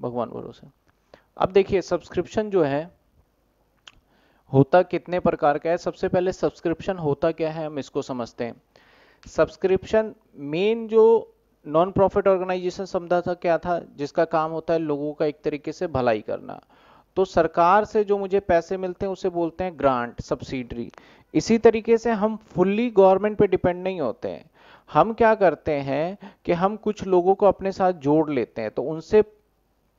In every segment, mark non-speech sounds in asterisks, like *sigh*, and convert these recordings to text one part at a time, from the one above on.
भगवान भरोसे। अब देखिए सब्सक्रिप्शन जो है, होता कितने प्रकार का है? सबसे पहले सब्सक्रिप्शन होता क्या है, हम इसको समझते हैं। सब्सक्रिप्शन मेन जो नॉन प्रॉफिट ऑर्गेनाइजेशन समझा था, क्या था? जिसका काम होता है लोगों का एक तरीके से भलाई करना। तो सरकार से जो मुझे पैसे मिलते हैं, उसे बोलते हैं ग्रांट सब्सिडरी इसी तरीके से हम फुल्ली गवर्नमेंट पे डिपेंड नहीं होते हैं। हम क्या करते हैं कि हम कुछ लोगों को अपने साथ जोड़ लेते हैं। तो उनसे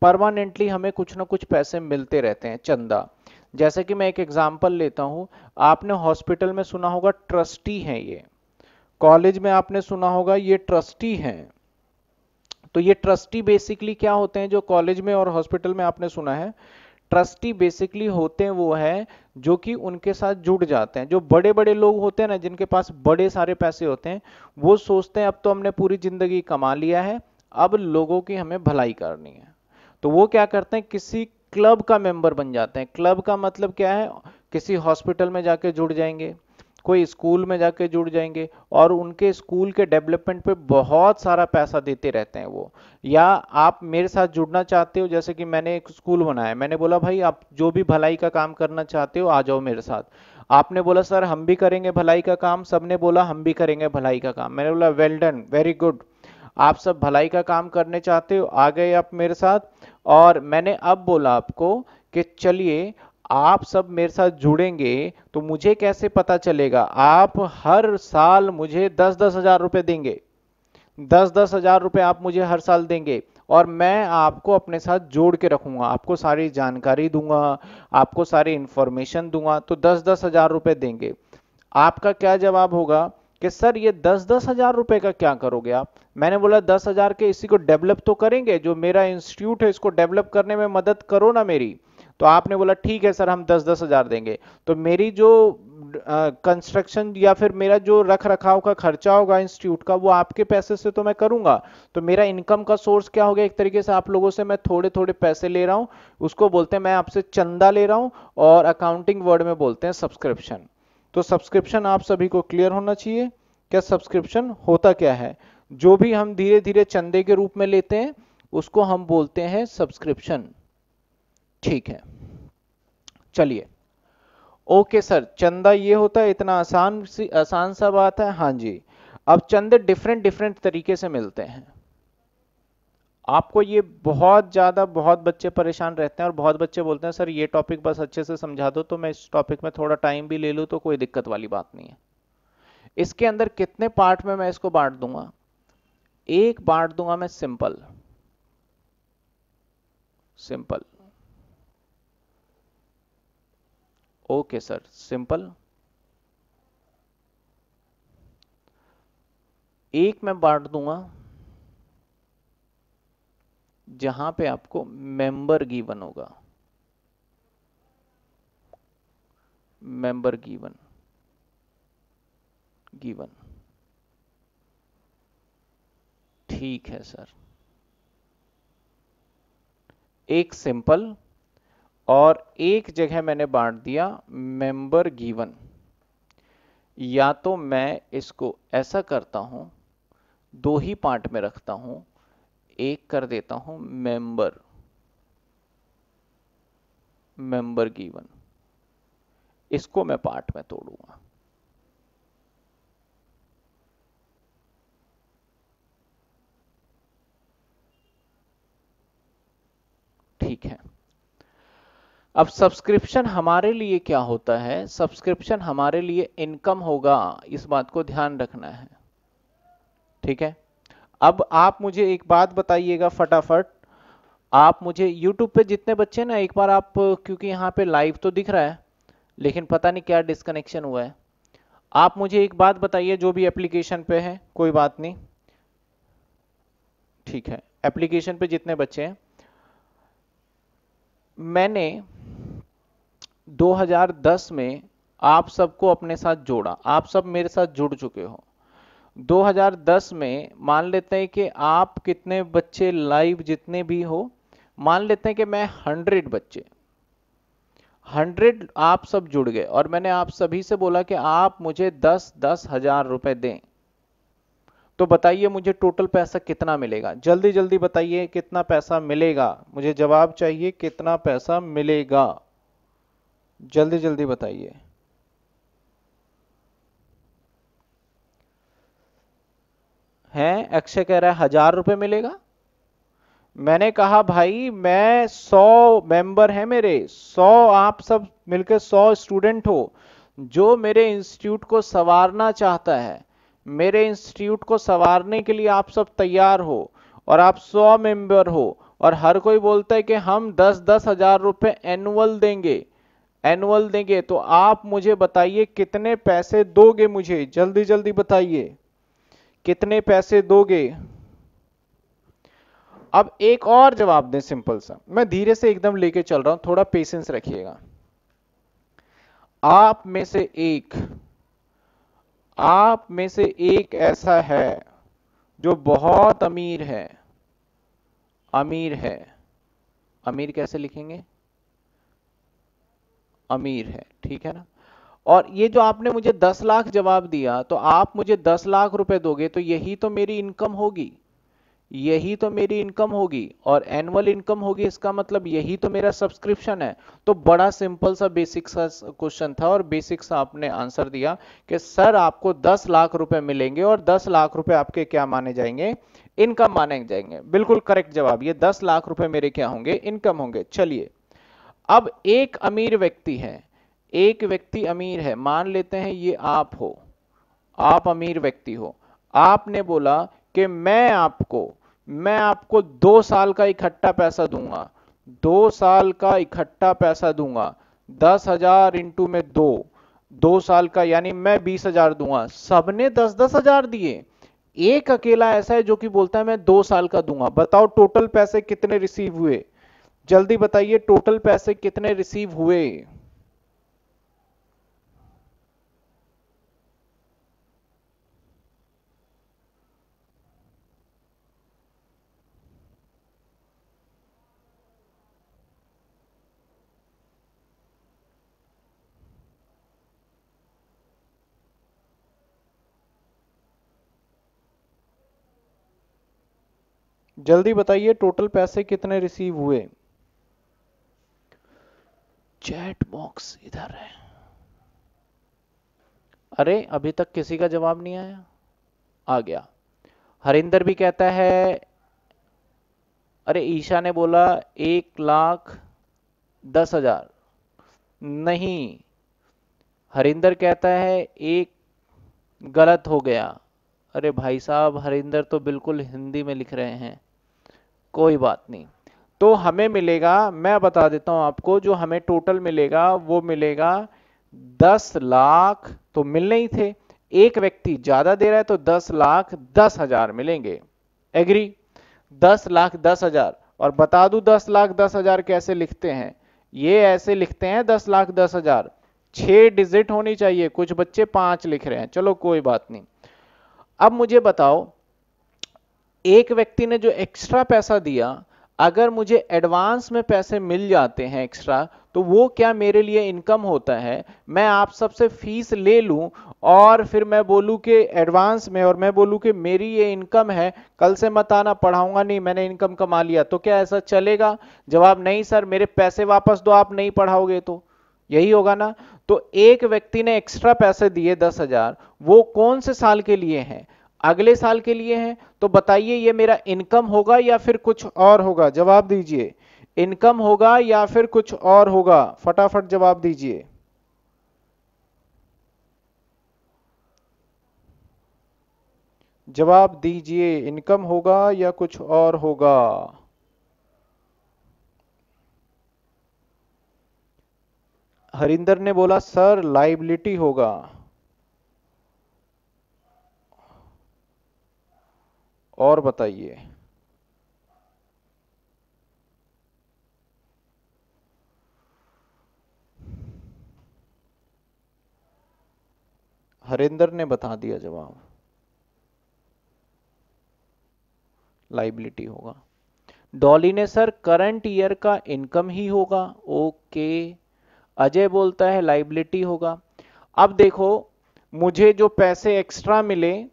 परमानेंटली हमें कुछ ना कुछ पैसे मिलते रहते हैं, चंदा। जैसे कि मैं एक एग्ज़ाम्पल लेता हूँ, आपने हॉस्पिटल में सुना होगा ट्रस्टी हैं ये। कॉलेज में आपने सुना होगा ये ट्रस्टी हैं। तो ये ट्रस्टी बेसिकली क्या होते हैं जो कॉलेज में और हॉस्पिटल में आपने सुना है? ट्रस्टी बेसिकली होते हैं वो है जो कि उनके साथ जुड़ जाते हैं। जो बड़े बड़े लोग होते हैं ना, जिनके पास बड़े सारे पैसे होते हैं, वो सोचते हैं, अब तो हमने पूरी ज़िंदगी कमा लिया है, अब लोगों की हमें भलाई करनी है। तो वो क्या करते हैं, किसी क्लब का मेंबर बन जाते हैं। क्लब का मतलब क्या है, किसी हॉस्पिटल में जाके जुड़ जाएँगे, कोई स्कूल में जाके जुड़ जाएँगे और उनके स्कूल के डेवलपमेंट पे बहुत सारा पैसा देते रहते हैं वो। या आप मेरे साथ जुड़ना चाहते हो, जैसे कि मैंने एक स्कूल बनाया, मैंने बोला, भाई, आप जो भी भलाई का काम करना चाहते हो, आ जाओ मेरे साथ। आपने बोला, सर, हम भी करेंगे भलाई का काम। सबने बोला, हम भी करेंगे भलाई का काम। मैंने बोला, वेल डन, वेरी गुड। आप सब भलाई का काम करने चाहते हो, आ गए आप मेरे साथ और मैंने अब बोला आपको कि चलिए, आप सब मेरे साथ जुड़ेंगे तो मुझे कैसे पता चलेगा? आप हर साल मुझे दस दस हज़ार रुपए देंगे। दस दस हज़ार रुपए आप मुझे हर साल देंगे और मैं आपको अपने साथ जोड़ के रखूँगा। आपको सारी जानकारी दूँगा, आपको सारी इंफॉर्मेशन दूँगा तो दस दस हज़ार रुपए देंगे। आपका क्या जवाब होगा? कि सर ये दस दस हज़ार रुपए का क्या करोगे आप? मैंने बोला, दस हज़ार के इसी को डेवलप तो करेंगे, जो मेरा इंस्टीट्यूट है इसको डेवलप करने में मदद करो ना मेरी। तो आपने बोला, ठीक है सर, हम दस दस हज़ार देंगे। तो मेरी जो कंस्ट्रक्शन या फिर मेरा जो रख रखाव का खर्चा होगा इंस्टीट्यूट का, वो आपके पैसे से तो मैं करूँगा। तो मेरा इनकम का सोर्स क्या हो गया? एक तरीके से आप लोगों से मैं थोड़े थोड़े पैसे ले रहा हूँ, उसको बोलते हैं, मैं आपसे चंदा ले रहा हूँ और अकाउंटिंग वर्ड में बोलते हैं, सब्सक्रिप्शन। तो सब्सक्रिप्शन आप सभी को क्लियर होना चाहिए। क्या सब्सक्रिप्शन होता क्या है? जो भी हम धीरे धीरे चंदे के रूप में लेते हैं, उसको हम बोलते हैं सब्सक्रिप्शन ठीक है। चलिए। ओके सर चंदा ये होता है, इतना आसान सी, आसान सा बात है। हाँ जी। अब चंदे डिफरेंट डिफरेंट तरीके से मिलते हैं। आपको ये बहुत ज़्यादा, बहुत बच्चे परेशान रहते हैं और बहुत बच्चे बोलते हैं, सर, ये टॉपिक बस अच्छे से समझा दो तो मैं इस टॉपिक में थोड़ा टाइम भी ले लूँ तो कोई दिक्कत वाली बात नहीं है। इसके अंदर कितने पार्ट में मैं इसको बांट दूँगा? एक बांट दूँगा मैं simple simple okay sir simple एक मैं बांट दूँगा जहाँ पे आपको मेंबर गिवन होगा। मेंबर गिवन गिवन ठीक है, सर। एक सिंपल और एक जगह मैंने बांट दिया मेंबर गिवन या तो मैं इसको ऐसा करता हूँ, दो ही पार्ट में रखता हूँ एक कर देता हूँ मेंबर मेंबर गिवन इसको मैं पार्ट में तोड़ूँगा। ठीक है। अब सब्सक्रिप्शन हमारे लिए क्या होता है? सब्सक्रिप्शन हमारे लिए इनकम होगा। इस बात को ध्यान रखना है। ठीक है? अब आप मुझे एक बात बताइएगा फटाफट। आप मुझे YouTube पे जितने बच्चे ना, एक बार आप, क्योंकि यहाँ पे लाइव तो दिख रहा है, लेकिन पता नहीं क्या डिस्कनेक्शन हुआ है। आप मुझे एक बात बताइए, जो भी एप्लीकेशन पे है, कोई बात नहीं। ठीक है एप्लीकेशन पे जितने बच्चे हैं। मैंने 2010 में आप सबको अपने साथ जोड़ा, आप सब मेरे साथ जुड़ चुके हो। 2010 में मान लेते हैं कि आप कितने बच्चे लाइव जितने भी हो, मान लेते हैं कि मैं 100 बच्चे। 100 आप सब जुड़ गए और मैंने आप सभी से बोला कि आप मुझे 10 दस हज़ार रुपए दें। तो बताइए मुझे टोटल पैसा कितना मिलेगा? जल्दी जल्दी बताइए कितना पैसा मिलेगा? मुझे जवाब चाहिए कितना पैसा मिलेगा? जल्दी जल्दी बताइए। हैं, अक्षय कह रहा है, हज़ार रुपए मिलेगा। मैंने कहा, भाई, मैं सौ मेंबर हैं मेरे, सौ आप सब मिलकर सौ स्टूडेंट हो, जो मेरे इंस्टीट्यूट को संवारना चाहता है, मेरे इंस्टीट्यूट को संवारने के लिए आप सब तैयार हो और आप सौ मेंबर हो और हर कोई बोलता है कि हम दस दस हज़ार रुपए एनुअल देंगे एनुअल देंगे तो आप मुझे बताइए कितने पैसे दोगे मुझे, जल्दी जल्दी बताइए। कितने पैसे दोगे? अब एक और जवाब दें सिंपल सा। मैं धीरे से एकदम लेके चल रहा हूँ, थोड़ा पेशेंस रखिएगा। आप में से एक, आप में से एक ऐसा है जो बहुत अमीर है। अमीर है। अमीर कैसे लिखेंगे? अमीर है, ठीक है ना? और ये जो आपने मुझे दस लाख जवाब दिया तो आप मुझे दस लाख रुपए दोगे तो यही तो मेरी इनकम होगी। यही तो मेरी इनकम होगी और एनुअल इनकम होगी, इसका मतलब यही तो मेरा सब्सक्रिप्शन है। तो बड़ा सिंपल सा बेसिक सा क्वेश्चन था और बेसिक सा आपने आंसर दिया कि, सर, आपको 10 लाख रुपए मिलेंगे और 10 लाख रुपए आपके क्या माने जाएँगे? इनकम माने जाएँगे। बिल्कुल करेक्ट जवाब। ये 10 लाख रुपए मेरे क्या होंगे? इनकम होंगे। चलिए। अब एक अमीर व्यक्ति है। एक व्यक्ति अमीर है, मान लेते हैं ये आप हो। आप अमीर व्यक्ति हो। आपने बोला कि मैं आपको मैं आपको दो साल का इकट्ठा पैसा दूँगा। दो साल का इकट्ठा पैसा दूँगा। दस हज़ार इंटू में दो। दो साल का यानी मैं बीस हज़ार दूँगा। सबने दस दस हज़ार दिए। एक अकेला ऐसा है जो कि बोलता है, मैं दो साल का दूँगा। बताओ टोटल पैसे कितने रिसीव हुए? जल्दी बताइए टोटल पैसे कितने रिसीव हुए? जल्दी बताइए टोटल पैसे कितने रिसीव हुए? चैट बॉक्स इधर है। अरे, अभी तक किसी का जवाब नहीं आया। आ गया। हरिंदर भी कहता है, अरे, ईशा ने बोला, एक लाख दस हज़ार। नहीं। हरिंदर कहता है, एक गलत हो गया। अरे भाई साहब, हरिंदर तो बिल्कुल हिंदी में लिख रहे हैं। कोई बात नहीं। तो हमें मिलेगा, मैं बता देता हूँ आपको, जो हमें टोटल मिलेगा, वो मिलेगा दस लाख तो मिलने ही थे। एक व्यक्ति ज़्यादा दे रहा है तो दस लाख दस हज़ार मिलेंगे। एग्री दस लाख दस हज़ार। और बता दू दस लाख दस हज़ार कैसे लिखते हैं? ये ऐसे लिखते हैं दस लाख दस हज़ार। छह डिजिट होनी चाहिए, कुछ बच्चे पाँच लिख रहे हैं। चलो कोई बात नहीं। अब मुझे बताओ एक व्यक्ति ने जो एक्स्ट्रा पैसा दिया, अगर मुझे एडवांस में पैसे मिल जाते हैं एक्स्ट्रा तो वो क्या मेरे लिए इनकम होता है? मैं आप सबसे फ़ीस ले लूँ और फिर मैं बोलूँ कि एडवांस में और मैं बोलूँ कि मेरी ये इनकम है, कल से मत आना, पढ़ाऊँगा नहीं, मैंने इनकम कमा लिया तो क्या ऐसा चलेगा? जवाब, नहीं सर, मेरे पैसे वापस दो, आप नहीं पढ़ाओगे तो। यही होगा ना? तो एक व्यक्ति ने एक्स्ट्रा पैसे दिए दस हज़ार, वो कौन से साल के लिए हैं? अगले साल के लिए हैं तो बताइए ये मेरा इनकम होगा या फिर कुछ और होगा? जवाब दीजिए। इनकम होगा या फिर कुछ और होगा? फटाफट जवाब दीजिए। जवाब दीजिए, इनकम होगा या कुछ और होगा? हरिंदर ने बोला, सर, लाइबिलिटी होगा। और बताइए। हरिंदर ने बता दिया जवाब। लाइबिलिटी होगा। डॉली ने, सर, करंट ईयर का इनकम ही होगा। ओके। अजय बोलता है, लाइबिलिटी होगा। अब देखो, मुझे जो पैसे एक्स्ट्रा मिले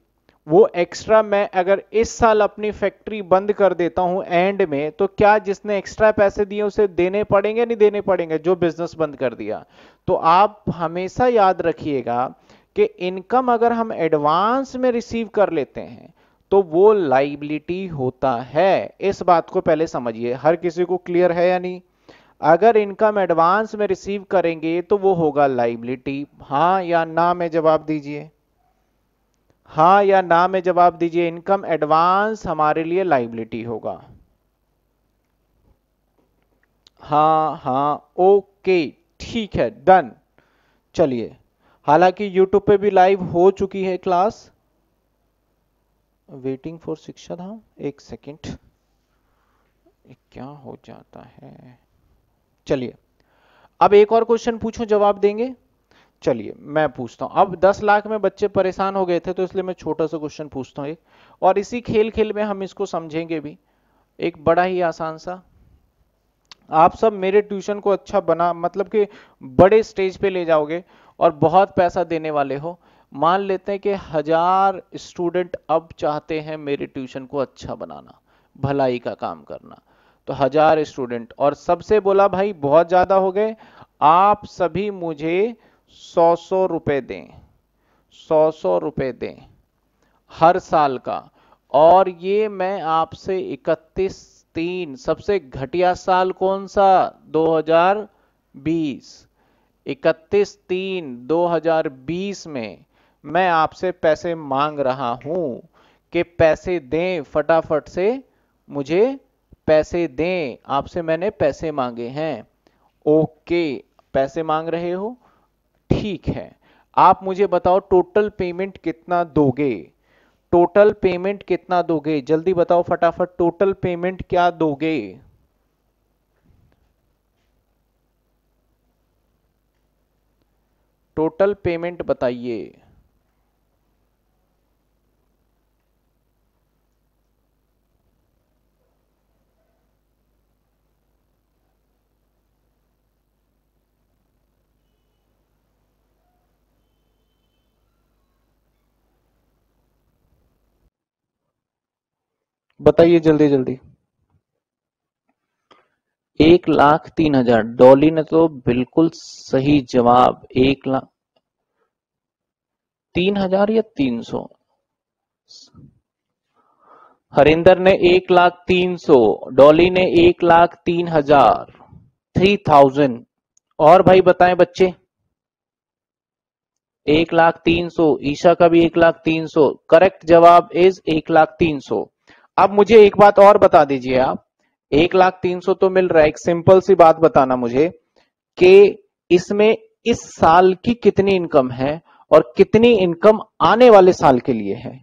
वो एक्स्ट्रा मैं अगर इस साल अपनी फैक्ट्री बंद कर देता हूँ एंड में तो क्या जिसने एक्स्ट्रा पैसे दिए उसे देने पड़ेंगे नहीं देने पड़ेंगे, जो बिज़नेस बंद कर दिया? तो आप हमेशा याद रखिएगा कि इनकम अगर हम एडवांस में रिसीव कर लेते हैं तो वो लाइबिलिटी होता है। इस बात को पहले समझिए। हर किसी को क्लियर है या नहीं? अगर इनकम एडवांस में रिसीव करेंगे तो वो होगा लाइबिलिटी हाँ या ना, में जवाब दीजिए। हाँ या ना में जवाब दीजिए, इनकम एडवांस हमारे लिए लाइबिलिटी होगा। हाँ हाँ ओके, ठीक है, डन। चलिए, हालाँकि यूट्यूब पे भी लाइव हो चुकी है क्लास। वेटिंग फॉर शिक्षा धाम, एक सेकेंड। क्या हो जाता है? चलिए, अब एक और क्वेश्चन पूछो, जवाब देंगे? चलिए, मैं पूछता हूँ। अब 10 लाख में बच्चे परेशान हो गए थे तो इसलिए मैं छोटा सा क्वेश्चन पूछता हूँ एक। और इसी खेल खेल में हम इसको समझेंगे भी। एक बड़ा ही आसान सा। आप सब मेरे ट्यूशन को अच्छा बना मतलब कि बड़े स्टेज पे ले जाओगे और बहुत पैसा देने वाले हो। मान लेते हैं कि हज़ार स्टूडेंट अब चाहते हैं मेरे ट्यूशन को अच्छा बनाना, भलाई का काम करना। तो हज़ार स्टूडेंट और सबसे बोला, भाई, बहुत ज़्यादा हो गए। आप सभी मुझे सौ सौ रुपए दें। सौ सौ रुपए दें। हर साल का। और ये मैं आपसे इकतीस तीन, सबसे घटिया साल कौन सा? 2020 इकतीस तीन 2020 में मैं आपसे पैसे मांग रहा हूँ कि पैसे दें, फटाफट से मुझे पैसे दें। आपसे मैंने पैसे मांगे हैं। ओके, पैसे मांग रहे हो? ठीक है। आप मुझे बताओ टोटल पेमेंट कितना दोगे? टोटल पेमेंट कितना दोगे? जल्दी बताओ फटाफट टोटल पेमेंट क्या दोगे? टोटल पेमेंट बताइए। बताइए जल्दी जल्दी। एक लाख तीन हज़ार। डॉली ने तो बिल्कुल सही जवाब। एक लाख तीन हज़ार या तीन सौ? हरिंदर ने एक लाख तीन सौ। डॉली ने एक लाख तीन हज़ार। Three thousand. और भाई बताएँ बच्चे। एक लाख तीन सौ। ईशा का भी एक लाख तीन सौ। करेक्ट जवाब इज़ एक लाख तीन सौ। अब मुझे एक बात और बता दीजिए आप। एक लाख तीन सौ तो मिल रहा है। एक सिंपल सी बात बताना मुझे कि इसमें इस साल की कितनी इनकम है और कितनी इनकम आने वाले साल के लिए है।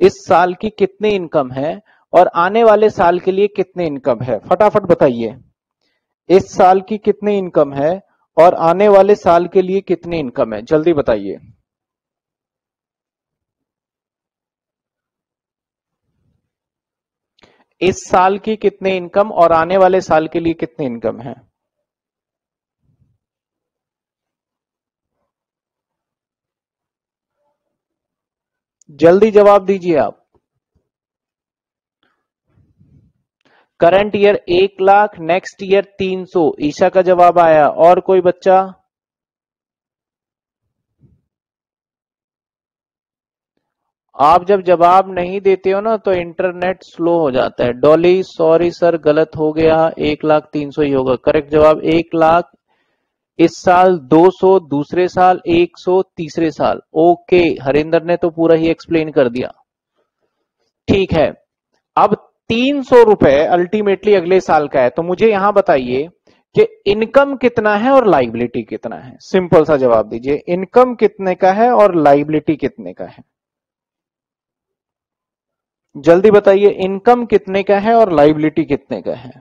इस साल की कितनी इनकम है और आने वाले साल के लिए कितनी इनकम है? फटाफट बताइए। इस साल की कितनी इनकम है और आने वाले साल के लिए कितनी इनकम है? जल्दी बताइए। इस साल की कितनी इनकम और आने वाले साल के लिए कितनी इनकम है? जल्दी जवाब दीजिए आप। करंट ईयर एक लाख, नेक्स्ट ईयर तीन सौ। ईशा का जवाब आया। और कोई बच्चा? आप जब जवाब नहीं देते हो ना तो इंटरनेट स्लो हो जाता है। डॉली सॉरी सर गलत हो गया, एक लाख तीन सौ ही होगा। करेक्ट जवाब, एक लाख, इस साल 200 दूसरे साल 100 तीसरे साल। ओके हरिंदर ने तो पूरा ही एक्सप्लेन कर दिया। ठीक है। अब तीन सौ रुपए अल्टीमेटली अगले साल का है। तो मुझे यहाँ बताइए कि इनकम कितना है और लाइबिलिटी कितना है। सिंपल सा जवाब दीजिए। इनकम कितने का है और लाइबिलिटी कितने का है? जल्दी बताइए, इनकम कितने का है और लाइबिलिटी कितने का है?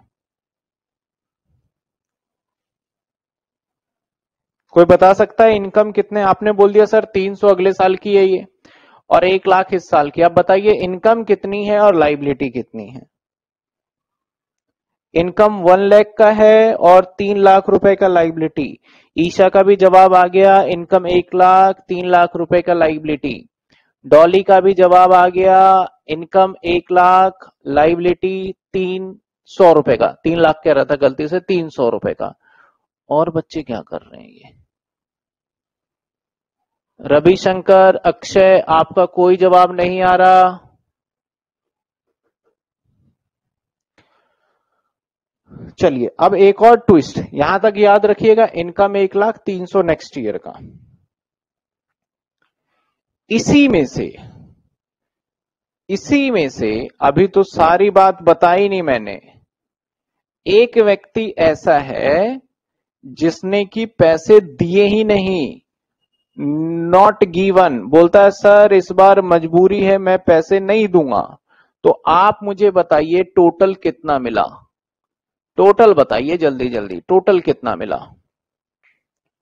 कोई बता सकता है इनकम कितने? आपने बोल दिया, सर 300 अगले साल की है ये और एक लाख इस साल की। आप बताइए, इनकम कितनी है और लाइबिलिटी कितनी है? इनकम वन लाख का है और तीन लाख रुपए का लाइबिलिटी ईशा का भी जवाब आ गया, इनकम एक लाख, तीन लाख रुपए का लाइबिलिटी डॉली का भी जवाब आ गया, इनकम एक लाख, लाइबिलिटी तीन सौ रुपए का। तीन लाख कह रहा था गलती से, तीन सौ रुपए का। और बच्चे क्या कर रहे हैं ये? रविशंकर, अक्षय, आपका कोई जवाब नहीं आ रहा। चलिए, अब एक और ट्विस्ट यहाँ तक याद रखिएगा, इनकम एक लाख, तीन सौ नेक्स्ट ईयर का। इसी में से, इसी में से, अभी तो सारी बात बताई नहीं मैंने। एक व्यक्ति ऐसा है, जिसने कि पैसे दिए ही नहीं नॉट गिवन बोलता है, सर, इस बार मजबूरी है, मैं पैसे नहीं दूँगा। तो आप मुझे बताइए टोटल कितना मिला? टोटल बताइए जल्दी जल्दी टोटल कितना मिला?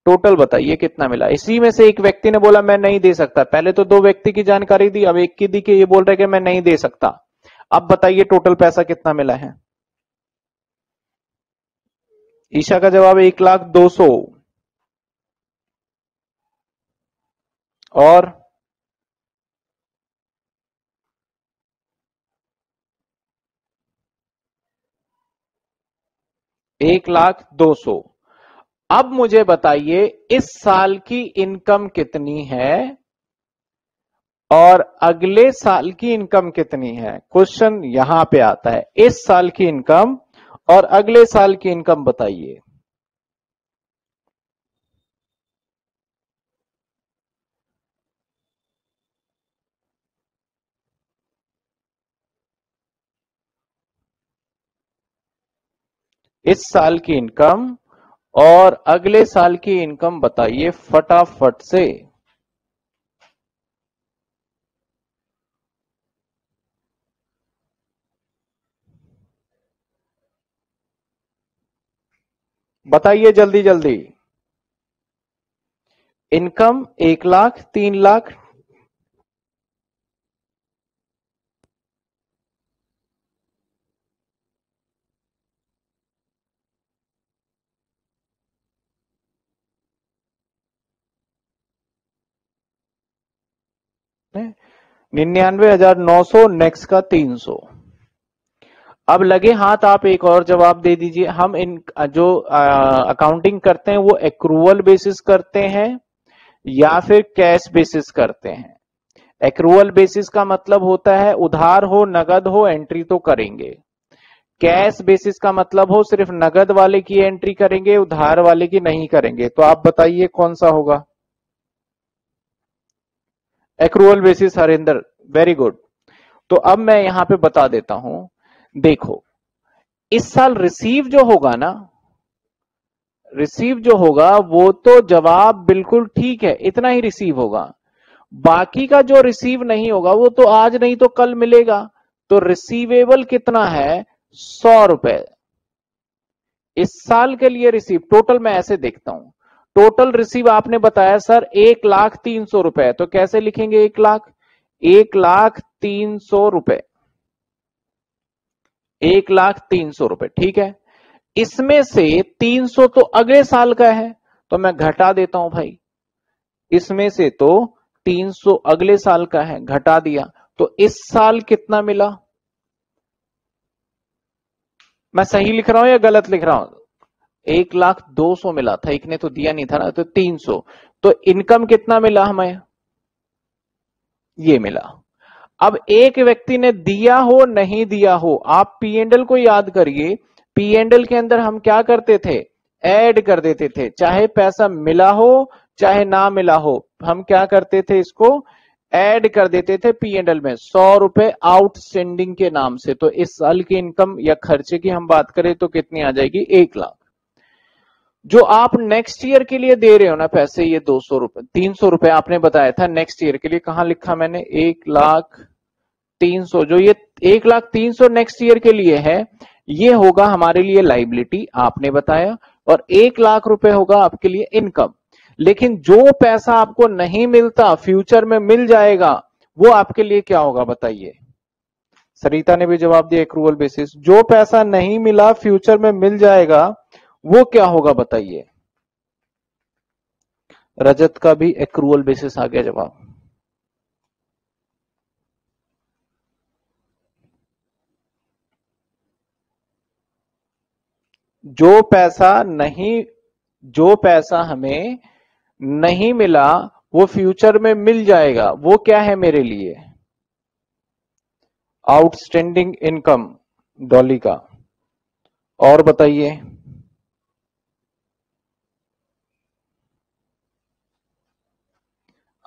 टोटल बताइए कितना मिला। इसी में से एक व्यक्ति ने बोला, मैं नहीं दे सकता। पहले तो दो व्यक्ति की जानकारी दी, अब एक की दी के ये बोल रहे कि मैं नहीं दे सकता। अब बताइए टोटल पैसा कितना मिला है। ईशा का जवाब, एक लाख दो सौ। और? एक लाख दो सौ। अब मुझे बताइए, इस साल की इनकम कितनी है और अगले साल की इनकम कितनी है? क्वेश्चन यहाँ पे आता है। इस साल की इनकम और अगले साल की इनकम बताइए। इस साल की इनकम और अगले साल की इनकम बताइए फटाफट से। बताइए जल्दी जल्दी। इनकम एक लाख, तीन लाख निन्यानवे हज़ार नौ सौ नेक्स्ट का तीन सौ। अब लगे हाथ, आप एक और जवाब दे दीजिए। हम इन, जो अकाउंटिंग करते हैं, वो एक्रूवल बेसिस करते हैं या फिर कैश बेसिस करते हैं? एक्रूवल बेसिस का मतलब होता है उधार हो, नगद हो एंट्री तो करेंगे। कैश बेसिस का मतलब हो, सिर्फ़ नगद वाले की एंट्री करेंगे, उधार वाले की नहीं करेंगे। तो आप बताइए कौन सा होगा? Accrual basis Harinder very good तो अब मैं यहाँ पे बता देता हूँ। देखो, इस साल रिसीव जो होगा ना रिसीव जो होगा, वो तो जवाब बिल्कुल ठीक है, इतना ही रिसीव होगा। बाकी का जो रिसीव नहीं होगा, वो तो आज नहीं तो कल मिलेगा। तो रिसीवेबल कितना है? सौ रुपए। इस साल के लिए रिसीव टोटल मैं ऐसे देखता हूँ। टोटल रिसीव आपने बताया सर एक लाख तीन सौ रुपए। तो कैसे लिखेंगे एक लाख? एक लाख तीन सौ रुपए। एक लाख तीन सौ रुपए, ठीक है? इसमें से तीन सौ तो अगले साल का है तो मैं घटा देता हूँ भाई। इसमें से तो तीन सौ अगले साल का है, घटा दिया। तो इस साल कितना मिला? मैं सही लिख रहा हूँ या गलत लिख रहा हूँ? एक लाख दो सौ मिला था, एक ने तो दिया नहीं था ना तो तीन सौ। तो इनकम कितना मिला हमें? ये मिला। अब एक व्यक्ति ने दिया हो, नहीं दिया हो, आप पी एंडल को याद करिए। पी एंडल के अंदर हम क्या करते थे? ऐड कर देते थे। चाहे पैसा मिला हो, चाहे ना मिला हो, हम क्या करते थे इसको? ऐड कर देते थे पी एंडल में। सौ रुपए आउटस्टैंडिंग के नाम से। तो इस साल की इनकम या खर्चे की हम बात करें तो कितनी आ जाएगी? एक लाख। जो आप नेक्स्ट ईयर के लिए दे रहे हो ना पैसे, ये दो सौ रुपए, तीन सौ रुपए आपने बताया था नेक्स्ट ईयर के लिए, कहा लिखा मैंने? एक लाख तीन सौ, जो ये एक लाख तीन सौ नेक्स्ट ईयर के लिए है, ये होगा हमारे लिए लाइबिलिटी आपने बताया, और एक लाख रुपए होगा आपके लिए इनकम लेकिन जो पैसा आपको नहीं मिलता फ्यूचर में मिल जाएगा, वो आपके लिए क्या होगा बताइए? सरिता ने भी जवाब दिया एक्रूवल बेसिस जो पैसा नहीं मिला फ्यूचर में मिल जाएगा वो क्या होगा बताइए? रजत का भी एक्रूअल बेसिस आ गया जवाब। जो पैसा नहीं, जो पैसा हमें नहीं मिला, वो फ्यूचर में मिल जाएगा। वो क्या है मेरे लिए? आउटस्टैंडिंग इनकम डॉली का। और बताइए।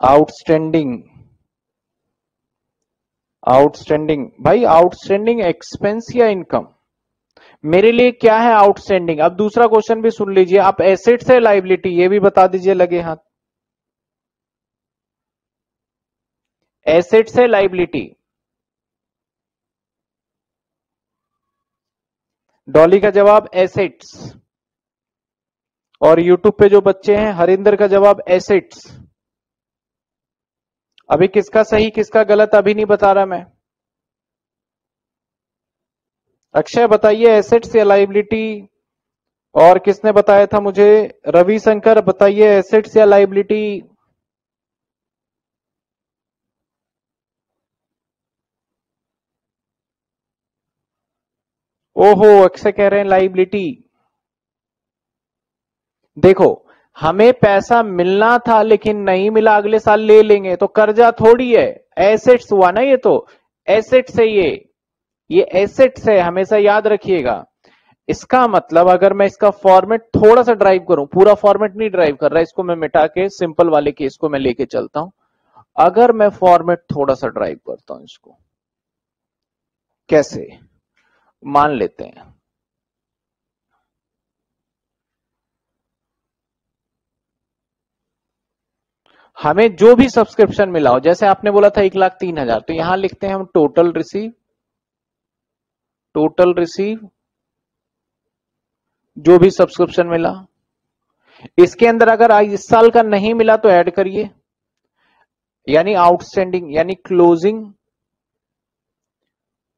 आउटस्टैंडिंग आउटस्टैंडिंग भाई आउटस्टैंडिंग एक्सपेंस या इनकम मेरे लिए क्या है आउटस्टैंडिंग अब दूसरा क्वेश्चन भी सुन लीजिए। आप एसेट्स है लाइबिलिटी ये भी बता दीजिए लगे हाथ। एसेट्स है लाइबिलिटी डॉली का जवाब एसेट्स और यूट्यूब पे जो बच्चे हैं, हरिंदर का जवाब एसेट्स अभी किसका सही, किसका गलत, अभी नहीं बता रहा मैं। अक्षय, बताइए एसेट्स या लाइबिलिटी और किसने बताया था मुझे? रविशंकर, बताइए एसेट्स या लाइबिलिटी ओहो, अक्षय कह रहे हैं लाइबिलिटी देखो हमें पैसा मिलना था लेकिन नहीं मिला, अगले साल ले लेंगे। तो कर्जा थोड़ी है। एसेट्स हुआ ना ये तो। एसेट्स है ये। ये एसेट्स है, हमेशा याद रखिएगा। इसका मतलब अगर मैं इसका फॉर्मेट थोड़ा सा ड्राइव करूँ, पूरा फॉर्मेट नहीं ड्राइव कर रहा, इसको मैं मिटा के सिंपल वाले केस को मैं लेके चलता हूँ। अगर मैं फॉर्मेट थोड़ा सा ड्राइव करता हूँ इसको, कैसे? मान लेते हैं। हमें जो भी सब्सक्रिप्शन मिला हो, जैसे आपने बोला था एक लाख तीन हज़ार तो यहाँ लिखते हैं हम टोटल रिसीव टोटल रिसीव जो भी सब्सक्रिप्शन मिला। इसके अंदर अगर इस साल का नहीं मिला तो ऐड करिए। यानी आउटस्टैंडिंग यानी क्लोजिंग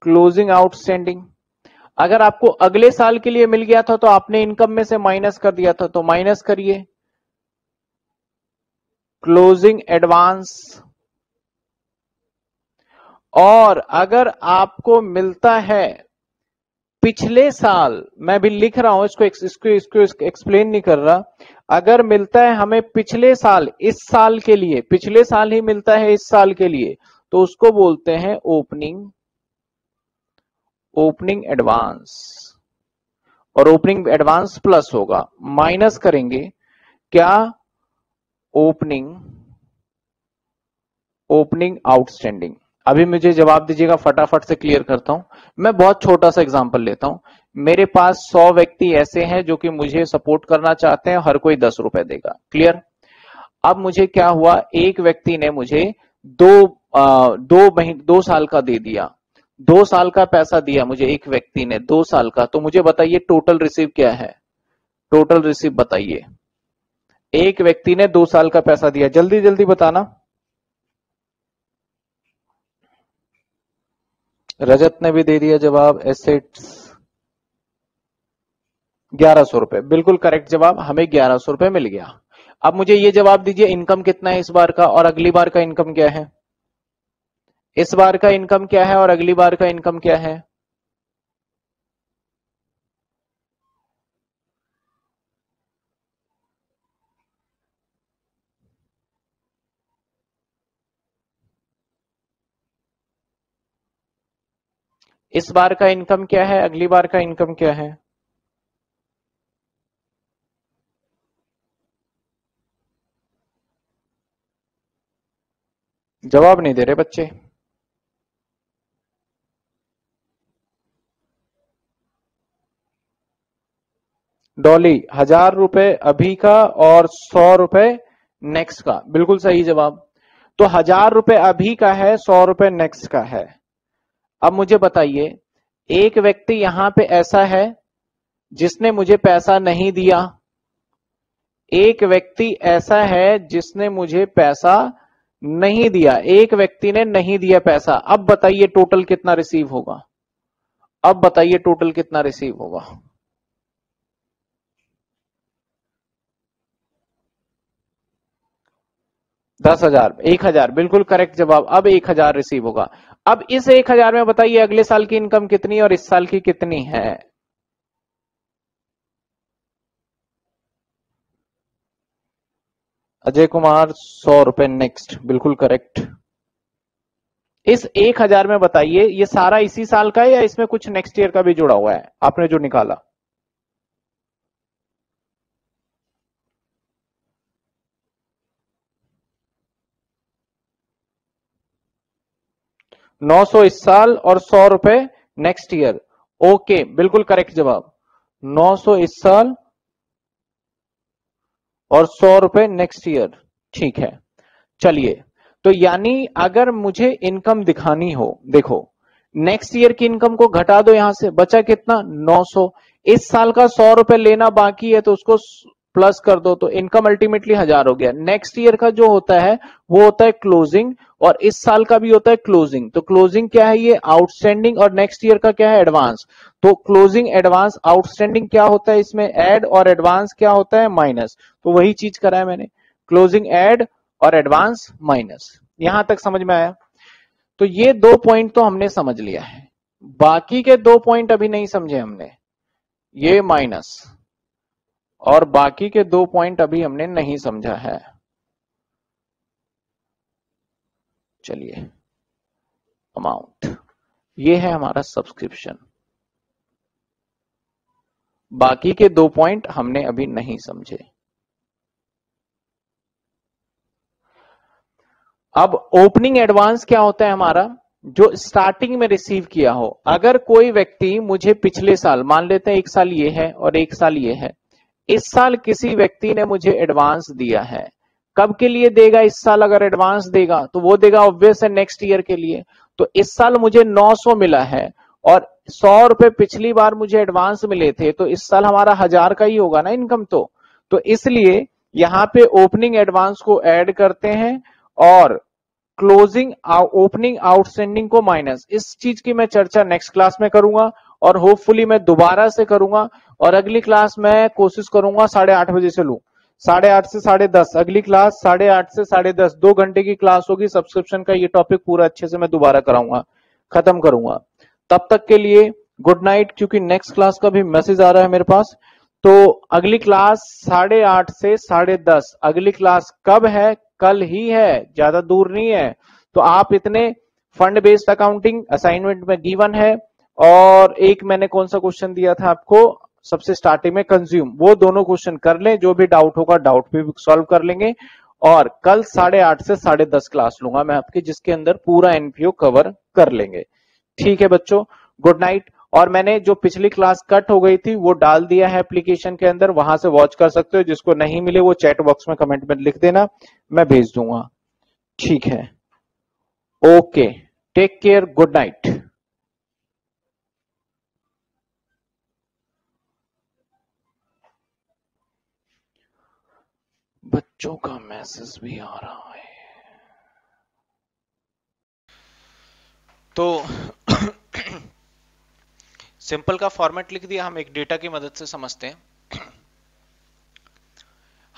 क्लोजिंग आउटस्टैंडिंग अगर आपको अगले साल के लिए मिल गया था तो आपने इनकम में से माइनस कर दिया था तो माइनस करिए। क्लोजिंग एडवांस और अगर आपको मिलता है पिछले साल मैं भी लिख रहा हूँ इसको इसको इसको, एक्सप्लेन नहीं कर रहा। अगर मिलता है हमें पिछले साल इस साल के लिए पिछले साल ही मिलता है इस साल के लिए तो उसको बोलते हैं ओपनिंग ओपनिंग एडवांस और ओपनिंग एडवांस प्लस होगा। माइनस करेंगे क्या? ओपनिंग ओपनिंग आउटस्टैंडिंग अभी मुझे जवाब दीजिएगा फटाफट से क्लियर करता हूँ। मैं बहुत छोटा सा एग्जांपल लेता हूँ। मेरे पास सौ व्यक्ति ऐसे हैं जो कि मुझे सपोर्ट करना चाहते हैं हर कोई दस रुपए देगा। क्लियर अब मुझे क्या हुआ? एक व्यक्ति ने मुझे दो आ, दो महीने दो साल का दे दिया। दो साल का पैसा दिया मुझे एक व्यक्ति ने दो साल का। तो मुझे बताइए टोटल रिसीव क्या है? टोटल रिसीव बताइए। एक व्यक्ति ने दो साल का पैसा दिया। जल्दी जल्दी बताना। रजत ने भी दे दिया जवाब एसेट्स ग्यारह सौ रुपए। बिल्कुल करेक्ट जवाब, हमें ग्यारह सौ रुपए मिल गया। अब मुझे ये जवाब दीजिए इनकम कितना है इस बार का और अगली बार का इनकम क्या है? इस बार का इनकम क्या है और अगली बार का इनकम क्या है? इस बार का इनकम क्या है? अगली बार का इनकम क्या है? जवाब नहीं दे रहे बच्चे। डॉली, हज़ार रुपए अभी का और सौ रुपए नेक्स्ट का। बिल्कुल सही जवाब। तो हज़ार रुपए अभी का है, सौ रुपए नेक्स्ट का है। अब मुझे बताइए, एक व्यक्ति यहाँ पे ऐसा है जिसने मुझे पैसा नहीं दिया? एक व्यक्ति ऐसा है जिसने मुझे पैसा नहीं दिया। एक व्यक्ति ने नहीं दिया पैसा। अब बताइए टोटल कितना रिसीव होगा। अब बताइए टोटल कितना रिसीव होगा। दस हज़ार, एक हज़ार। बिल्कुल करेक्ट जवाब। अब एक हज़ार रिसीव होगा। अब इस एक हज़ार में बताइए, अगले साल की इनकम कितनी और इस साल की कितनी है? अजय कुमार, सौ रुपए नेक्स्ट बिल्कुल करेक्ट इस एक हज़ार में बताइए, ये सारा इसी साल का है या इसमें कुछ नेक्स्ट ईयर का भी जुड़ा हुआ है? आपने जो निकाला। नौ सौ इस साल और सौ रुपए नेक्स्ट ईयर ओके बिल्कुल करेक्ट जवाब। नौ सौ इस साल और सौ रुपए नेक्स्ट ईयर ठीक है। चलिए तो यानी अगर मुझे इनकम दिखानी हो, देखो नेक्स्ट ईयर की इनकम को घटा दो यहाँ से, बचा कितना? 900 इस साल का सौ रुपए लेना बाकी है तो उसको प्लस कर दो तो इनकम अल्टीमेटली हज़ार हो गया। नेक्स्ट ईयर का जो होता है, वो होता है क्लोजिंग और इस साल का भी होता है क्लोजिंग तो क्लोजिंग क्या है ये? आउटस्टैंडिंग और नेक्स्ट ईयर का क्या है? एडवांस तो क्लोजिंग एडवांस आउटस्टैंडिंग क्या होता है इसमें? एड और एडवांस क्या होता है? माइनस तो वही चीज़ करा है मैंने। क्लोजिंग एड और एडवांस माइनस यहाँ तक समझ में आया? तो ये दो पॉइंट तो हमने समझ लिया है। बाकी के दो पॉइंट अभी नहीं समझे हमने। ये माइनस और बाकी के दो पॉइंट अभी हमने नहीं समझा है। चलिए अमाउंट ये है हमारा सब्सक्रिप्शन बाकी के दो पॉइंट हमने अभी नहीं समझे। अब ओपनिंग एडवांस क्या होता है हमारा? जो स्टार्टिंग में रिसीव किया हो। अगर कोई व्यक्ति मुझे पिछले साल, मान लेते हैं एक साल ये है और एक साल ये है इस साल किसी व्यक्ति ने मुझे एडवांस दिया है। कब के लिए देगा, इस साल अगर एडवांस देगा तो वो देगा ऑब्वियस है नेक्स्ट ईयर के लिए। तो इस साल मुझे 900 मिला है और सौ रुपए पिछली बार मुझे एडवांस मिले थे तो इस साल हमारा हज़ार का ही होगा ना इनकम तो। तो इसलिए यहाँ पे ओपनिंग एडवांस को ऐड करते हैं और क्लोजिंग ओपनिंग आउटस्टैंडिंग को माइनस इस चीज़ की मैं चर्चा नेक्स्ट क्लास में करूँगा। और होपफुली मैं दोबारा से करूँगा और अगली क्लास में कोशिश करूँगा साढ़े आठ बजे से लू। साढ़े आठ से साढ़े दस, अगली क्लास साढ़े आठ से साढ़े दस, दो घंटे की क्लास होगी सब्सक्रिप्शन का ये टॉपिक पूरा अच्छे से मैं दोबारा कराऊँगा, खत्म करूँगा। तब तक के लिए गुड नाइट क्योंकि नेक्स्ट क्लास का भी मैसेज आ रहा है मेरे पास। तो अगली क्लास साढ़े आठ से साढ़े दस, अगली क्लास कब है? कल ही है, ज़्यादा दूर नहीं है। तो आप इतने फंड बेस्ड अकाउंटिंग असाइनमेंट में गिवन है। और एक मैंने कौन सा क्वेश्चन दिया था आपको? सबसे स्टार्टिंग में कंज्यूम वो दोनों क्वेश्चन कर लें, जो भी डाउट होगा डाउट भी सॉल्व कर लेंगे। और कल साढ़े आठ से साढ़े दस क्लास लूँगा मैं आपके, जिसके अंदर पूरा एनपीओ कवर कर लेंगे। ठीक है बच्चों? गुड नाइट और मैंने जो पिछली क्लास कट हो गई थी, वो डाल दिया है एप्लीकेशन के अंदर। वहाँ से वॉच कर सकते हो। जिसको नहीं मिले, वो चैट बॉक्स में कमेंट में लिख देना। मैं भेज दूँगा। ठीक है। Okay take care good night बच्चों का मैसेज भी आ रहा है। तो *coughs* सिंपल का फॉर्मेट लिख दिया, हम एक डेटा की मदद से समझते हैं। *coughs*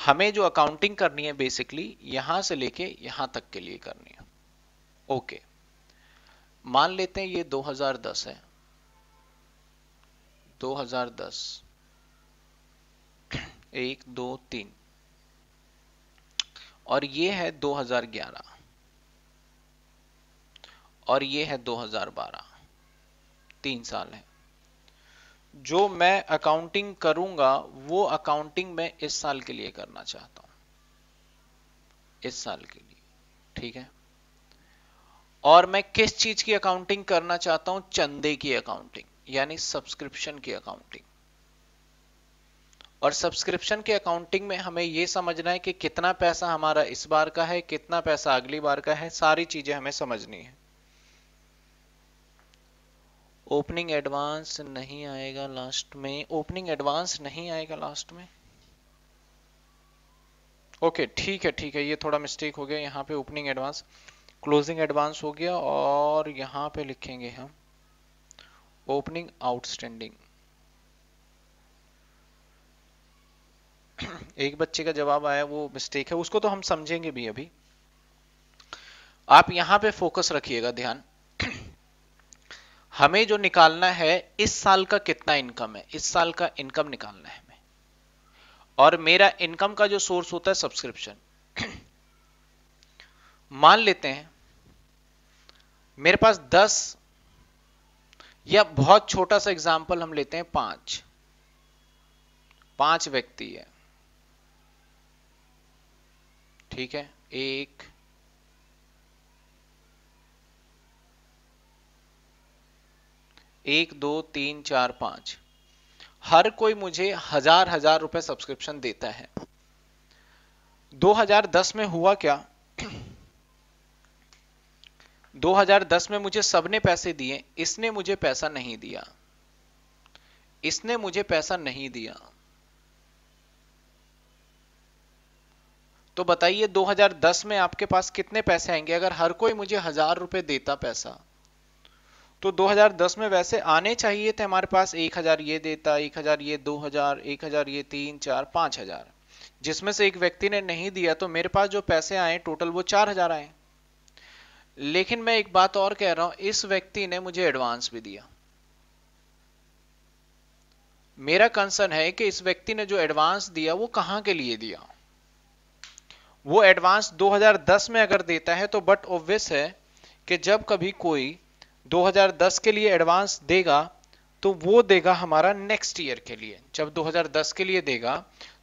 हमें जो अकाउंटिंग करनी है बेसिकली यहाँ से लेके यहाँ तक के लिए करनी है। ओके मान लेते हैं ये 2010 है। 2010 *coughs* एक, दो, तीन। और ये है 2011 और ये है 2012 तीन साल है। जो मैं अकाउंटिंग करूँगा, वो अकाउंटिंग मैं इस साल के लिए करना चाहता हूँ। इस साल के लिए। ठीक है? और मैं किस चीज़ की अकाउंटिंग करना चाहता हूँ? चंदे की अकाउंटिंग यानी सब्सक्रिप्शन की अकाउंटिंग और सब्सक्रिप्शन के अकाउंटिंग में हमें यह समझना है कि कितना पैसा हमारा इस बार का है, कितना पैसा अगली बार का है, सारी चीज़ें हमें समझनी है। ओपनिंग एडवांस नहीं आएगा लास्ट में। ओपनिंग एडवांस नहीं आएगा लास्ट में? ओके ठीक है ठीक है, ये थोड़ा मिस्टेक हो गया। यहाँ पे ओपनिंग एडवांस क्लोजिंग एडवांस हो गया और यहाँ पे लिखेंगे हम ओपनिंग आउटस्टैंडिंग *clears throat* एक बच्चे का जवाब आया, वो मिस्टेक है, उसको तो हम समझेंगे भी अभी। आप यहाँ पे फोकस रखिएगा ध्यान। *clears throat* हमें जो निकालना है, इस साल का कितना इनकम है? इस साल का इनकम निकालना है हमें। और मेरा इनकम का जो सोर्स होता है सब्सक्रिप्शन *clears throat* मान लेते हैं, मेरे पास दस या बहुत छोटा सा एग्ज़ाम्पल हम लेते हैं, पाँच। पाँच व्यक्ति है। ठीक है? एक एक, दो, तीन, चार, पाँच। हर कोई मुझे हज़ार हज़ार रुपए सब्सक्रिप्शन देता है। 2010 में हुआ क्या? 2010 में मुझे सबने पैसे दिए, इसने मुझे पैसा नहीं दिया। इसने मुझे पैसा नहीं दिया। तो बताइए 2010 में आपके पास कितने पैसे आएँगे? अगर हर कोई मुझे हज़ार रुपए देता पैसा तो 2010 में वैसे आने चाहिए थे हमारे पास। एक हज़ार ये देता, एक हज़ार ये दो हज़ार, एक हज़ार ये तीन, चार, पाँच हज़ार। जिसमें से एक व्यक्ति ने नहीं दिया तो मेरे पास जो पैसे आए, टोटल वो चार हज़ार आए। लेकिन मैं एक बात और कह रहा हूँ, इस व्यक्ति ने मुझे एडवांस भी दिया। मेरा कंसर्न है कि इस व्यक्ति ने जो एडवांस दिया, वो कहाँ के लिए दिया? वो एडवांस 2010 में अगर देता है तो बट ऑब्वियस है कि जब कभी कोई 2010 के लिए एडवांस देगा तो वो देगा हमारा नेक्स्ट ईयर के लिए। जब 2010 के लिए देगा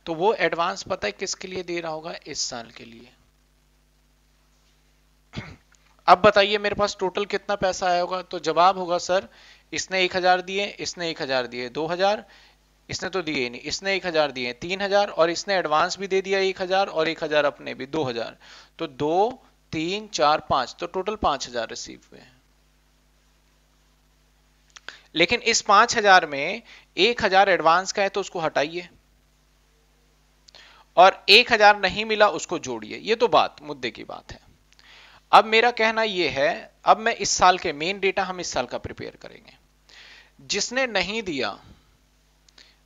तो वो एडवांस पता है किसके लिए दे रहा होगा? इस साल के लिए। *clears throat* अब बताइए, मेरे पास टोटल कितना पैसा आया होगा? तो जवाब होगा, सर, इसने एक हज़ार दिए, इसने एक हज़ार दिए। दो हज़ार इसने तो दिए नहीं, इसने एक हज़ार दिए तीन हज़ार, और इसने एडवांस भी दे दिया एक हज़ार, और एक हज़ार अपने भी, दो हज़ार। तो दो, तीन, चार, पाँच तो टोटल पाँच हज़ार रिसीव हुए लेकिन इस पाँच हज़ार में एक हज़ार एडवांस का है तो उसको हटाइए। और एक हज़ार नहीं मिला, उसको जोड़िए। ये तो बात, मुद्दे की बात है। अब मेरा कहना यह है, अब मैं इस साल के मेन डेटा हम इस साल का प्रिपेयर करेंगे। जिसने नहीं दिया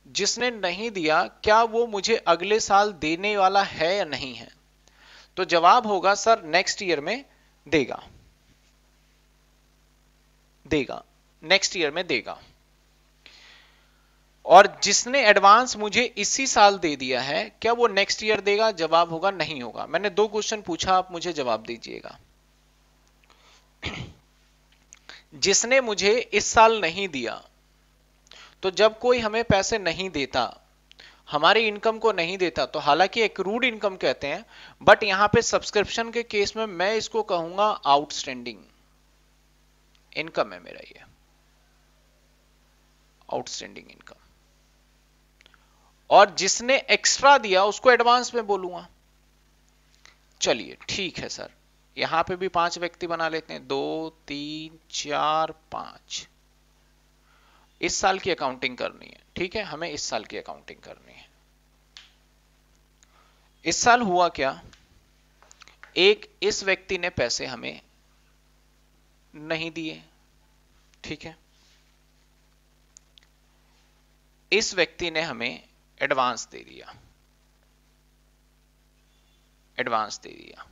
जिसने नहीं दिया, क्या वो मुझे अगले साल देने वाला है या नहीं है? तो जवाब होगा, सर नेक्स्ट ईयर में देगा। देगा। नेक्स्ट ईयर में देगा। और जिसने एडवांस मुझे इसी साल दे दिया है, क्या वो नेक्स्ट ईयर देगा? जवाब होगा, नहीं होगा। मैंने दो क्वेश्चन पूछा, आप मुझे जवाब दीजिएगा। जिसने मुझे इस साल नहीं दिया तो जब कोई हमें पैसे नहीं देता, हमारी इनकम को नहीं देता तो हालाँकि एक्रूड इनकम कहते हैं बट यहाँ पे सब्सक्रिप्शन के केस में मैं इसको कहूँगा आउटस्टैंडिंग इनकम है मेरा ये. आउटस्टैंडिंग इनकम और जिसने एक्स्ट्रा दिया, उसको एडवांस में बोलूँगा. चलिए, ठीक है सर. यहाँ पे भी पाँच व्यक्ति बना लेते हैं. दो, तीन, चार, पाँच. इस साल की अकाउंटिंग करनी है। ठीक है? हमें इस साल की अकाउंटिंग करनी है। इस साल हुआ क्या? एक, इस व्यक्ति ने पैसे हमें नहीं दिए। ठीक है? इस व्यक्ति ने हमें एडवांस दे दिया। एडवांस दे दिया।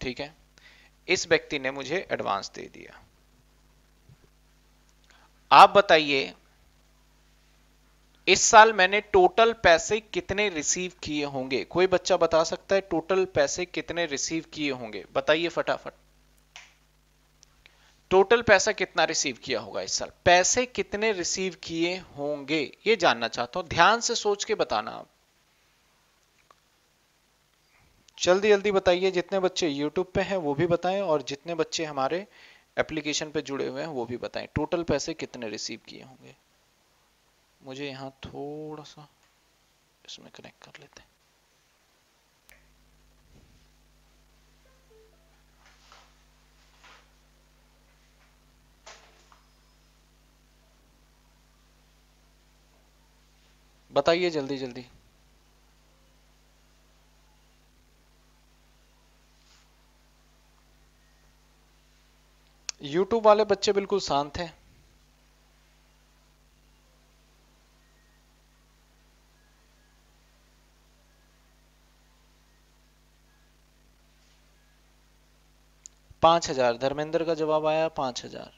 ठीक है? इस व्यक्ति ने मुझे एडवांस दे दिया। आप बताइए, इस साल मैंने टोटल पैसे कितने रिसीव किए होंगे? कोई बच्चा बता सकता है टोटल पैसे कितने रिसीव किए होंगे? बताइए फटाफट। टोटल पैसा कितना रिसीव किया होगा इस साल? पैसे कितने रिसीव किए होंगे? ये जानना चाहता हूँ। ध्यान से सोच के बताना आप। जल्दी जल्दी बताइए, जितने बच्चे यूट्यूब पे हैं वो भी बताएँ और जितने बच्चे हमारे एप्लीकेशन पे जुड़े हुए हैं, वो भी बताएँ। टोटल पैसे कितने रिसीव किए होंगे? मुझे यहाँ थोड़ा सा इसमें कनेक्ट कर लेते हैं। बताइए जल्दी जल्दी। यूट्यूब वाले बच्चे बिल्कुल शांत हैं। पाँच हज़ार। धर्मेंद्र का जवाब आया पाँच हज़ार।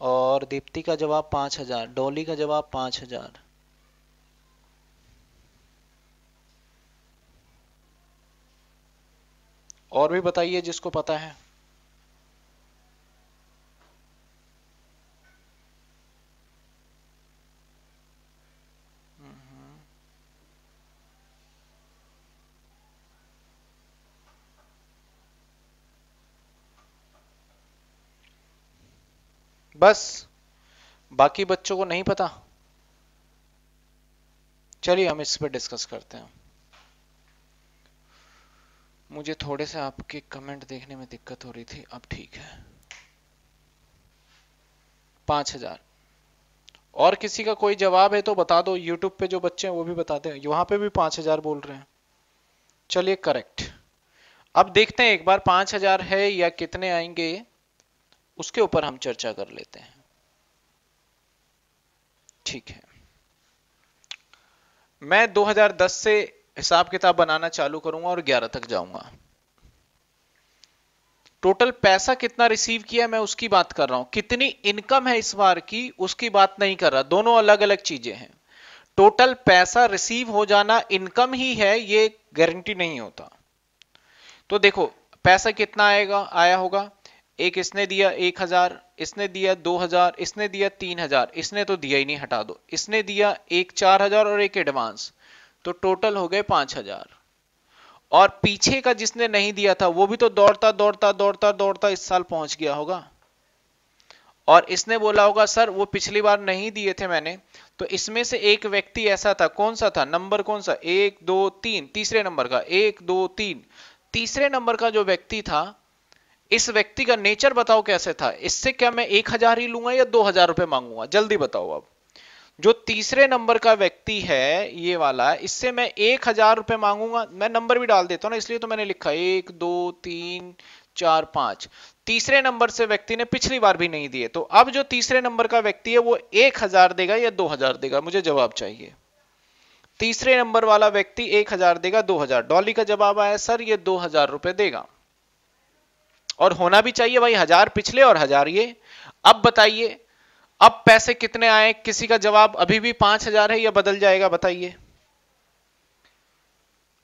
और दीप्ति का जवाब पाँच हज़ार। डोली का जवाब पाँच हज़ार। और भी बताइए जिसको पता है। बस, बाकी बच्चों को नहीं पता। चलिए हम इस पर डिस्कस करते हैं। मुझे थोड़े से आपके कमेंट देखने में दिक्कत हो रही थी। अब ठीक है। पाँच हज़ार। और किसी का कोई जवाब है तो बता दो। यूट्यूब पे जो बच्चे हैं, वो भी बताते हैं। वहाँ पे भी पाँच हज़ार बोल रहे हैं। चलिए करेक्ट अब देखते हैं एक बार पाँच हज़ार है या कितने आएँगे। उसके ऊपर हम चर्चा कर लेते हैं। ठीक है। मैं 2010 से हिसाब किताब बनाना चालू करूँगा और 11 तक जाऊँगा। टोटल पैसा कितना रिसीव किया मैं उसकी बात कर रहा हूँ। कितनी इनकम है इस बार की, उसकी बात नहीं कर रहा। दोनों अलग अलग चीज़ें हैं। टोटल पैसा रिसीव हो जाना इनकम ही है, ये गारंटी नहीं होता। तो देखो, पैसा कितना आएगा, आया होगा? एक इसने दिया एक हज़ार, इसने दिया दो हज़ार, इसने दिया तीन हज़ार, इसने तो दिया ही नहीं, हटा दो। इसने दिया एक चार हज़ार और एक एडवांस तो टोटल हो गए पाँच हज़ार। और पीछे का जिसने नहीं दिया था, वो भी तो दौड़ता दौड़ता दौड़ता दौड़ता इस साल पहुँच गया होगा। और इसने बोला होगा, सर, वो पिछली बार नहीं दिए थे मैंने तो इसमें से एक व्यक्ति ऐसा था, कौन सा था? नंबर कौन सा? एक, दो, तीन, तीसरे नंबर का, एक, दो, तीन। तीसरे नंबर का जो व्यक्ति था, इस व्यक्ति का नेचर बताओ कैसे था? इससे क्या मैं एक हज़ार ही लूँगा या दो हज़ार रुपए मांगूँगा? जल्दी बताओ अब जो तीसरे नंबर का व्यक्ति है, ये वाला, इससे मैं एक हज़ार रुपए मांगूँगा। मैं नंबर भी डाल देता हूँ ना, इसलिए तो मैंने लिखा, एक, दो, तीन, चार, पाँच। तीसरे नंबर से व्यक्ति ने पिछली बार भी नहीं दिए तो अब जो तीसरे नंबर का व्यक्ति है, वो एक हज़ार देगा या दो हज़ार देगा? मुझे जवाब चाहिए। तीसरे नंबर वाला व्यक्ति एक हज़ार देगा, दो हज़ार। डॉली का जवाब आया, सर, ये दो हज़ार रुपए देगा। और होना भी चाहिए भाई, हज़ार पिछले और हज़ार ये। अब बताइए अब पैसे कितने आए? किसी का जवाब अभी भी पाँच हज़ार है या बदल जाएगा? बताइए।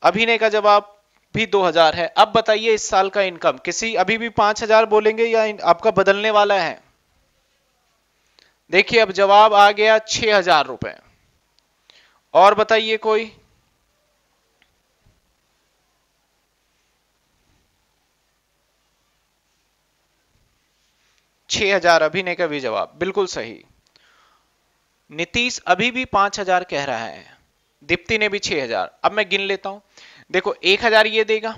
अभिनय का जवाब भी दो हज़ार है। अब बताइए इस साल का इनकम। किसी अभी भी पाँच हज़ार बोलेंगे या आपका बदलने वाला है? देखिए, अब जवाब आ गया छह हज़ार रुपए। और बताइए कोई? छह हज़ार अभिनय का भी जवाब। बिल्कुल सही। नीतीश अभी भी पाँच हज़ार कह रहा है। दीप्ति ने भी छह हज़ार। अब मैं गिन लेता हूँ। देखो, एक हज़ार ये देगा।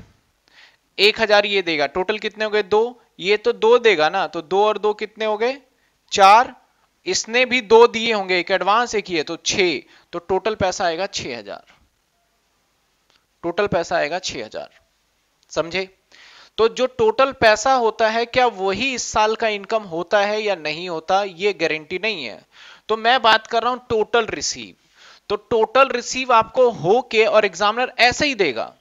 एक हज़ार ये देगा। टोटल कितने हो गए? दो। ये तो दो देगा ना। तो दो और दो कितने हो गए? चार। इसने भी दो दिए होंगे। एक एडवांस, एक ही है तो छह। तो टोटल पैसा आएगा छ हज़ार। टोटल पैसा आएगा हज़ार। समझे? तो जो टोटल पैसा होता है, क्या वही इस साल का इनकम होता है या नहीं होता, ये गारंटी नहीं है। तो मैं बात कर रहा हूँ टोटल रिसीव तो टोटल रिसीव आपको हो के और एग्जामिनर ऐसे ही देगा।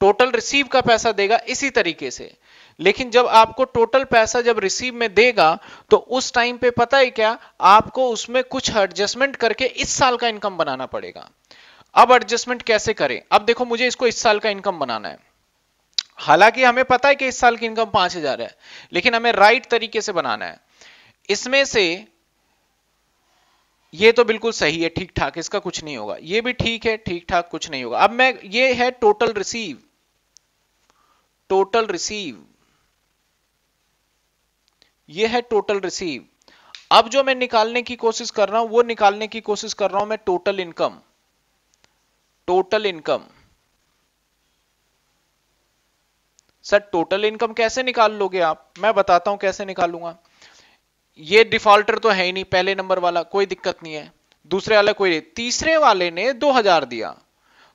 टोटल रिसीव का पैसा देगा इसी तरीके से। लेकिन जब आपको टोटल पैसा जब रिसीव में देगा तो उस टाइम पे पता है क्या, आपको उसमें कुछ एडजस्टमेंट करके इस साल का इनकम बनाना पड़ेगा। अब एडजस्टमेंट कैसे करें? अब देखो मुझे इसको इस साल का इनकम बनाना है। हालाँकि हमें पता है कि इस साल की इनकम पाँच हज़ार है, लेकिन हमें राइट तरीके से बनाना है। इसमें से ये तो बिल्कुल सही है ठीक ठाक इसका कुछ नहीं होगा। ये भी ठीक है ठीक ठाक कुछ नहीं होगा। अब मैं, ये है टोटल रिसीव टोटल रिसीव ये है टोटल रिसीव अब जो मैं निकालने की कोशिश कर रहा हूँ, वो निकालने की कोशिश कर रहा हूँ मैं total income total income sir total income कैसे निकाल लोगे आप? मैं बताता हूँ कैसे निकालूँगा। ये डिफॉल्टर तो है ही नहीं, पहले नंबर वाला, कोई दिक्कत नहीं है। दूसरे वाला कोई नहीं, तीसरे वाले ने 2000 दिया।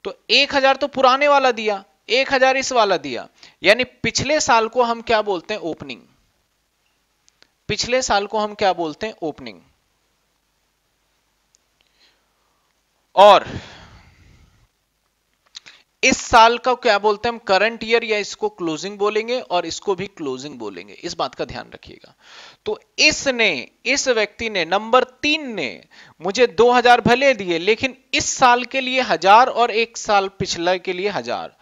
तो 1000 तो पुराने वाला दिया 1000 इस वाला दिया। यानी पिछले साल को हम क्या बोलते हैं? ओपनिंग पिछले साल को हम क्या बोलते हैं? ओपनिंग और इस साल का क्या बोलते हैं हम करंट ईयर या इसको क्लोजिंग बोलेंगे और इसको भी क्लोजिंग बोलेंगे? इस बात का ध्यान रखिएगा। तो इसने, इस व्यक्ति ने नंबर तीन ने मुझे 2000 भले दिए, लेकिन इस साल के लिए हज़ार और एक साल पिछले के लिए हज़ार।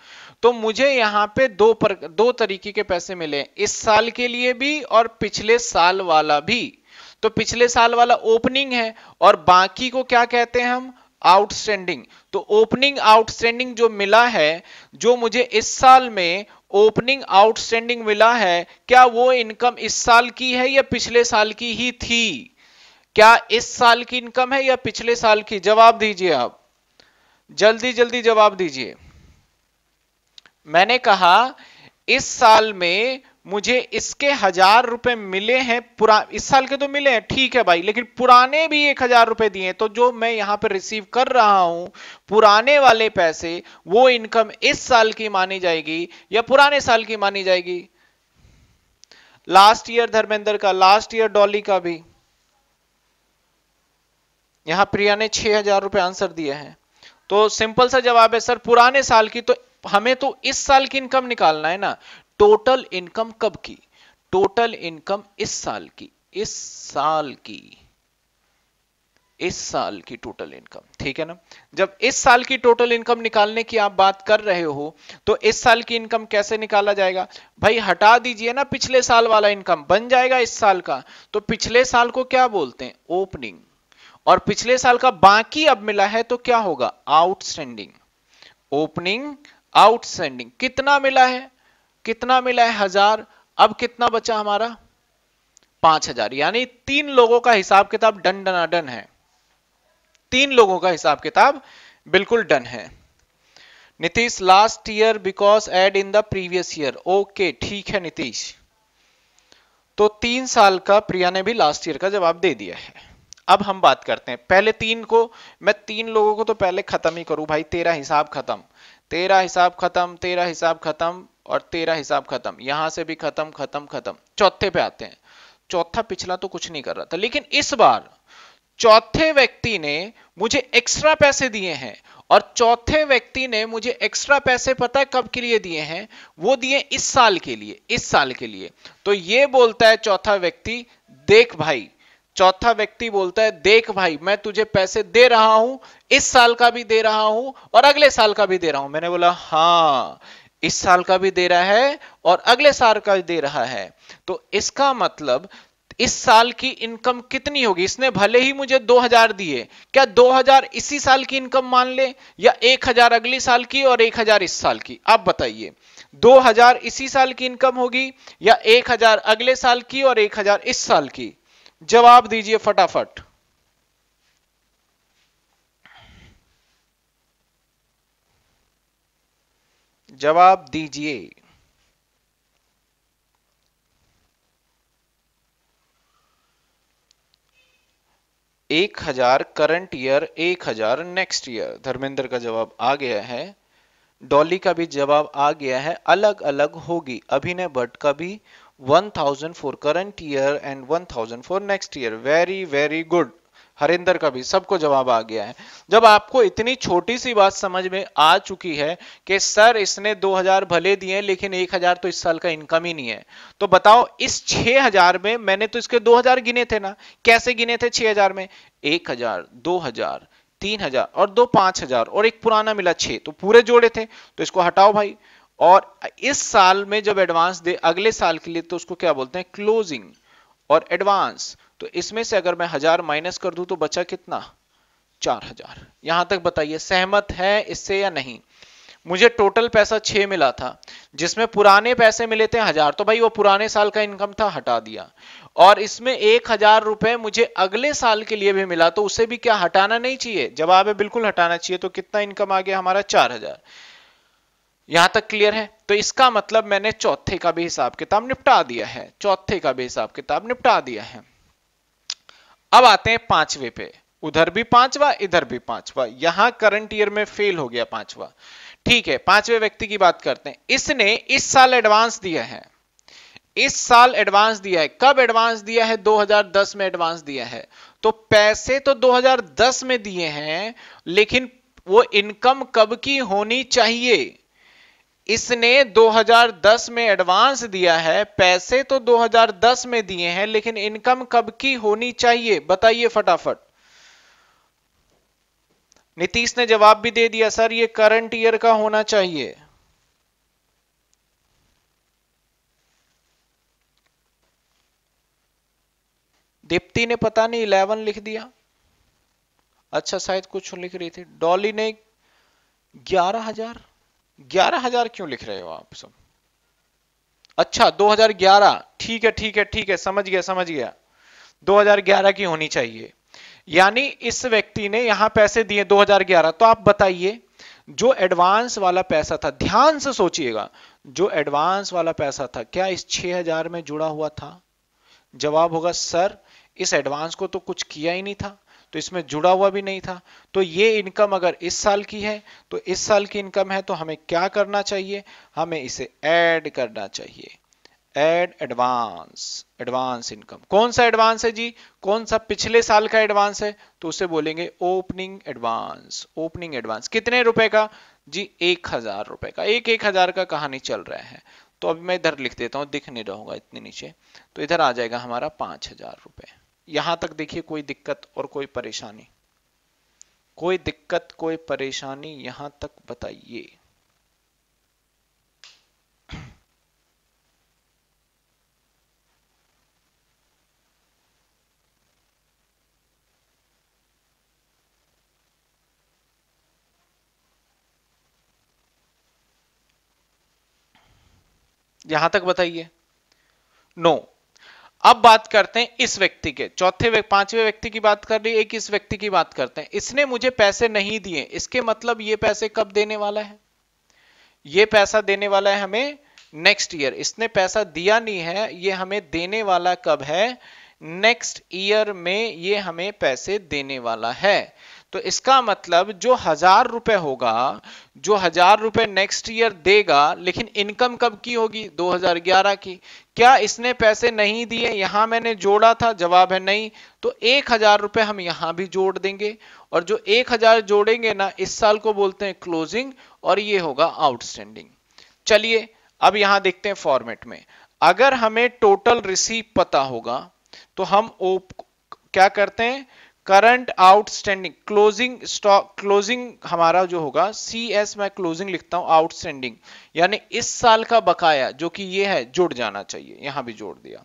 तो मुझे यहाँ पे दो पर, दो तरीके के पैसे मिले इस साल के लिए भी और पिछले साल वाला भी। तो पिछले साल वाला ओपनिंग है और बाकी को क्या कहते हैं हम? आउटस्टैंडिंग तो ओपनिंग आउटस्टैंडिंग जो मिला है, जो मुझे इस साल में ओपनिंग आउटस्टैंडिंग मिला है, क्या वो इनकम इस साल की है या पिछले साल की ही थी? क्या इस साल की इनकम है या पिछले साल की? जवाब दीजिए आप। जल्दी जल्दी जवाब दीजिए। मैंने कहा, इस साल में मुझे इसके हज़ार रुपए मिले हैं, पुरा, इस साल के तो मिले हैं, ठीक है भाई, लेकिन पुराने भी एक हज़ार रुपए दिए तो जो मैं यहाँ पर रिसीव कर रहा हूँ, पुराने वाले पैसे, वो इनकम इस साल की मानी जाएगी या पुराने साल की मानी जाएगी? लास्ट ईयर धर्मेंद्र का लास्ट ईयर डॉली का भी। यहाँ प्रिया ने छह हज़ार रुपए आंसर दिए हैं। तो सिंपल सा जवाब है, सर, पुराने साल की तो हमें तो इस साल की इनकम निकालना है ना। टोटल इनकम कब की? टोटल इनकम इस साल की, इस साल की, इस साल की टोटल इनकम, ठीक है ना? जब इस साल की टोटल इनकम निकालने की आप बात कर रहे हो तो इस साल की इनकम कैसे निकाला जाएगा? भाई हटा दीजिए ना पिछले साल वाला इनकम, बन जाएगा इस साल का। तो पिछले साल को क्या बोलते हैं? ओपनिंग। और पिछले साल का बाकी अब मिला है तो क्या होगा? आउटस्टैंडिंग। Opening, outstanding. कितना मिला है? कितना मिला है हज़ार? अब कितना बचा हमारा? पाँच हज़ार। यानी तीन लोगों का हिसाब किताब डन डना डन है। तीन लोगों का हिसाब किताब बिल्कुल डन है। Nitish last year because add in the previous year okay ठीक है नीतीश। तो तीन साल का प्रिया ने भी लास्ट ईयर का जवाब दे दिया है। अब हम बात करते हैं। पहले तीन को, मैं तीन लोगों को तो पहले खत्म ही करूँ। भाई, तेरा हिसाब खत्म। तेरा हिसाब खत्म, तेरा हिसाब खत्म। और तेरा हिसाब खत्म। यहाँ से भी खत्म खत्म खत्म। चौथे पे आते हैं। चौथा पिछला तो कुछ नहीं कर रहा था, लेकिन इस बार चौथे व्यक्ति ने मुझे एक्स्ट्रा पैसे दिए हैं और चौथे व्यक्ति ने मुझे एक्स्ट्रा पैसे पता है कब के लिए दिए हैं? वो दिए इस साल के लिए, इस साल के लिए। तो ये बोलता है चौथा व्यक्ति, देख भाई। चौथा व्यक्ति बोलता है, देख भाई, मैं तुझे पैसे दे रहा हूँ, इस साल का भी दे रहा हूँ और अगले साल का भी दे रहा हूँ। मैंने बोला, हाँ। इस साल का भी दे रहा है और अगले साल का भी दे रहा है। तो इसका मतलब इस साल की इनकम कितनी होगी? इसने भले ही मुझे 2000 दिए, क्या 2000 इसी साल की इनकम मान ले या 1000 अगली साल की और 1000 इस साल की? आप बताइए। 2000 इसी साल की इनकम होगी या 1000 अगले साल की और 1000 इस साल की? जवाब दीजिए फटाफट। जवाब दीजिए। एक हज़ार करंट ईयर, एक हज़ार नेक्स्ट ईयर। धर्मेंद्र का जवाब आ गया है। डॉली का भी जवाब आ गया है। अलग अलग होगी। अभिनय भट्ट का भी। 1000 for current year and 1000 for next year. Very very good. Harinder का भी सबको जवाब आ गया है। जब आपको इतनी छोटी सी बात समझ में आ चुकी है कि सर इसने 2000 भले दिए लेकिन 1000 तो इस साल का इनकम ही नहीं है। तो बताओ, इस 6000 में मैंने तो इसके 2000 गिने थे ना। कैसे गिने थे 6000 में? 1000 2000 3000 और दो 5000 और एक पुराना मिला छह। तो पूरे जोड़े थे। तो इसको हटाओ भाई। और इस साल में जब एडवांस दे, अगले साल के लिए तो उसको क्या बोलते हैं? क्लोजिंग और एडवांस। तो इसमें से अगर मैं हज़ार माइनस कर दूँ तो बचा कितना? चार हज़ार। यहाँ तक बताइए, सहमत है इससे या नहीं? मुझे टोटल पैसा छह मिला था, जिसमें पुराने पैसे मिले थे हज़ार। तो भाई वो पुराने साल का इनकम था, हटा दिया। और इसमें एक हज़ार रुपए मुझे अगले साल के लिए भी मिला तो उसे भी क्या हटाना नहीं चाहिए? जवाब है बिल्कुल हटाना चाहिए तो कितना इनकम आ गया? हमारा चार हज़ार। यहाँ तक क्लियर है? तो इसका मतलब मैंने चौथे का भी हिसाब किताब निपटा दिया है। चौथे का भी हिसाब किताब निपटा दिया है। अब आते हैं पांचवे पे। उधर भी पांचवा, इधर भी पांचवा। यहाँ करंट ईयर में फेल हो गया पांचवा। ठीक है, पांचवे व्यक्ति की बात करते हैं। इसने इस साल एडवांस दिया है। इस साल एडवांस दिया है। कब एडवांस दिया है? 2010 में एडवांस दिया है। तो पैसे तो 2010 में दिए हैं, लेकिन वो इनकम कब की होनी चाहिए? इसने 2010 में एडवांस दिया है, पैसे तो 2010 में दिए हैं, लेकिन इनकम कब की होनी चाहिए? बताइए फटाफट। नीतीश ने जवाब भी दे दिया, सर, ये करंट ईयर का होना चाहिए। दीप्ति ने पता नहीं, इलेवन लिख दिया। अच्छा शायद कुछ लिख रही थी। डॉली ने ग्यारह हज़ार। ग्यारह हज़ार क्यों लिख रहे हो आप सब? अच्छा 2011 ठीक है ठीक है ठीक है, समझ गया समझ गया। 2011 की होनी चाहिए। यानी इस व्यक्ति ने यहाँ पैसे दिए 2011 तो आप बताइए, जो एडवांस वाला पैसा था, ध्यान से सोचिएगा, जो एडवांस वाला पैसा था, क्या इस 6000 में जुड़ा हुआ था? जवाब होगा, सर, इस एडवांस को तो कुछ किया ही नहीं था। तो इसमें जुड़ा हुआ भी नहीं था। तो ये इनकम अगर इस साल की है तो इस साल की इनकम है तो हमें क्या करना चाहिए? हमें इसे ऐड करना चाहिए। Add advance advance income. कौन सा एडवांस है जी? कौन सा पिछले साल का एडवांस है? तो उसे बोलेंगे ओपनिंग एडवांस ओपनिंग एडवांस। कितने रुपए का? जी, एक हज़ार रुपए का। एक एक हज़ार का कहानी चल रहा है। तो अभी मैं इधर लिख देता हूँ, दिख नहीं रहूँगा इतने नीचे। तो इधर आ जाएगा हमारा पाँच हज़ार रुपए। यहाँ तक देखिए कोई दिक्कत और कोई परेशानी। कोई दिक्कत, कोई परेशानी यहाँ तक बताइए। यहाँ तक बताइए। नो अब बात करते हैं इस व्यक्ति के। चौथे पांचवे व्यक्ति की बात कर रही है, एक इस व्यक्ति की बात करते हैं। इसने मुझे पैसे नहीं दिए। इसके मतलब ये पैसे कब देने वाला है? ये पैसा देने वाला है हमें नेक्स्ट ईयर इसने पैसा दिया नहीं है, ये हमें देने वाला कब है? नेक्स्ट ईयर में ये हमें पैसे देने वाला है। तो इसका मतलब जो हज़ार रुपए होगा, जो हज़ार रुपए नेक्स्ट ईयर देगा, लेकिन इनकम कब की होगी? 2011 की। क्या इसने पैसे नहीं दिए? यहाँ मैंने जोड़ा था, जवाब है नहीं। तो एक हज़ार रुपए हम यहाँ भी जोड़ देंगे। और जो एक हज़ार जोड़ेंगे ना, इस साल को बोलते हैं क्लोजिंग और ये होगा आउटस्टैंडिंग चलिए, अब यहाँ देखते हैं फॉर्मेट में। अगर हमें टोटल रिसीव पता होगा तो हम क्या करते हैं? Current outstanding closing stock closing हमारा जो होगा सी एस मैं क्लोजिंग लिखता हूँ आउटस्टैंडिंग यानी इस साल का बकाया, जो कि ये है, जुड़ जाना चाहिए, यहाँ भी जोड़ दिया।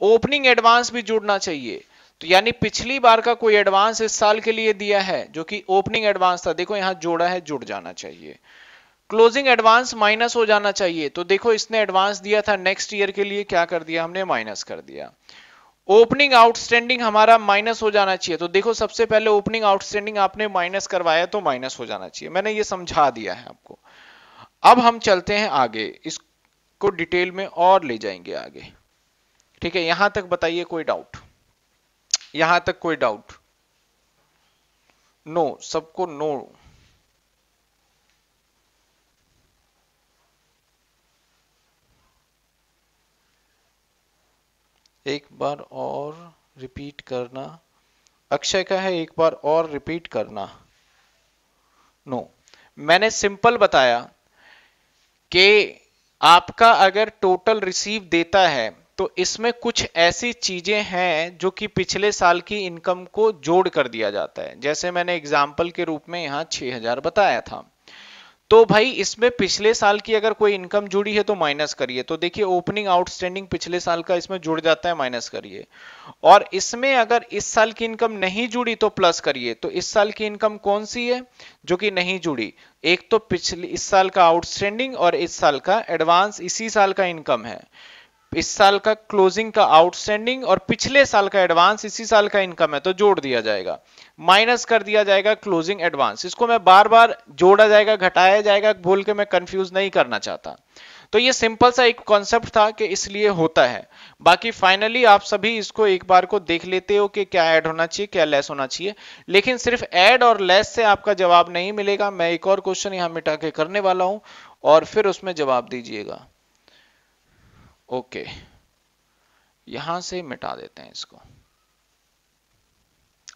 ओपनिंग एडवांस भी जुड़ना चाहिए। तो यानी पिछली बार का कोई एडवांस इस साल के लिए दिया है, जो कि ओपनिंग एडवांस था, देखो यहाँ जोड़ा है, जुड़ जाना चाहिए। क्लोजिंग एडवांस माइनस हो जाना चाहिए। तो देखो, इसने एडवांस दिया था नेक्स्ट ईयर के लिए क्या कर दिया हमने? माइनस कर दिया। ओपनिंग आउटस्टैंडिंग हमारा माइनस हो जाना चाहिए। तो देखो, सबसे पहले ओपनिंग आउटस्टैंडिंग आपने माइनस करवाया तो माइनस हो जाना चाहिए। मैंने ये समझा दिया है आपको। अब हम चलते हैं आगे। इसको डिटेल में और ले जाएँगे आगे। ठीक है, यहाँ तक बताइए कोई डाउट यहाँ तक कोई डाउट नो सबको नो एक बार और रिपीट करना। अक्षय का है, एक बार और रिपीट करना। No no. मैंने सिंपल बताया कि आपका अगर टोटल रिसीव देता है तो इसमें कुछ ऐसी चीज़ें हैं जो कि पिछले साल की इनकम को जोड़ कर दिया जाता है। जैसे मैंने एग्ज़ाम्पल के रूप में यहाँ 6000 बताया था। तो भाई, इसमें पिछले साल की अगर कोई इनकम जुड़ी है तो माइनस करिए। तो देखिए ओपनिंग आउटस्टैंडिंग पिछले साल का इसमें जुड़ जाता है माइनस करिए। और इसमें अगर इस साल की इनकम नहीं जुड़ी तो प्लस करिए। तो इस साल की इनकम कौन सी है जो कि नहीं जुड़ी? एक तो पिछले, इस साल का आउटस्टैंडिंग और इस साल का एडवांस इसी साल का इनकम है। इस साल का क्लोजिंग का आउटस्टैंडिंग और पिछले साल का एडवांस इसी साल का इनकम है तो जोड़ दिया जाएगा। माइनस कर दिया जाएगा क्लोजिंग एडवांस इसको मैं बार बार जोड़ा जाएगा, घटाया जाएगा, बोल के मैं कंफ्यूज नहीं करना चाहता। तो ये सिंपल सा एक कॉन्सेप्ट था कि इसलिए होता है। बाकी फाइनली आप सभी इसको एक बार को देख लेते हो कि क्या ऐड होना चाहिए, क्या लेस होना चाहिए। लेकिन सिर्फ़ ऐड और लेस से आपका जवाब नहीं मिलेगा। मैं एक और क्वेश्चन यहाँ मिटा के करने वाला हूँ और फिर उसमें जवाब दीजिएगा। ओके। यहाँ से मिटा देते हैं इसको।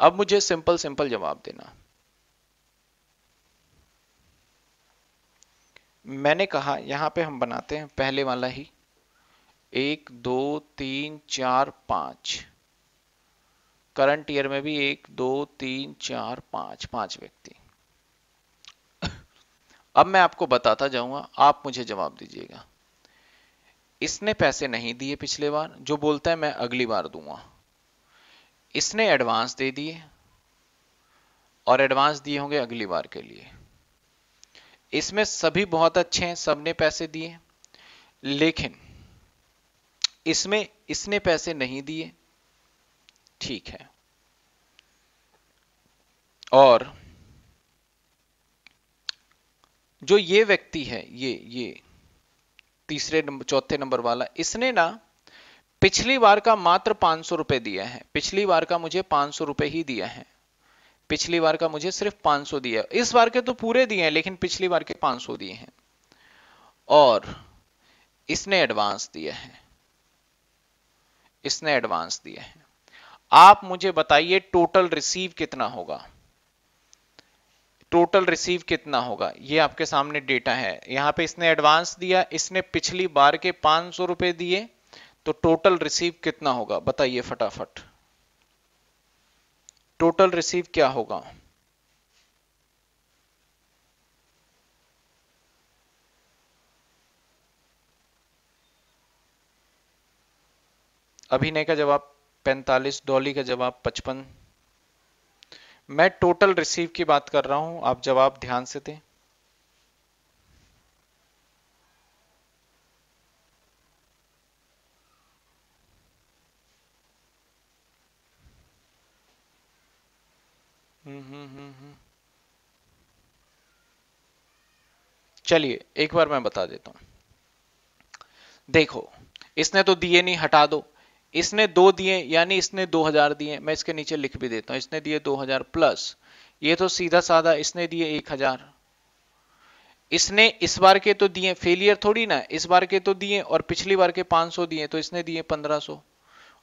अब मुझे सिंपल सिंपल जवाब देना। मैंने कहा, यहाँ पे हम बनाते हैं पहले वाला ही। एक, दो, तीन, चार, पाँच। करंट ईयर में भी एक, दो, तीन, चार, पाँच पाँच व्यक्ति। अब मैं आपको बताता जाऊँगा, आप मुझे जवाब दीजिएगा। इसने पैसे नहीं दिए पिछले बार, जो बोलता है मैं अगली बार दूँगा। इसने एडवांस दे दिए और एडवांस दिए होंगे अगली बार के लिए। इसमें सभी बहुत अच्छे हैं, सबने पैसे दिए, लेकिन इसमें इसने पैसे नहीं दिए, ठीक है। और जो ये व्यक्ति है, ये ये तीसरे नंबर चौथे नंबर वाला, इसने ना पिछली बार का मात्र पाँच सौ रुपए दिया है। पिछली बार का मुझे पाँच सौ रुपए ही दिया है। पिछली बार का मुझे सिर्फ़ पाँच सौ दिया इस बार के तो पूरे दिए हैं, लेकिन पिछली बार के पाँच सौ दिए हैं। और इसने एडवांस दिया है। इसने एडवांस दिया है। आप मुझे बताइए, टोटल रिसीव कितना होगा? टोटल रिसीव कितना होगा? ये आपके सामने डेटा है। यहाँ पे इसने एडवांस दिया, इसने पिछली बार के पाँच सौ रुपए दिए तो टोटल रिसीव कितना होगा? बताइए फटाफट। टोटल रिसीव क्या होगा? अभिनय का जवाब 45 डॉली का जवाब 55 मैं टोटल रिसीव की बात कर रहा हूँ आप जवाब ध्यान से दें। हम्म, हम्म, हम्म, चलिए एक बार मैं बता देता हूँ। देखो इसने तो दिए नहीं हटा दो। इसने दो दिए, यानी इसने दो हज़ार दिए। मैं इसके नीचे लिख भी देता हूँ। इसने दिए दो हज़ार प्लस ये तो सीधा साधा इसने दिए एक हज़ार। इसने इस बार के तो दिए फेलियर थोड़ी ना इस बार के तो दिए और पिछली बार के 500 दिए तो इसने दिए 1500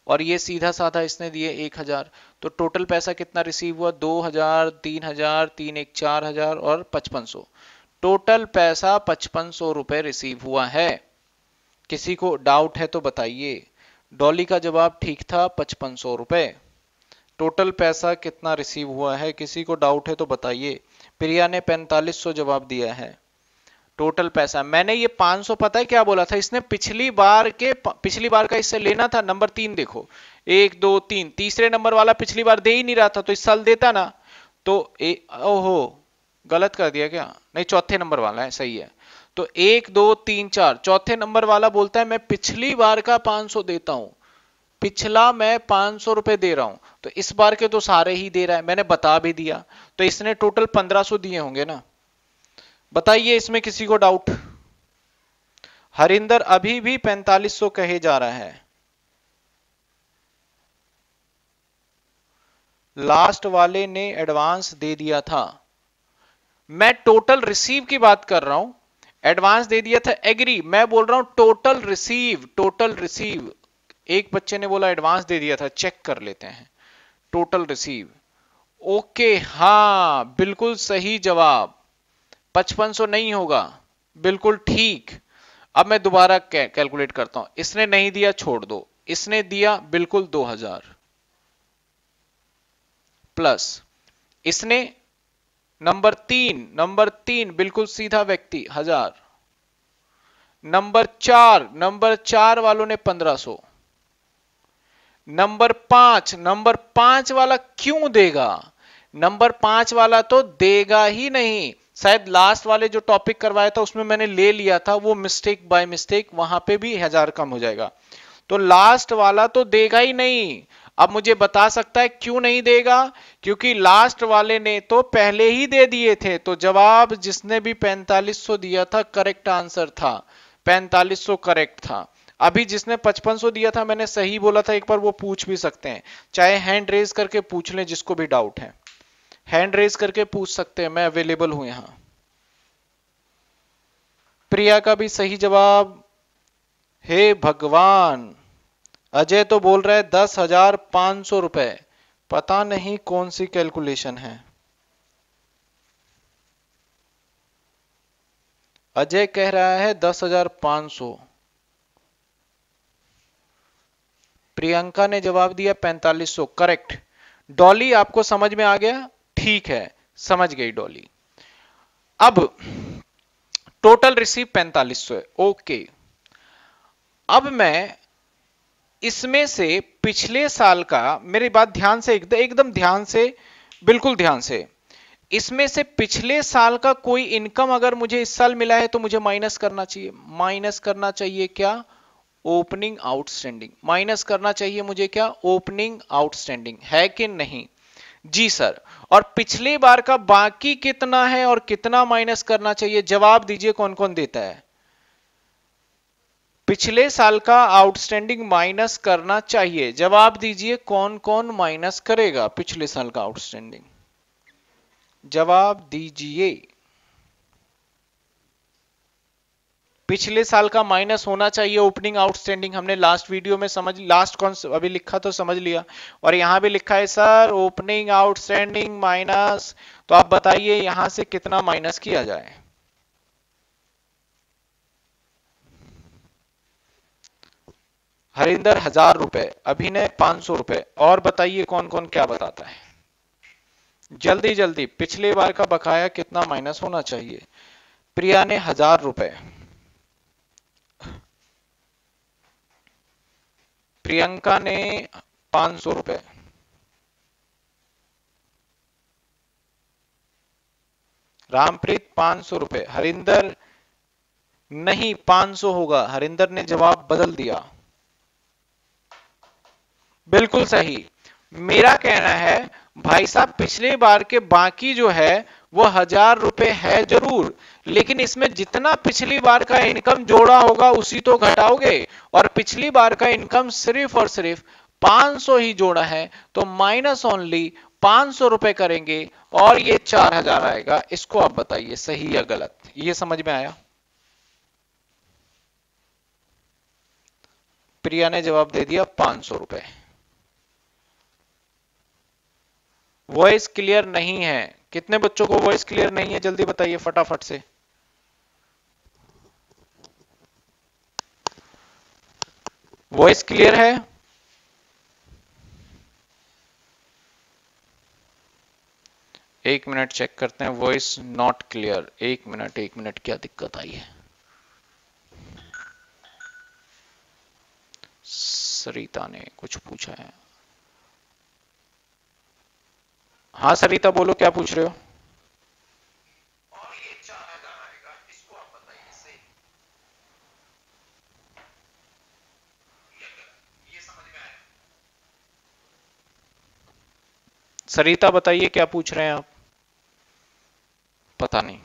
और ये सीधा साधा इसने दिए एक हज़ार। तो टोटल पैसा कितना रिसीव हुआ? दो हज़ार, तीन हज़ार, तीन एक, चार हज़ार और पचपन सौ। टोटल पैसा पचपन सौ रुपए रिसीव हुआ है। किसी को डाउट है तो बताइए। डॉली का जवाब ठीक था पचपन सौ रुपए। टोटल पैसा कितना रिसीव हुआ है किसी को डाउट है तो बताइए। प्रिया ने पैंतालीस सौ जवाब दिया है। टोटल पैसा। मैंने ये 500 पता है क्या बोला था? इसने पिछली बार के पिछली बार का इससे लेना था नंबर तीन देखो। एक दो तीन। तीसरे नंबर वाला पिछली बार दे ही नहीं रहा था तो इस साल देता ना। तो ए, ओहो गलत कर दिया क्या? नहीं चौथे नंबर वाला है सही है। तो एक, दो, तीन, चार। चौथे नंबर वाला बोलता है, मैं पिछली बार का 500 देता हूँ। पिछला मैं पाँच सौ रुपए दे रहा हूँ। तो इस बार के तो सारे ही दे रहा है। मैंने बता भी दिया। तो इसने टोटल पंद्रह सौ दिए होंगे ना। बताइए, इसमें किसी को डाउट? हरिंदर, अभी भी 4500 कहे जा रहा है। लास्ट वाले ने एडवांस दे दिया था। मैं टोटल रिसीव की बात कर रहा हूँ। एडवांस दे दिया था एग्री मैं बोल रहा हूँ टोटल रिसीव टोटल रिसीव एक बच्चे ने बोला एडवांस दे दिया था चेक कर लेते हैं. टोटल रिसीव ओके हाँ, बिल्कुल सही जवाब. 5500 नहीं होगा. बिल्कुल ठीक. अब मैं दोबारा कैलकुलेट करता हूँ. इसने नहीं दिया, छोड़ दो. इसने दिया, बिल्कुल 2000 प्लस इसने नंबर तीन नंबर तीन, बिल्कुल सीधा व्यक्ति, हज़ार। नंबर चार नंबर चार वालों ने 1500 नंबर पाँच नंबर पाँच वाला क्यों देगा? नंबर पाँच वाला तो देगा ही नहीं। शायद लास्ट वाले जो टॉपिक करवाया था, उसमें मैंने ले लिया था, वो मिस्टेक बाय मिस्टेक वहाँ पे भी हज़ार कम हो जाएगा। तो लास्ट वाला तो देगा ही नहीं। अब मुझे बता सकता है क्यों नहीं देगा? क्योंकि लास्ट वाले ने तो पहले ही दे दिए थे। तो जवाब जिसने भी 4500 दिया था करेक्ट आंसर था। 4500 करेक्ट था। अभी जिसने 5500 दिया था, मैंने सही बोला था, एक बार वो पूछ भी सकते हैं। चाहे हैंड रेज करके पूछ लें, जिसको भी डाउट है। हैंड रेज करके पूछ सकते हैं, मैं अवेलेबल हूँ यहाँ। प्रिया का भी सही जवाब, हे भगवान! अजय तो बोल रहे दस हज़ार पाँच सौ रुपए। पता नहीं कौन सी कैलकुलेशन है। अजय कह रहा है, दस हज़ार पाँच सौ। प्रियंका ने जवाब दिया, पैंतालीस सौ। करेक्ट। डॉली, आपको समझ में आ गया? ठीक है, समझ गई डॉली। अब, टोटल रिसीव पैंतालीस सौ है। ओके। अब मैं इसमें से पिछले साल का, मेरी बात ध्यान से एकदम एकदम ध्यान से, बिल्कुल ध्यान से। इसमें से पिछले साल का कोई इनकम अगर मुझे इस साल मिला है तो मुझे माइनस करना चाहिए। माइनस करना चाहिए क्या? ओपनिंग आउटस्टैंडिंग माइनस करना चाहिए मुझे क्या? ओपनिंग आउटस्टैंडिंग है कि नहीं? जी सर, और पिछले बार का बाकी कितना है और कितना माइनस करना चाहिए? जवाब दीजिए कौन कौन देता है। पिछले साल का आउटस्टैंडिंग माइनस करना चाहिए। जवाब दीजिए कौन कौन माइनस करेगा पिछले साल का आउटस्टैंडिंग। जवाब दीजिए। पिछले साल का माइनस होना चाहिए ओपनिंग आउटस्टैंडिंग। हमने लास्ट वीडियो में समझ, लास्ट कौन अभी लिखा तो समझ लिया। और यहाँ भी लिखा है, सर, ओपनिंग आउटस्टैंडिंग माइनस तो आप बताइए यहाँ से कितना माइनस किया जाए। हरिंदर हज़ार रुपए, अभिनय पाँच सौ रुपए। और बताइए कौन कौन क्या बताता है? जल्दी जल्दी, पिछले बार का बकाया कितना माइनस होना चाहिए? प्रिया ने हज़ार रुपए। प्रियंका ने पाँच सौ रुपए। रामप्रीत पाँच सौ रुपए। हरिंदर नहीं, पाँच सौ होगा। हरिंदर ने जवाब बदल दिया। बिल्कुल सही। मेरा कहना है, भाई साहब, पिछले बार के बाकी जो है, वो हज़ार रुपए है ज़रूर, लेकिन इसमें जितना पिछली बार का इनकम जोड़ा होगा, उसी तो घटाओगे। और पिछली बार का इनकम सिर्फ़ और सिर्फ़ 500 ही जोड़ा है तो माइनस ओनली 500 रुपए करेंगे, और ये 4000 आएगा। इसको आप बताइए, सही या गलत? ये समझ में आया? प्रिया ने जवाब दे दिया 500 रुपए। वॉइस क्लियर नहीं है। कितने बच्चों को वॉइस क्लियर नहीं है? जल्दी बताइए फटाफट से। वॉइस क्लियर है? एक मिनट चेक करते हैं। वॉइस नॉट क्लियर एक मिनट एक मिनट, क्या दिक्कत आई है? सरिता ने कुछ पूछा है। हाँ सरिता बोलो क्या पूछ रहे हो? सरिता बताइए क्या पूछ रहे हैं आप? पता नहीं।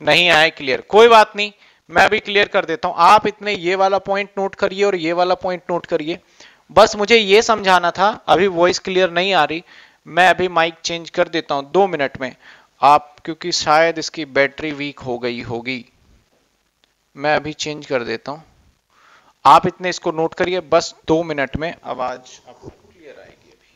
नहीं आए क्लियर कोई बात नहीं मैं अभी क्लियर कर देता हूँ। आप इतने ये वाला पॉइंट नोट करिए और ये वाला पॉइंट नोट करिए। बस मुझे ये समझाना था, अभी वॉइस क्लियर नहीं आ रही, मैं अभी माइक चेंज कर देता हूँ, दो मिनट में। आप, क्योंकि शायद इसकी बैटरी वीक हो गई होगी, मैं अभी चेंज कर देता हूँ। आप इतने इसको नोट करिए, बस दो मिनट में आवाज़। आपको hello hello check check check hello अब बताइए आप वॉइस क्लियर आ रही है थोड़ी कम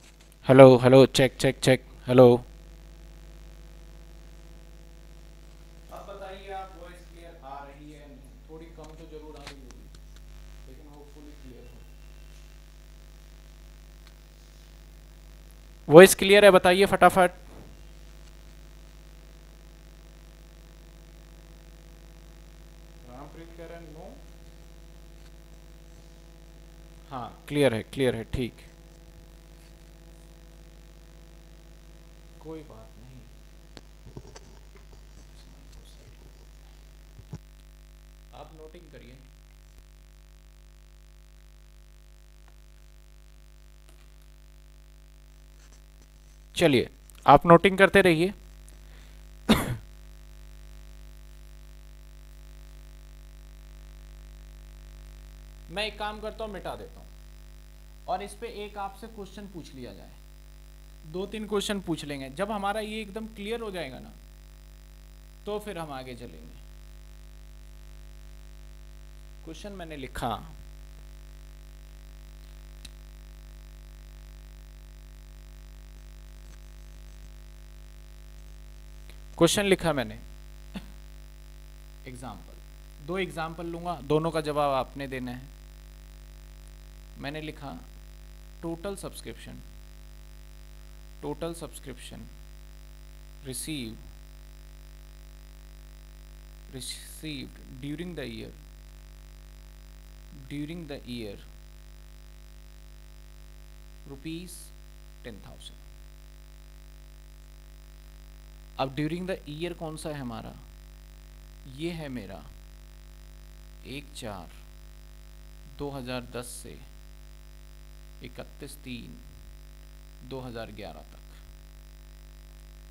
तो ज़रूर आ रही होगी लेकिन होपफुली क्लियर हो। वॉइस क्लियर है बताइए फटाफट। हैं हाँ क्लियर है क्लियर है ठीक कोई बात नहीं आप नोटिंग करिए चलिए, आप नोटिंग करते रहिए। मैं एक काम करता हूँ, मिटा देता हूँ। और इस पे एक आपसे क्वेश्चन पूछ लिया जाए। दो तीन क्वेश्चन पूछ लेंगे। जब हमारा ये एकदम क्लियर हो जाएगा ना तो फिर हम आगे चलेंगे। क्वेश्चन मैंने लिखा। क्वेश्चन लिखा मैंने। एग्ज़ाम्पल दो एग्ज़ाम्पल लूँगा, दोनों का जवाब आपने देना है। मैंने लिखा total subscription total subscription receive received during the year. During the year. Rupees 10000 अब ड्यूरिंग द ईयर कौन सा है हमारा? ये है मेरा। एक चार। 2010 से इकतीस तीन। 2011 तक।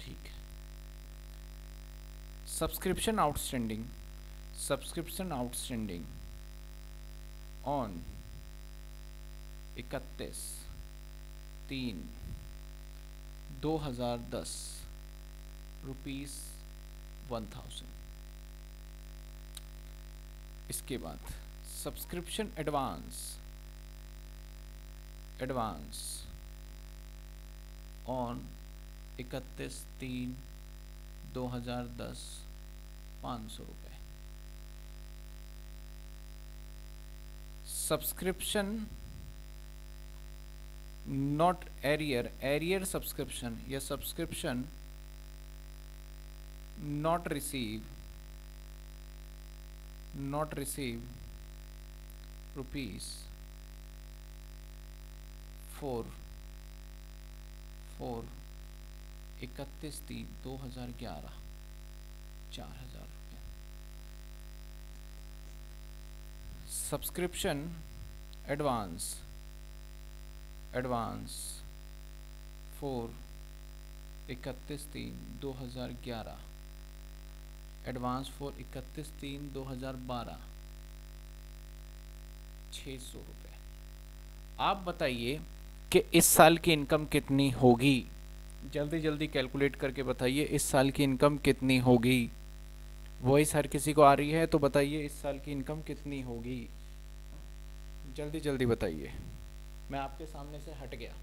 ठीक है। Subscription outstanding subscription outstanding on इकतीस तीन। 2010 रुपीस वन थाउज़ेंड इसके बाद सब्सक्रिप्शन एडवांस एडवांस ऑन इकतीस तीन 2010 पाँच सौ रुपये subscription not arrear arrear subscription या subscription not receive not receive rupees 4 4 इकतीस तीन, दो हज़ार ग्यारह, चार हज़ार रुपये। सब्सक्रिप्शन एडवांस एडवांस फोर इकतीस तीन, दो हज़ार ग्यारह। एडवांस फॉर इकतीस तीन दो हज़ार बारह। छ सौ रुपये आप बताइए कि इस साल की इनकम कितनी होगी? जल्दी जल्दी कैलकुलेट करके बताइए, इस साल की इनकम कितनी होगी? वॉइस हर किसी को आ रही है तो बताइए इस साल की इनकम कितनी होगी? जल्दी जल्दी बताइए। मैं आपके सामने से हट गया।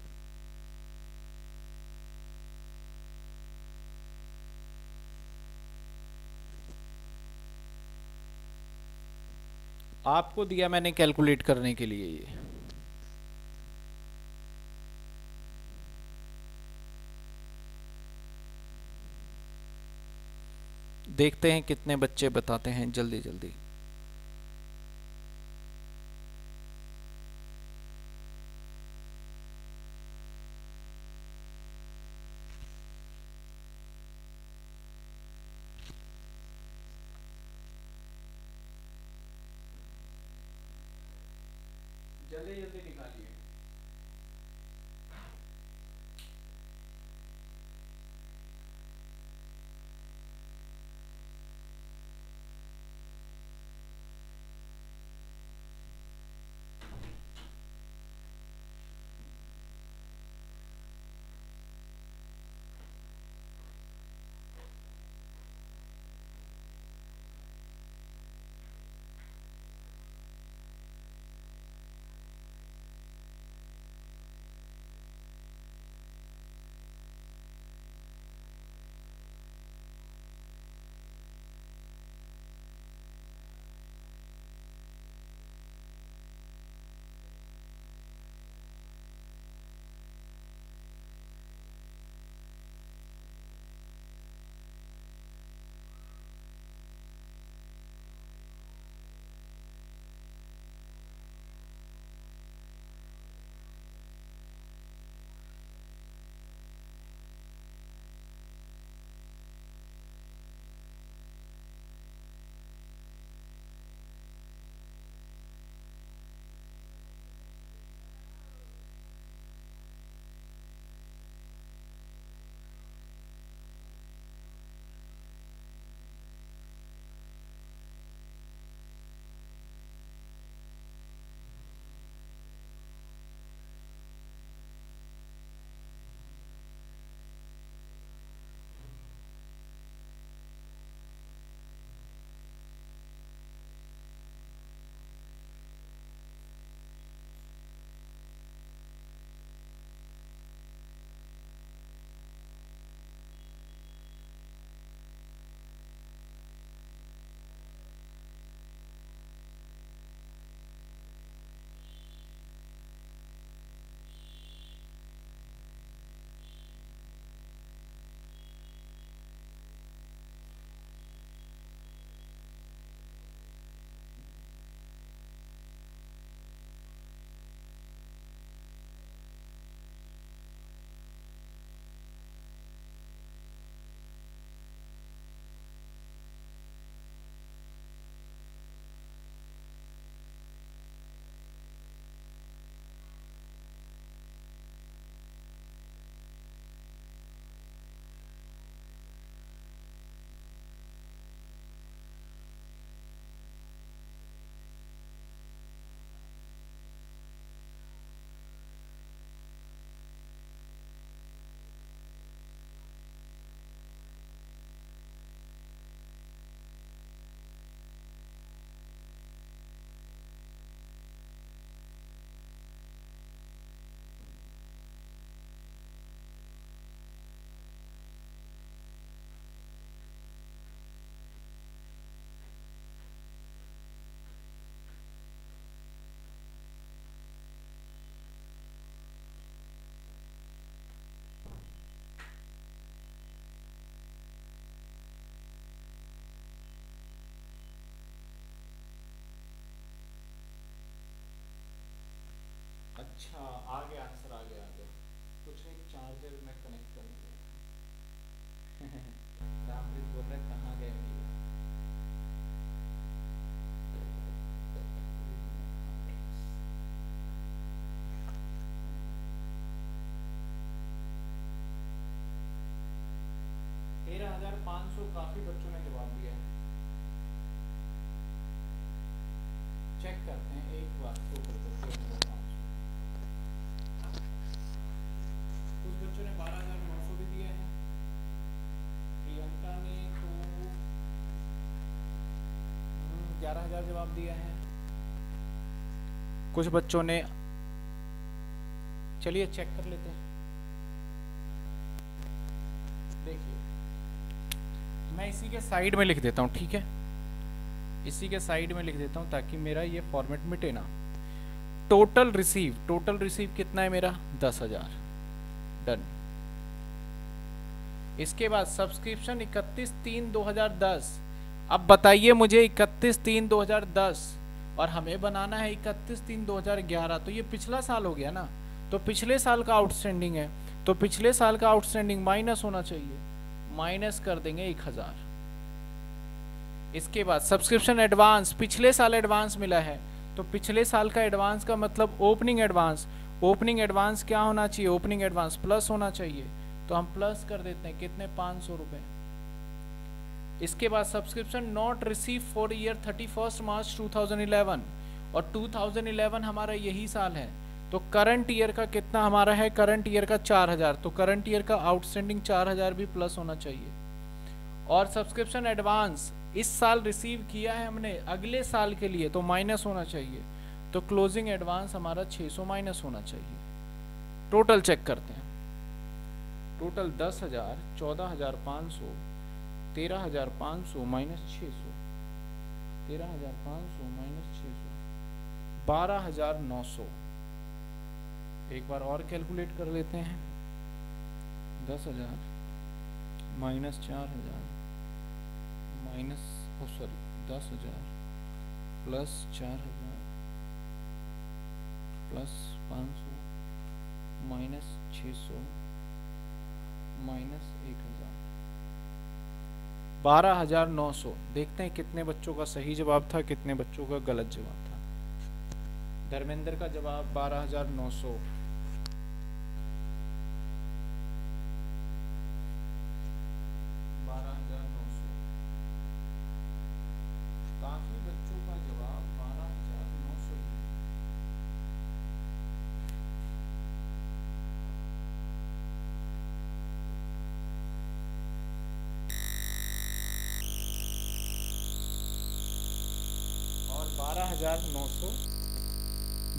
आपको दिया मैंने कैलकुलेट करने के लिए ये। देखते हैं कितने बच्चे बताते हैं, जल्दी जल्दी। अच्छा आ गया आंसर आ गया आ गया कुछ नहीं चार्जर में कनेक्ट करने गया रामप्रीत बोल रहे, कहाँ गए तेरह हज़ार पाँच सौ काफ़ी बच्चों ने जवाब दिया। है चेक करते हैं, एक बार ग्यारह हज़ार जवाब दिया है। कुछ बच्चों ने चलिए चेक कर लेते हैं। देखिए। मैं इसी के साइड में लिख देता हूँ, ठीक है? इसी के साइड में लिख देता हूँ ताकि मेरा ये फॉर्मेट मिटे ना। टोटल रिसीव टोटल रिसीव कितना है मेरा? दस हज़ार। डन इसके बाद सब्सक्रिप्शन इकतीस तीन दो हज़ार दस। अब बताइए मुझे इकतीस तीन दो हज़ार दस और हमें बनाना है इकतीस तीन दो हज़ार ग्यारह। तो ये पिछला साल हो गया ना। तो पिछले साल का आउटस्टैंडिंग है। तो पिछले साल का आउटस्टैंडिंग माइनस होना चाहिए। माइनस कर देंगे एक हज़ार। इसके बाद सब्सक्रिप्शन एडवांस। पिछले साल एडवांस मिला है। तो पिछले साल का एडवांस का मतलब ओपनिंग एडवांस। ओपनिंग एडवांस क्या होना चाहिए? ओपनिंग एडवांस प्लस होना चाहिए। तो हम प्लस कर देते हैं। कितने? पाँच सौ रुपये इसके बाद subscription not receive for year thirty first March two thousand eleven और टू थाउज़ेंड इलेवन हमारा यही साल है। तो करंट ईयर का कितना हमारा है? करंट ईयर का चार हज़ार। तो करंट ईयर का आउटस्टैंडिंग चार हज़ार भी प्लस होना चाहिए। और सब्सक्रिप्शन एडवांस इस साल रिसीव किया है हमने अगले साल के लिए तो माइनस होना चाहिए। तो क्लोजिंग एडवांस हमारा 600 माइनस होना चाहिए। टोटल चेक करते हैं। टोटल दस हज़ार, चौदह हज़ार पाँच सौ तेरह हज़ार पाँच सौ माइनस छः सौ। तेरह हज़ार पाँच सौ माइनस छः सौ। बारह हज़ार नौ सौ। एक बार और कैलकुलेट कर लेते हैं। दस हज़ार माइनस चार हज़ार माइनस सॉरी, दस हज़ार प्लस चार हज़ार प्लस पाँच सौ माइनस छ सौ माइनस बारह हज़ार नौ सौ। देखते हैं कितने बच्चों का सही जवाब था, कितने बच्चों का गलत जवाब था। धर्मेंद्र का जवाब बारह हज़ार नौ सौ। बारह हज़ार नौ सौ। काफ़ी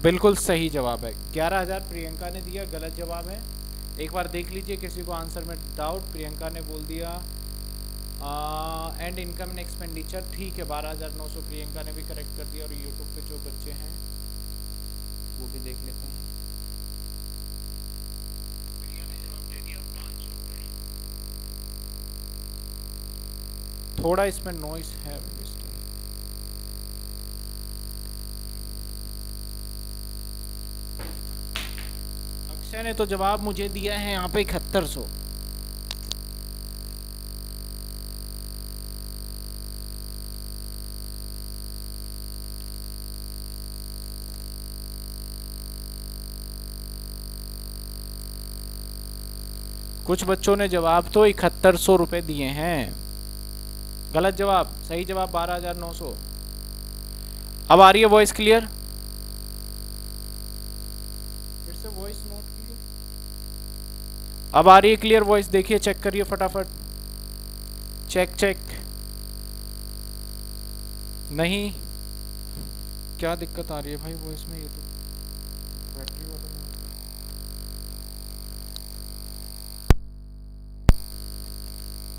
बिल्कुल सही जवाब है। ग्यारह हज़ार प्रियंका ने दिया, गलत जवाब है। एक बार देख लीजिए, किसी को आंसर में डाउट प्रियंका ने बोल दिया एंड इनकम एंड एक्सपेंडिचर ठीक है, बारह हज़ार नौ सौ प्रियंका ने भी करेक्ट कर दिया, और यूट्यूब पे जो बच्चे हैं, वो भी देख लेते हैं। थोड़ा इसमें नॉइस है अक्षय ने तो जवाब मुझे दिया है यहाँ पे इकहत्तर सौ। कुछ बच्चों ने जवाब तो इकहत्तर सौ रुपये दिए हैं। गलत जवाब, सही जवाब बारह हज़ार नौ सौ। अब आ रही है वॉइस क्लियर फिर से वॉइस नोट अब आ रही है क्लियर वॉइस देखिए चेक करिए फटाफट। चेक चेक नहीं। क्या दिक्कत आ रही है भाई वॉइस में? ये तो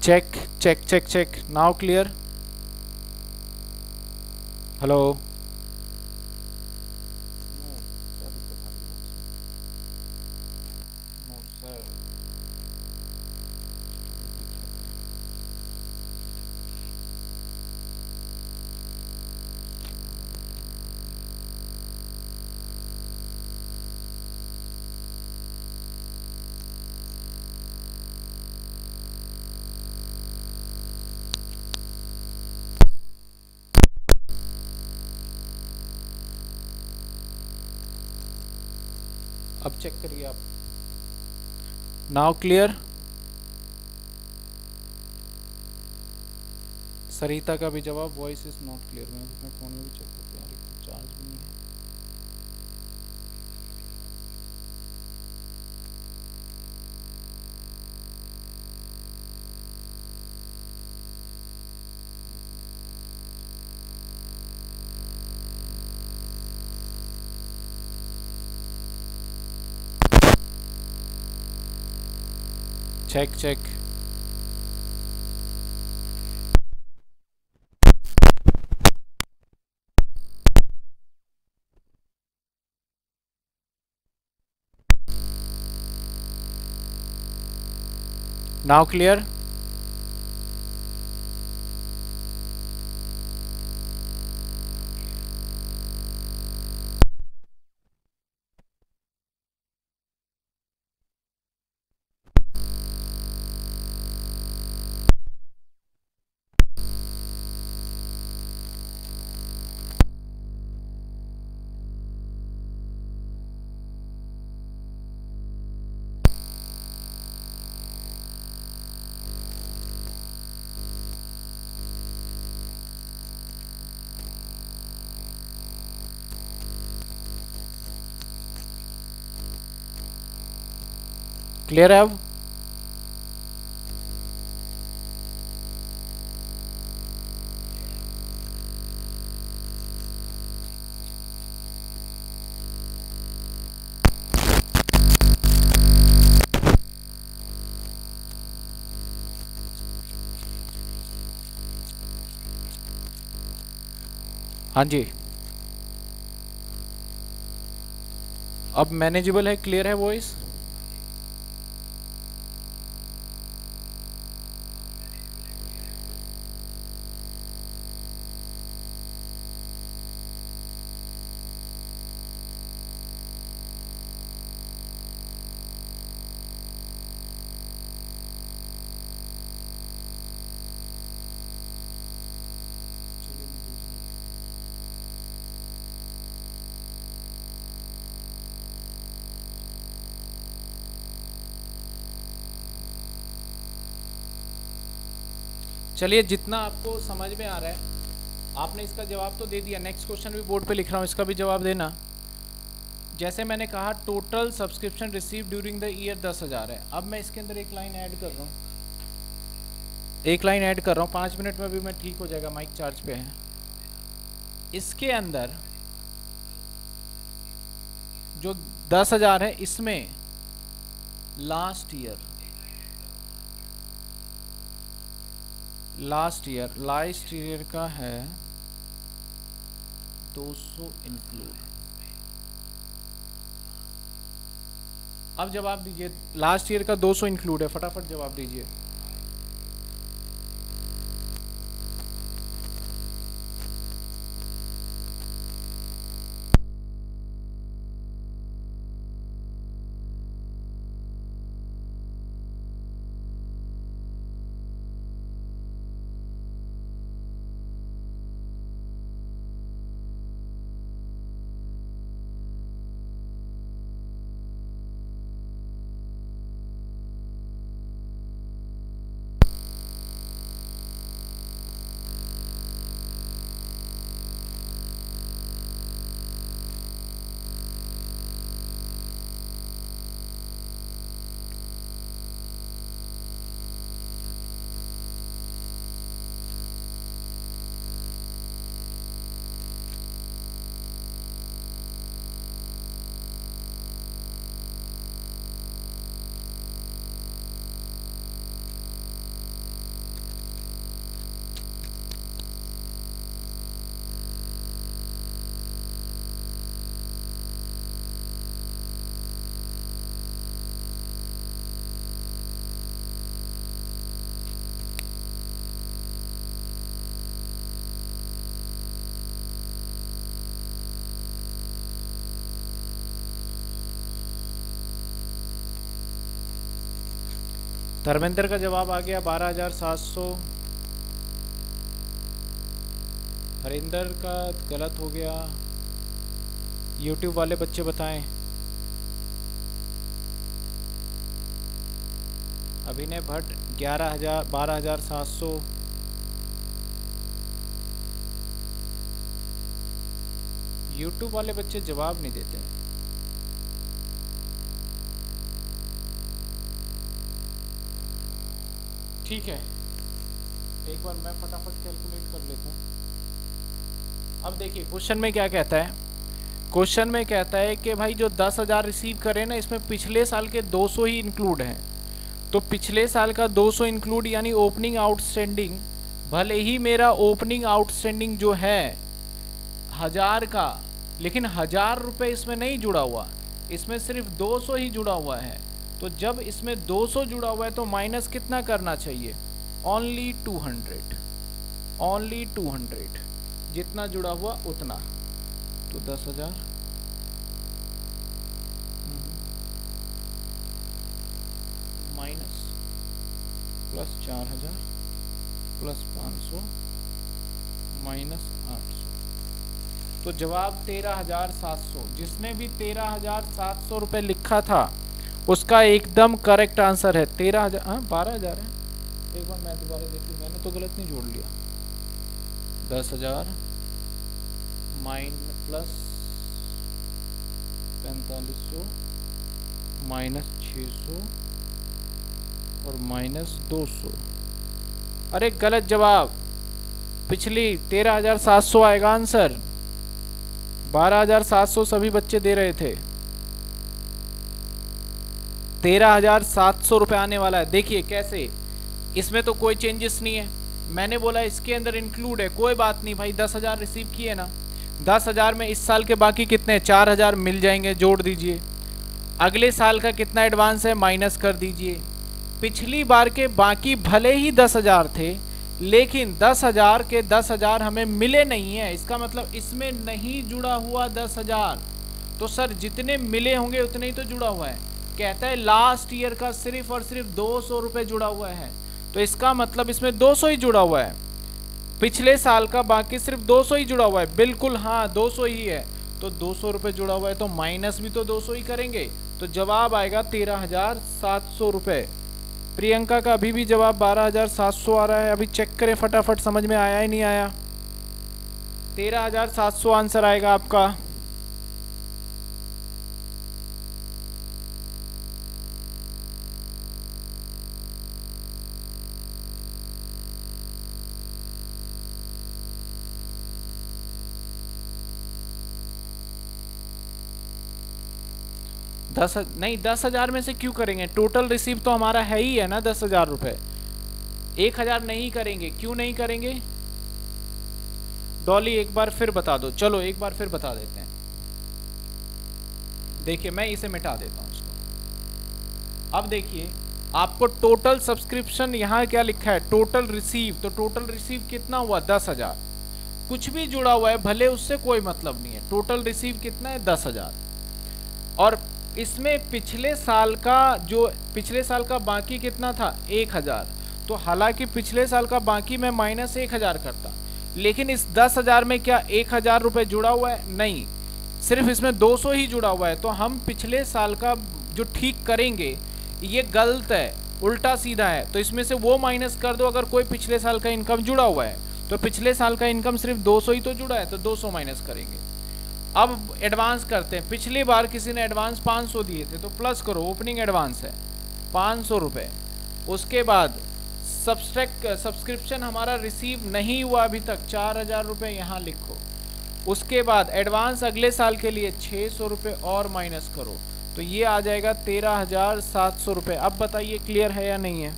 check check check check now clear hello अब चेक करिए आप। नाउ क्लियर सरिता का भी जवाब वॉइस इज़ नॉट क्लियर मैं फ़ोन में भी चेक करते हैं चार्ज भी नहीं है। Check check. Now clear clear है अब हाँ जी। अब मैनेजेबल है क्लियर है वॉइस चलिए, जितना आपको समझ में आ रहा है, आपने इसका जवाब तो दे दिया। नेक्स्ट क्वेश्चन भी बोर्ड पे लिख रहा हूँ, इसका भी जवाब देना। जैसे मैंने कहा total subscription receive during the year दस हज़ार है। अब मैं इसके अंदर एक लाइन ऐड कर रहा हूँ। एक लाइन ऐड कर रहा हूँ। पाँच मिनट में भी मैं ठीक हो जाएगा माइक चार्ज पे है। इसके अंदर जो दस हज़ार है, इसमें last year last year last year का है 200 इंक्लूड अब जवाब दीजिए लास्ट ईयर का 200 इंक्लूड है, फटाफट जवाब दीजिए। धर्मेंद्र का जवाब आ गया बारह हज़ार सात सौ। हरिंदर का गलत हो गया। यूट्यूब वाले बच्चे बताएँ। अभिनय भट्ट ग्यारह हज़ार, बारह हज़ार सात सौ। यूट्यूब वाले बच्चे जवाब नहीं देते। हैं ठीक है। एक बार मैं फटाफट कैलकुलेट कर लेता हूँ। अब देखिए क्वेश्चन में क्या कहता है? क्वेश्चन में कहता है कि भाई जो दस हज़ार रिसीव करे ना, इसमें पिछले साल के 200 ही इंक्लूड हैं। तो पिछले साल का 200 इंक्लूड यानी ओपनिंग आउटस्टैंडिंग भले ही मेरा ओपनिंग आउटस्टैंडिंग जो है, हज़ार का, लेकिन हज़ार रुपये इसमें नहीं जुड़ा हुआ। इसमें सिर्फ़ 200 ही जुड़ा हुआ है। तो जब इसमें 200 जुड़ा हुआ है तो माइनस कितना करना चाहिए? ओनली 200 ओनली 200 जितना जुड़ा हुआ, उतना। तो दस हज़ार। माइनस प्लस चार हज़ार, प्लस पाँच सौ, माइनस आठ सौ। तो जवाब तेरह हज़ार सात सौ। जिसने भी तेरह हज़ार सात सौ रुपये लिखा था उसका एकदम करेक्ट आंसर है। तेरह हज़ार हाँ बारह हज़ार है। एक बार मैं दोबारा देख मैंने तो गलत नहीं जोड़ लिया। दस हज़ार माइन प्लस पैंतालीस सौ माइनस छ सौ और माइनस दो सौ। अरे, गलत जवाब। पिछली तेरह हज़ार सात सौ आएगा आंसर बारह हज़ार सात सौ सभी बच्चे दे रहे थे। तेरह हज़ार सात सौ रुपये आने वाला है। देखिए कैसे, इसमें तो कोई चेंजेस नहीं है। मैंने बोला, इसके अंदर इंक्लूड है, कोई बात नहीं भाई, दस हज़ार रिसीव किए ना। दस हज़ार में इस साल के बाकी कितने चार हज़ार मिल जाएँगे, जोड़ दीजिए। अगले साल का कितना एडवांस है? माइनस कर दीजिए। पिछली बार के बाकी भले ही दस हज़ार थे, लेकिन दस हज़ार के दस हज़ार हमें मिले नहीं है। इसका मतलब इसमें नहीं जुड़ा हुआ दस हज़ार। तो सर, जितने मिले होंगे, उतने ही तो जुड़ा हुआ है। कहता है लास्ट ईयर का सिर्फ़ और सिर्फ़ दो सौ रुपये जुड़ा हुआ है। तो इसका मतलब इसमें 200 ही जुड़ा हुआ है। पिछले साल का बाकी सिर्फ़ 200 ही जुड़ा हुआ है। बिल्कुल हाँ 200 ही है। तो दो सौ रुपये जुड़ा हुआ है तो माइनस भी तो 200 ही करेंगे। तो जवाब आएगा तेरह हज़ार सात सौ रुपये प्रियंका का अभी भी जवाब बारह हज़ार सात सौ आ रहा है। अभी चेक करें, फटाफट समझ में आया ही नहीं आया। तेरह हज़ार सात सौ आंसर आएगा आपका। दस नहीं, दस हज़ार में से क्यों करेंगे? टोटल रिसीव तो हमारा है ही है ना, दस हज़ार रुपए। एक हज़ार नहीं करेंगे, क्यों नहीं करेंगे? डॉली एक बार फिर बता दो। चलो, एक बार फिर बता देते हैं। देखिए, मैं इसे मिटा देता हूँ इसको। अब देखिए, आपको टोटल सब्सक्रिप्शन यहाँ क्या लिखा है? टोटल रिसीव तो टोटल रिसीव कितना हुआ? दस हज़ार। कुछ भी जुड़ा हुआ है, भले उससे कोई मतलब नहीं है। टोटल रिसीव कितना है? दस हज़ार। और इसमें पिछले साल का जो, पिछले साल का बाकी कितना था? एक हज़ार। तो हालाँकि पिछले साल का बाकी मैं माइनस एक हज़ार करता। लेकिन इस दस हज़ार में क्या एक हज़ार रुपये जुड़ा हुआ है? नहीं। सिर्फ़ इसमें दो सौ ही जुड़ा हुआ है। तो हम पिछले साल का जो ठीक करेंगे, ये गलत है, उल्टा सीधा है। तो इसमें से वो माइनस कर दो अगर कोई पिछले साल का इनकम जुड़ा हुआ है। तो पिछले साल का इनकम सिर्फ़ 200 ही तो जुड़ा है तो 200 माइनस करेंगे। अब एडवांस करते हैं। पिछली बार किसी ने एडवांस 500 दिए थे तो प्लस करो ओपनिंग एडवांस है। पाँच सौ रुपये उसके बाद सब्सट्रैक्ट सब्सक्रिप्शन हमारा रिसीव नहीं हुआ अभी तक, चार हज़ार रुपये यहाँ लिखो। उसके बाद एडवांस अगले साल के लिए छः सौ रुपये और माइनस करो। तो ये आ जाएगा तेरह हज़ार सात सौ रुपये अब बताइए क्लियर है या नहीं है?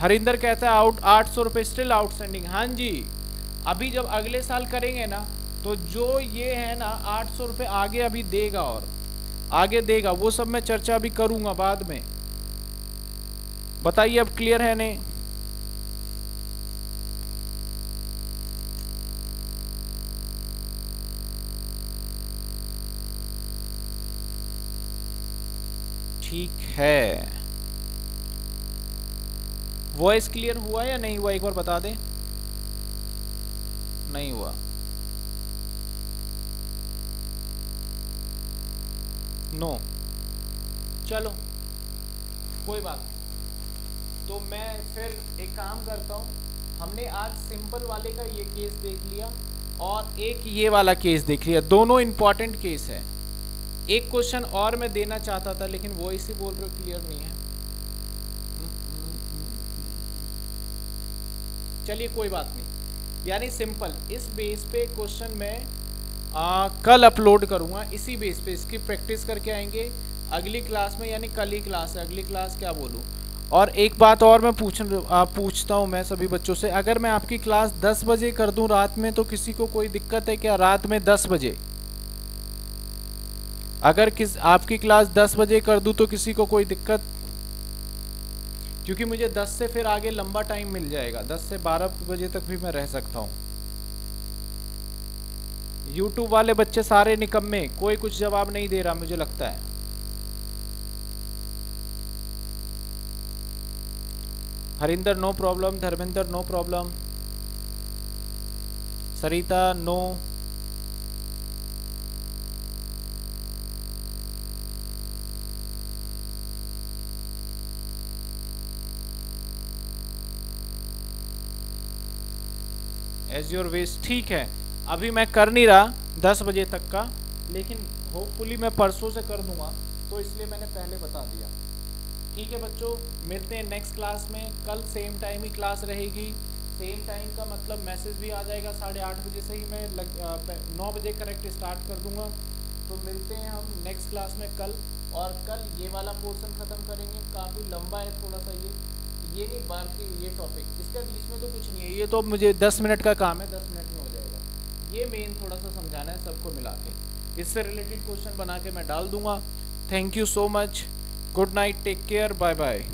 हरिंदर कहता है आउट आठ सौ रुपये स्टिल आउटस्टैंडिंग हाँ जी। अभी जब अगले साल करेंगे ना तो जो ये है ना, आठ सौ रुपये आगे अभी देगा और, आगे देगा, वो सब मैं चर्चा भी करूँगा बाद में। बताइए अब क्लियर है नहीं? ठीक है। वॉइस क्लियर हुआ या नहीं हुआ, एक बार बता दें? नहीं हुआ। No no. चलो, कोई बात नहीं। तो मैं फिर एक काम करता हूँ, हमने आज सिंपल वाले का ये केस देख लिया और एक ये वाला केस देख लिया। दोनों इंपॉर्टेंट केस है। एक क्वेश्चन और मैं देना चाहता था, लेकिन वो इसी बोल रहे क्लियर नहीं है। चलिए, कोई बात नहीं। यानी सिंपल इस बेस पे क्वेश्चन मैं आ, कल अपलोड करूँगा इसी बेस पे इसकी प्रैक्टिस करके आएँगे। अगली क्लास में यानी कल ही क्लास है अगली क्लास क्या बोलूँ? और एक बात और मैं पूछ आ, पूछता हूँ मैं सभी बच्चों से अगर मैं आपकी क्लास 10 बजे कर दूँ रात में तो किसी को कोई दिक्कत है क्या रात में 10 बजे? अगर किस आपकी क्लास 10 बजे कर दूँ तो किसी को कोई दिक्कत? क्योंकि मुझे 10 से फिर आगे लंबा टाइम मिल जाएगा। 10 से 12 बजे तक भी मैं रह सकता हूँ। यूट्यूब वाले बच्चे सारे निकम्मे, कोई कुछ जवाब नहीं दे रहा, मुझे लगता है। Harinder no problem Dharmendra no problem Sarita no as your waste ठीक है। अभी मैं कर नहीं रहा दस बजे तक का, लेकिन होपफुली मैं परसों से कर दूँगा तो इसलिए मैंने पहले बता दिया। ठीक है बच्चों, मिलते हैं नेक्स्ट क्लास में। कल सेम टाइम ही क्लास रहेगी। सेम टाइम का मतलब मैसेज भी आ जाएगा साढ़े आठ बजे से ही मैं लग नौ बजे करेक्ट स्टार्ट कर दूँगा। तो मिलते हैं हम नेक्स्ट क्लास में कल, और कल ये वाला पोर्शन ख़त्म करेंगे। काफ़ी लंबा है थोड़ा सा ये। ये नहीं बाकी ये टॉपिक इसका बीच में तो कुछ नहीं है। ये तो अब मुझे दस मिनट का काम है, दस मिनट में हो जाएगा। ये मेन थोड़ा सा समझाना है सबको मिला के। इससे रिलेटेड क्वेश्चन बना के मैं डाल दूँगा। Thank you so much good night take care bye bye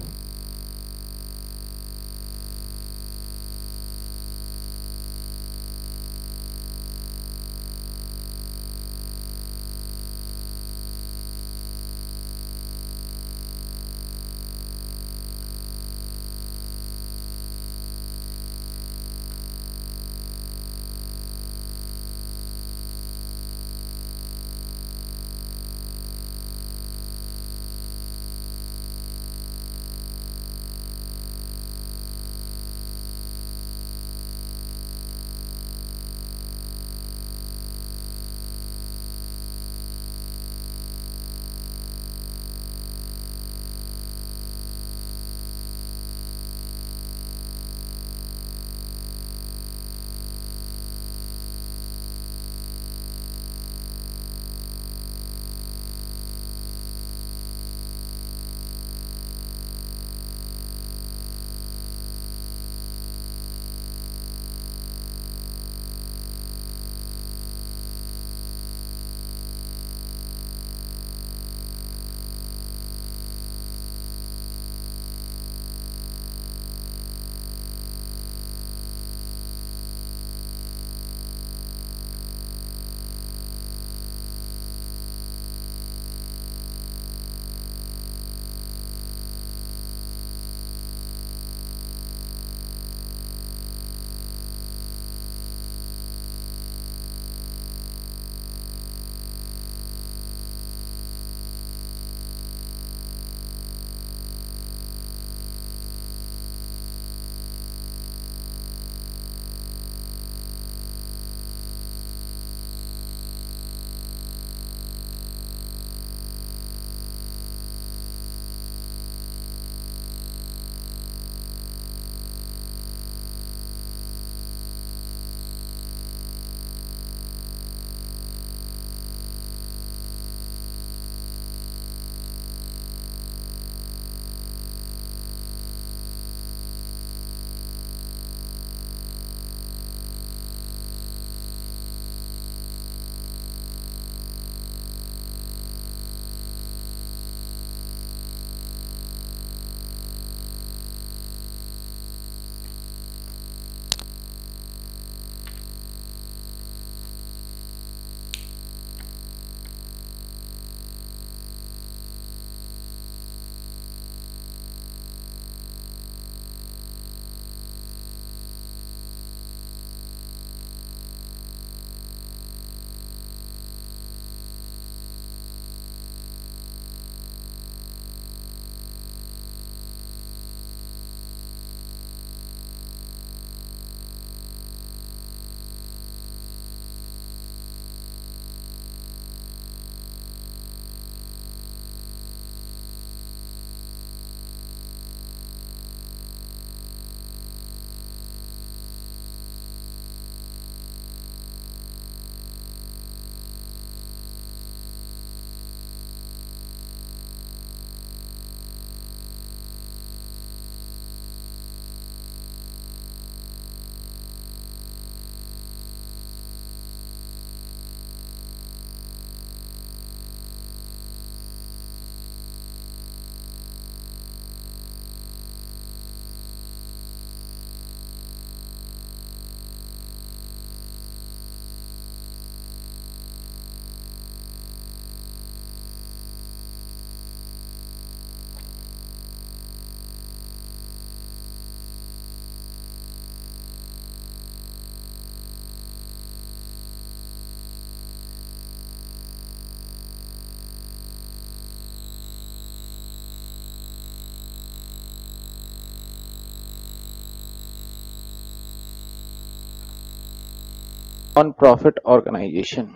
non profit organization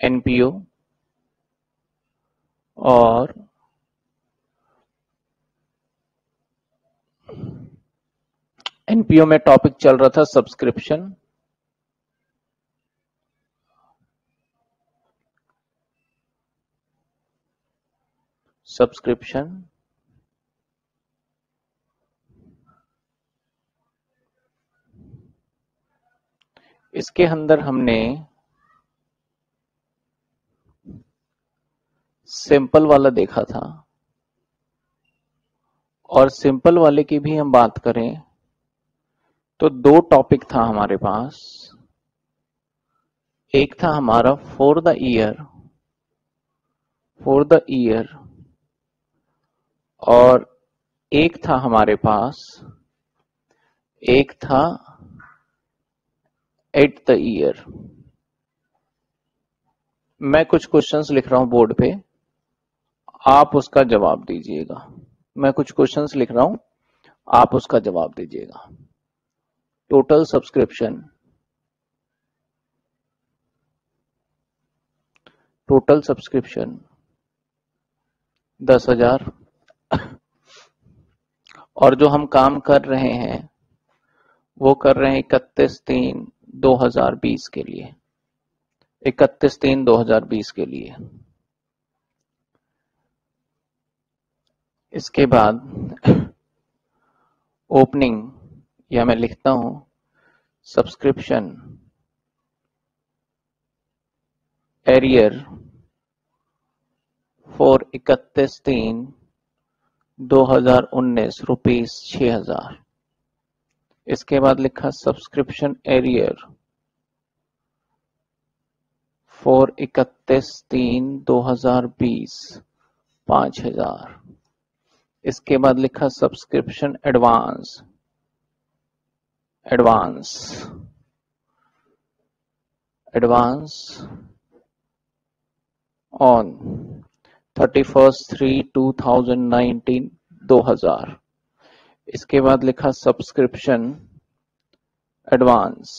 NPO और एनपीओ में टॉपिक चल रहा था सब्सक्रिप्शन सब्सक्रिप्शन इसके अंदर हमने सिंपल वाला देखा था। और सिंपल वाले की भी हम बात करें तो दो टॉपिक था हमारे पास। एक था हमारा for the year for the year और एक था हमारे पास, एक था एट द ईयर। मैं कुछ क्वेश्चंस लिख रहा हूँ बोर्ड पे। आप उसका जवाब दीजिएगा। मैं कुछ क्वेश्चंस लिख रहा हूँ। आप उसका जवाब दीजिएगा। टोटल सब्सक्रिप्शन टोटल सब्सक्रिप्शन दस हज़ार। और जो हम काम कर रहे हैं, वो कर रहे हैं इकतीस तीन। 2020 के लिए। इकतीस तीन 2020 के लिए। इसके बाद ओपनिंग, या मैं लिखता हूँ, सब्सक्रिप्शन, एरियर, फॉर इकतीस तीन 2019 रुपीस छह हज़ार। इसके बाद लिखा सब्सक्रिप्शन एरियर फोर इकतीस तीन दो हज़ार बीस, पाँच हज़ार. इसके बाद लिखा subscription advance advance advance on thirty first three two thousand nineteen दो हज़ार. इसके बाद लिखा सब्सक्रिप्शन एडवांस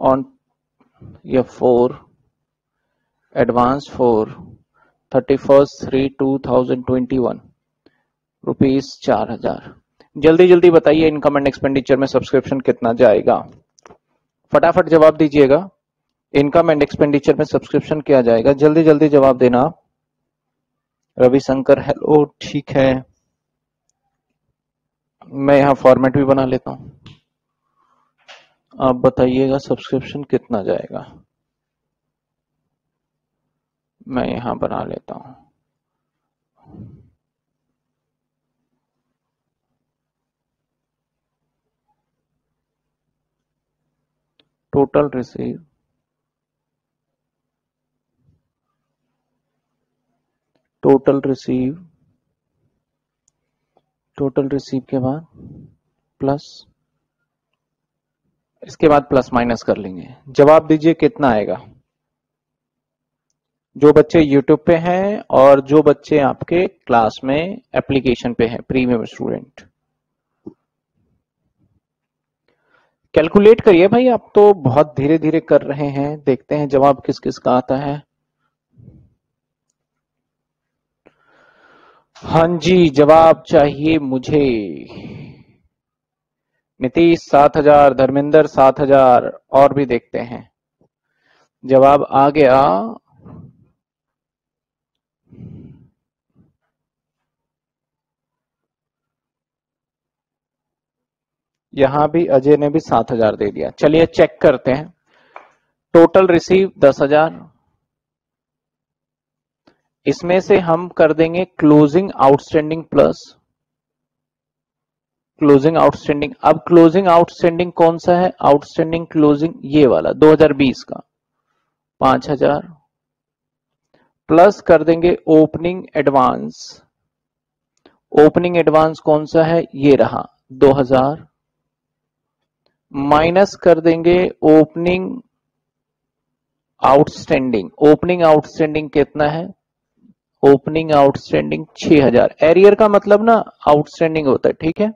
ऑन ये for advance for thirty first three two thousand twenty one rupees चार हज़ार। जल्दी जल्दी बताइए इनकम एंड एक्सपेंडिचर में सब्सक्रिप्शन कितना जाएगा। फटाफट जवाब दीजिएगा। इनकम एंड एक्सपेंडिचर में सब्सक्रिप्शन किया जाएगा? जल्दी जल्दी जवाब देना। रविशंकर हेलो ठीक है। मैं यहाँ फॉर्मेट भी बना लेता हूँ। आप बताइएगा सब्सक्रिप्शन कितना जाएगा। मैं यहाँ बना लेता हूँ। Total receive total receive total receive के बाद प्लस इसके बाद प्लस माइनस कर लेंगे। जवाब दीजिए कितना आएगा। जो बच्चे यूट्यूब पे हैं और जो बच्चे आपके क्लास में एप्लीकेशन पे हैं प्रीमियम स्टूडेंट कैलकुलेट करिए भाई, आप तो बहुत धीरे धीरे कर रहे हैं। देखते हैं जवाब किस किस का आता है। हाँ जी, जवाब चाहिए मुझे। नीतीश, सात हज़ार। धर्मेंद्र, सात हज़ार। और भी देखते हैं। जवाब आ गया। यहाँ भी अजय ने भी सात हज़ार दे दिया। चलिए चेक करते हैं। टोटल रिसीव दस हज़ार। इसमें से हम कर देंगे closing outstanding plus closing outstanding अब क्लोजिंग आउटस्टैंडिंग कौन सा है? आउटस्टैंडिंग क्लोजिंग ये वाला 2020 का। 5000 प्लस कर देंगे ओपनिंग एडवांस ओपनिंग एडवांस कौन सा है? ये रहा 2000 माइनस कर देंगे ओपनिंग आउटस्टैंडिंग ओपनिंग आउटस्टैंडिंग कितना है? ओपनिंग, आउटस्टैंडिंग 6000 एरियर का मतलब ना, आउटस्टैंडिंग होता है, ठीक है?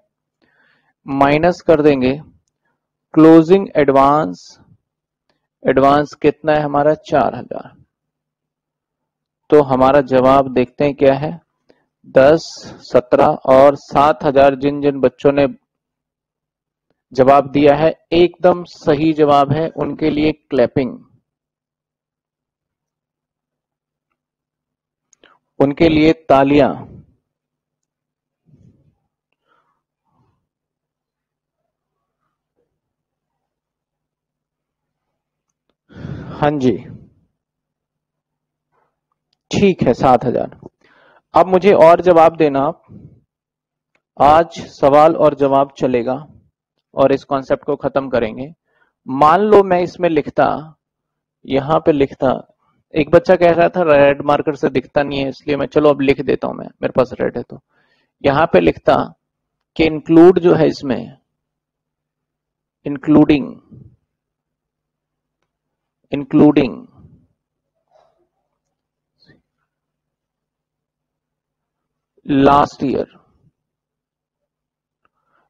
माइनस कर देंगे। क्लोजिंग एडवांस एडवांस कितना है हमारा? चार हज़ार। तो हमारा जवाब देखते हैं क्या है? दस, सत्रह और सात हज़ार, जिन जिन बच्चों ने जवाब दिया है, एकदम सही जवाब है उनके लिए क्लैपिंग उनके लिए तालियाँ। हाँ जी। ठीक है, सात हज़ार। अब मुझे और जवाब देना आप। आज सवाल और जवाब चलेगा और इस कॉन्सेप्ट को खत्म करेंगे। मान लो मैं इसमें लिखता, यहाँ पे लिखता एक बच्चा कह रहा था रेड मार्कर से दिखता नहीं है, इसलिए मैं, चलो अब लिख देता हूँ मैं, मेरे पास रेड है तो। यहाँ पे लिखता कि इंक्लूड जो है इसमें including including last year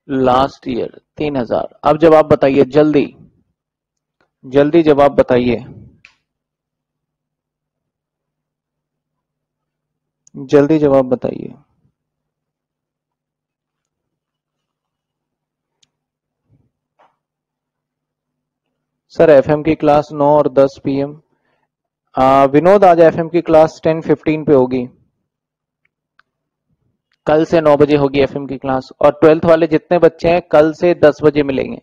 last year तीन हज़ार। अब जवाब बताइए, जल्दी जल्दी जवाब बताइए। जल्दी जवाब बताइए। सर, एफएम की क्लास 9 और 10 पीएम। विनोद, आज एफएम की क्लास 10 15 पे होगी। कल से 9 बजे होगी एफएम की क्लास और ट्वेल्थ वाले जितने बच्चे हैं, कल से 10 बजे मिलेंगे।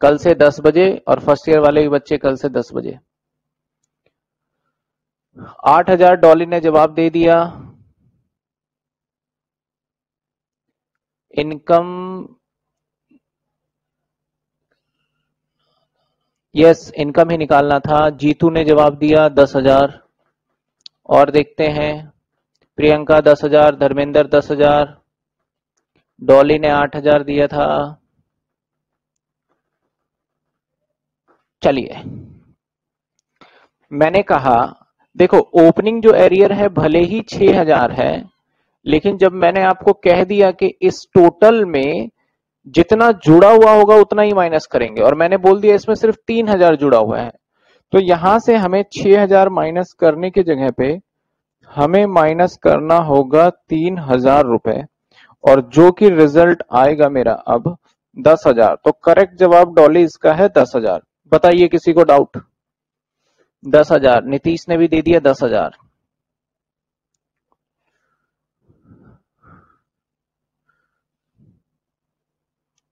कल से 10 बजे और फ़र्स्ट ईयर वाले भी बच्चे कल से 10 बजे। 8000 डॉली ने जवाब दे दिया। इनकम, यस, इनकम ही निकालना था। जीतू ने जवाब दिया दस हज़ार। और देखते हैं, प्रियंका दस हज़ार, धर्मेंद्र दस हज़ार, डॉली ने आठ हज़ार दिया था। चलिए, मैंने कहा देखो ओपनिंग जो एरियर है, भले ही छह हज़ार है, लेकिन जब मैंने आपको कह दिया कि इस टोटल में जितना जुड़ा हुआ होगा, उतना ही माइनस करेंगे। और मैंने बोल दिया, इसमें सिर्फ़ तीन हज़ार जुड़ा हुआ है। तो यहाँ से हमें छह हज़ार माइनस करने की जगह पे हमें माइनस करना होगा तीन हज़ार रुपए। और जो कि रिज़ल्ट आएगा मेरा अब दस हज़ार। तो करेक्ट जवाब डॉली इसका है दस हज़ार। बताइए, किसी को डाउट दस हज़ार। नीतीश ने भी दे दिया दस हज़ार।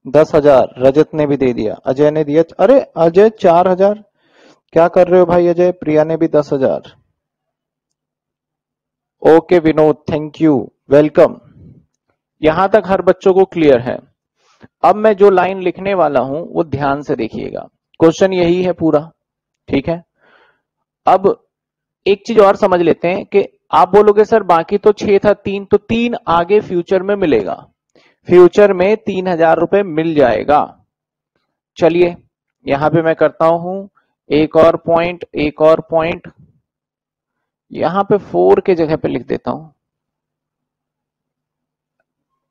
दस हज़ार। रजत ने भी दे दिया। अजय ने दिया। अरे, अजय चार हज़ार। क्या कर रहे हो भाई अजय? प्रिया ने भी दस हज़ार। Okay Vinod thank you welcome यहाँ तक हर बच्चों को क्लियर है। अब मैं जो लाइन लिखने वाला हूँ, वो ध्यान से देखिएगा। क्वेश्चन यही है पूरा। ठीक है? अब एक चीज़ और समझ लेते हैं कि आप बोलोगे, सर, बाकी तो छह था तीन तो तीन आगे फ्यूचर में मिलेगा। फ्यूचर में तीन हज़ार रुपए मिल जाएगा। चलिए, यहाँ पे मैं करता हूँ। एक और पॉइंट एक और पॉइंट यहाँ पे फोर के जगह पे लिख देता हूँ।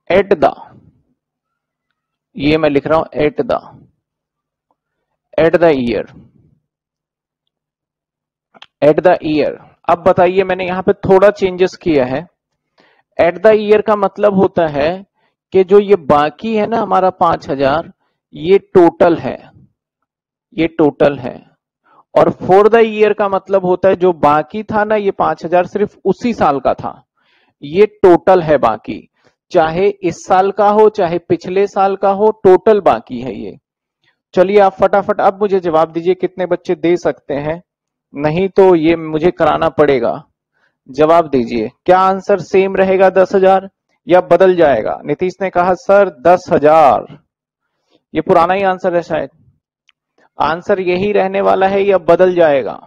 एट द ये मैं लिख रहा हूँ at the at the year at the year अब बताइए, मैंने यहाँ पे थोड़ा चेंजेस किया है। एट द ईयर का मतलब होता है कि जो ये बाकी है ना हमारा पाँच हज़ार, ये टोटल है। ये टोटल है। और फॉर द ईयर का मतलब होता है जो बाकी था ना ये पाँच हज़ार सिर्फ़ उसी साल का था। ये टोटल है बाकी। चाहे इस साल का हो, चाहे पिछले साल का हो टोटल बाकी है ये। चलिए आप फटाफट, अब मुझे जवाब दीजिए कितने बच्चे दे सकते हैं। नहीं तो ये मुझे कराना पड़ेगा। जवाब दीजिए, क्या आंसर सेम रहेगा दस हज़ार या बदल जाएगा? नीतीश ने कहा, सर, दस हज़ार। ये पुराना ही आंसर है शायद। आंसर यही रहने वाला है या बदल जाएगा?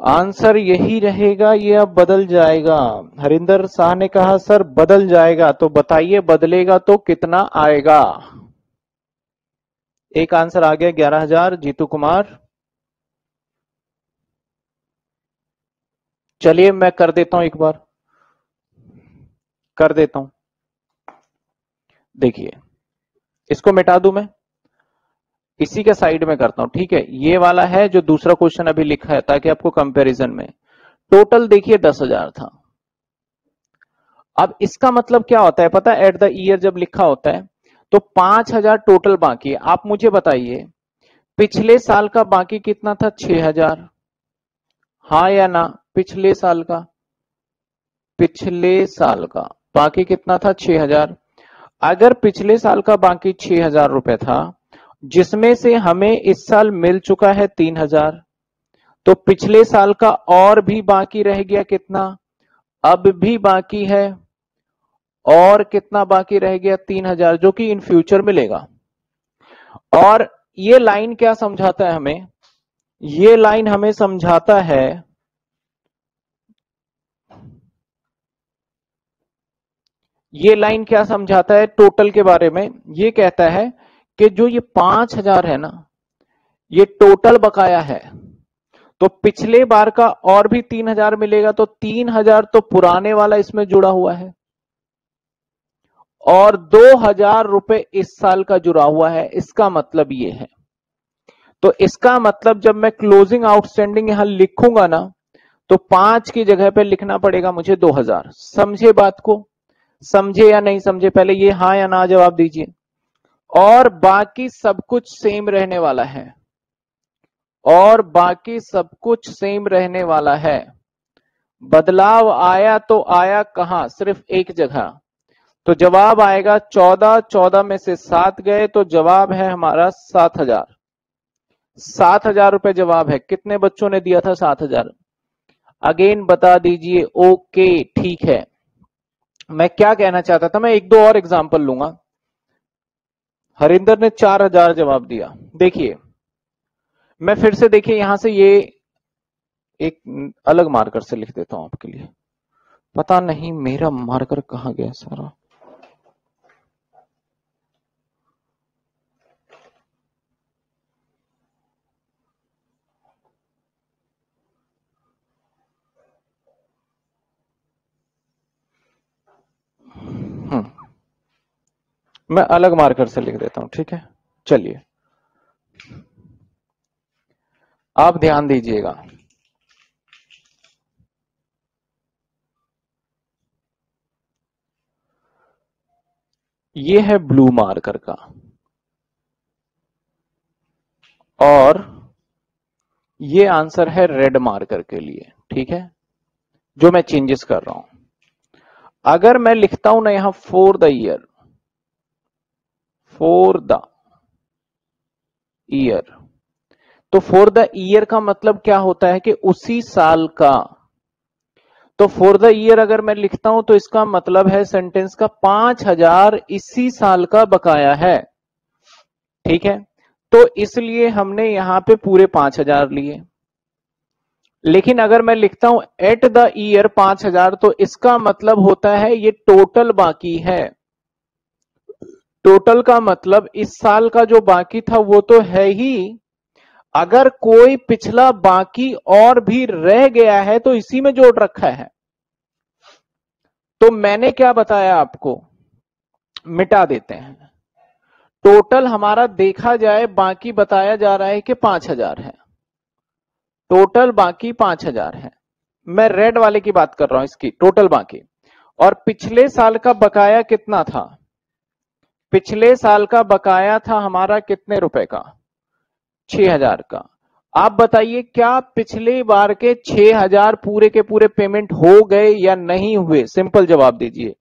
आंसर यही रहेगा, ये अब बदल जाएगा। हरिंदर शाह ने कहा, सर, बदल जाएगा तो बताइए बदलेगा तो कितना आएगा? एक आंसर आ गया, ग्यारह हज़ार, जीतू कुमार। चलिए, मैं कर देता हूँ एक बार। कर देता हूँ। देखिए, इसको मिटा दू मैं। इसी के साइड में करता हूँ, ठीक है? ये वाला है जो दूसरा क्वेश्चन अभी लिखा है, ताकि आपको कंपैरिजन में। टोटल देखिए, दस हज़ार था। अब इसका मतलब क्या होता है? पता है एट द ईयर जब लिखा होता है तो पाँच हज़ार टोटल बाकी आप मुझे बताइए, पिछले साल का बाकी कितना था? छह हज़ार। हाँ या ना? पिछले साल का? पिछले साल का बाकी कितना था? छह हज़ार। अगर पिछले साल का बाकी छह हज़ार रुपए था जिसमें से हमें इस साल मिल चुका है तीन हज़ार। तो पिछले साल का और भी बाकी रह गया कितना? अब भी बाकी है, और कितना बाकी रह गया? तीन हज़ार, जो कि इन फ्यूचर मिलेगा। और ये लाइन क्या समझाता है हमें? ये लाइन हमें समझाता है, ये लाइन क्या समझाता है? टोटल के बारे में ये कहता है कि जो ये पाँच हज़ार है ना, ये टोटल बकाया है तो पिछले बार का और भी तीन हज़ार मिलेगा तो तीन हज़ार तो पुराने वाला इसमें जुड़ा हुआ है। और दो हज़ार रुपए इस साल का जुड़ा हुआ है, इसका मतलब ये है। तो इसका मतलब जब मैं क्लोजिंग आउटस्टैंडिंग यहाँ लिखूँगा ना तो पाँच की जगह पे लिखना पड़ेगा मुझे दो हज़ार। समझे बात को? समझे या नहीं समझे? पहले ये हाँ या ना जवाब दीजिए। और बाकी सब कुछ सेम रहने वाला है। और बाकी सब कुछ सेम रहने वाला है। बदलाव आया तो आया कहा? सिर्फ़ एक जगह। तो जवाब आएगा चौदह चौदह में से सात गए तो जवाब है हमारा सात हज़ार। सात हज़ार रुपए जवाब है। कितने बच्चों ने दिया था सात हज़ार? अगेन बता दीजिए, ओके, ठीक है। मैं क्या कहना चाहता था, मैं एक दो और एग्ज़ाम्पल लूँगा। हरिंदर ने चार हज़ार जवाब दिया। देखिए, मैं फिर से देखिए, यहाँ से ये एक अलग मार्कर से लिख देता हूँ आपके लिए। पता नहीं मेरा मार्कर कहाँ गया सारा। मैं अलग मार्कर से लिख देता हूँ, ठीक है? चलिए। आप ध्यान दीजिएगा। ये है ब्लू मार्कर का। और ये आंसर है रेड मार्कर के लिए, ठीक है? जो मैं चेंजेस कर रहा हूँ। अगर मैं लिखता हूँ ना यहाँ for the year for the year तो फॉर द ईयर का मतलब क्या होता है कि उसी साल का। तो फॉर द ईयर अगर मैं लिखता हूँ तो इसका मतलब है सेंटेंस का पाँच हज़ार इसी साल का बकाया है। ठीक है? तो इसलिए हमने यहाँ पे पूरे पाँच हज़ार लिए। लेकिन अगर मैं लिखता हूँ एट द ईयर पाँच हज़ार तो इसका मतलब होता है ये टोटल बाकी है। टोटल का मतलब इस साल का जो बाकी था वो तो है ही। अगर कोई पिछला बाकी और भी रह गया है तो इसी में जोड़ रखा है। तो मैंने क्या बताया आपको? मिटा देते हैं। टोटल हमारा देखा जाए, बाकी बताया जा रहा है कि पाँच हज़ार है। टोटल बाकी पाँच हज़ार है। मैं रेड वाले की बात कर रहा हूँ इसकी, टोटल बाकी। और पिछले साल का बकाया कितना था? पिछले साल का बकाया था हमारा कितने रुपए का? छह हज़ार का। आप बताइए, क्या पिछले बार के छह हज़ार पूरे के पूरे पेमेंट हो गए या नहीं हुए? सिंपल जवाब दीजिए।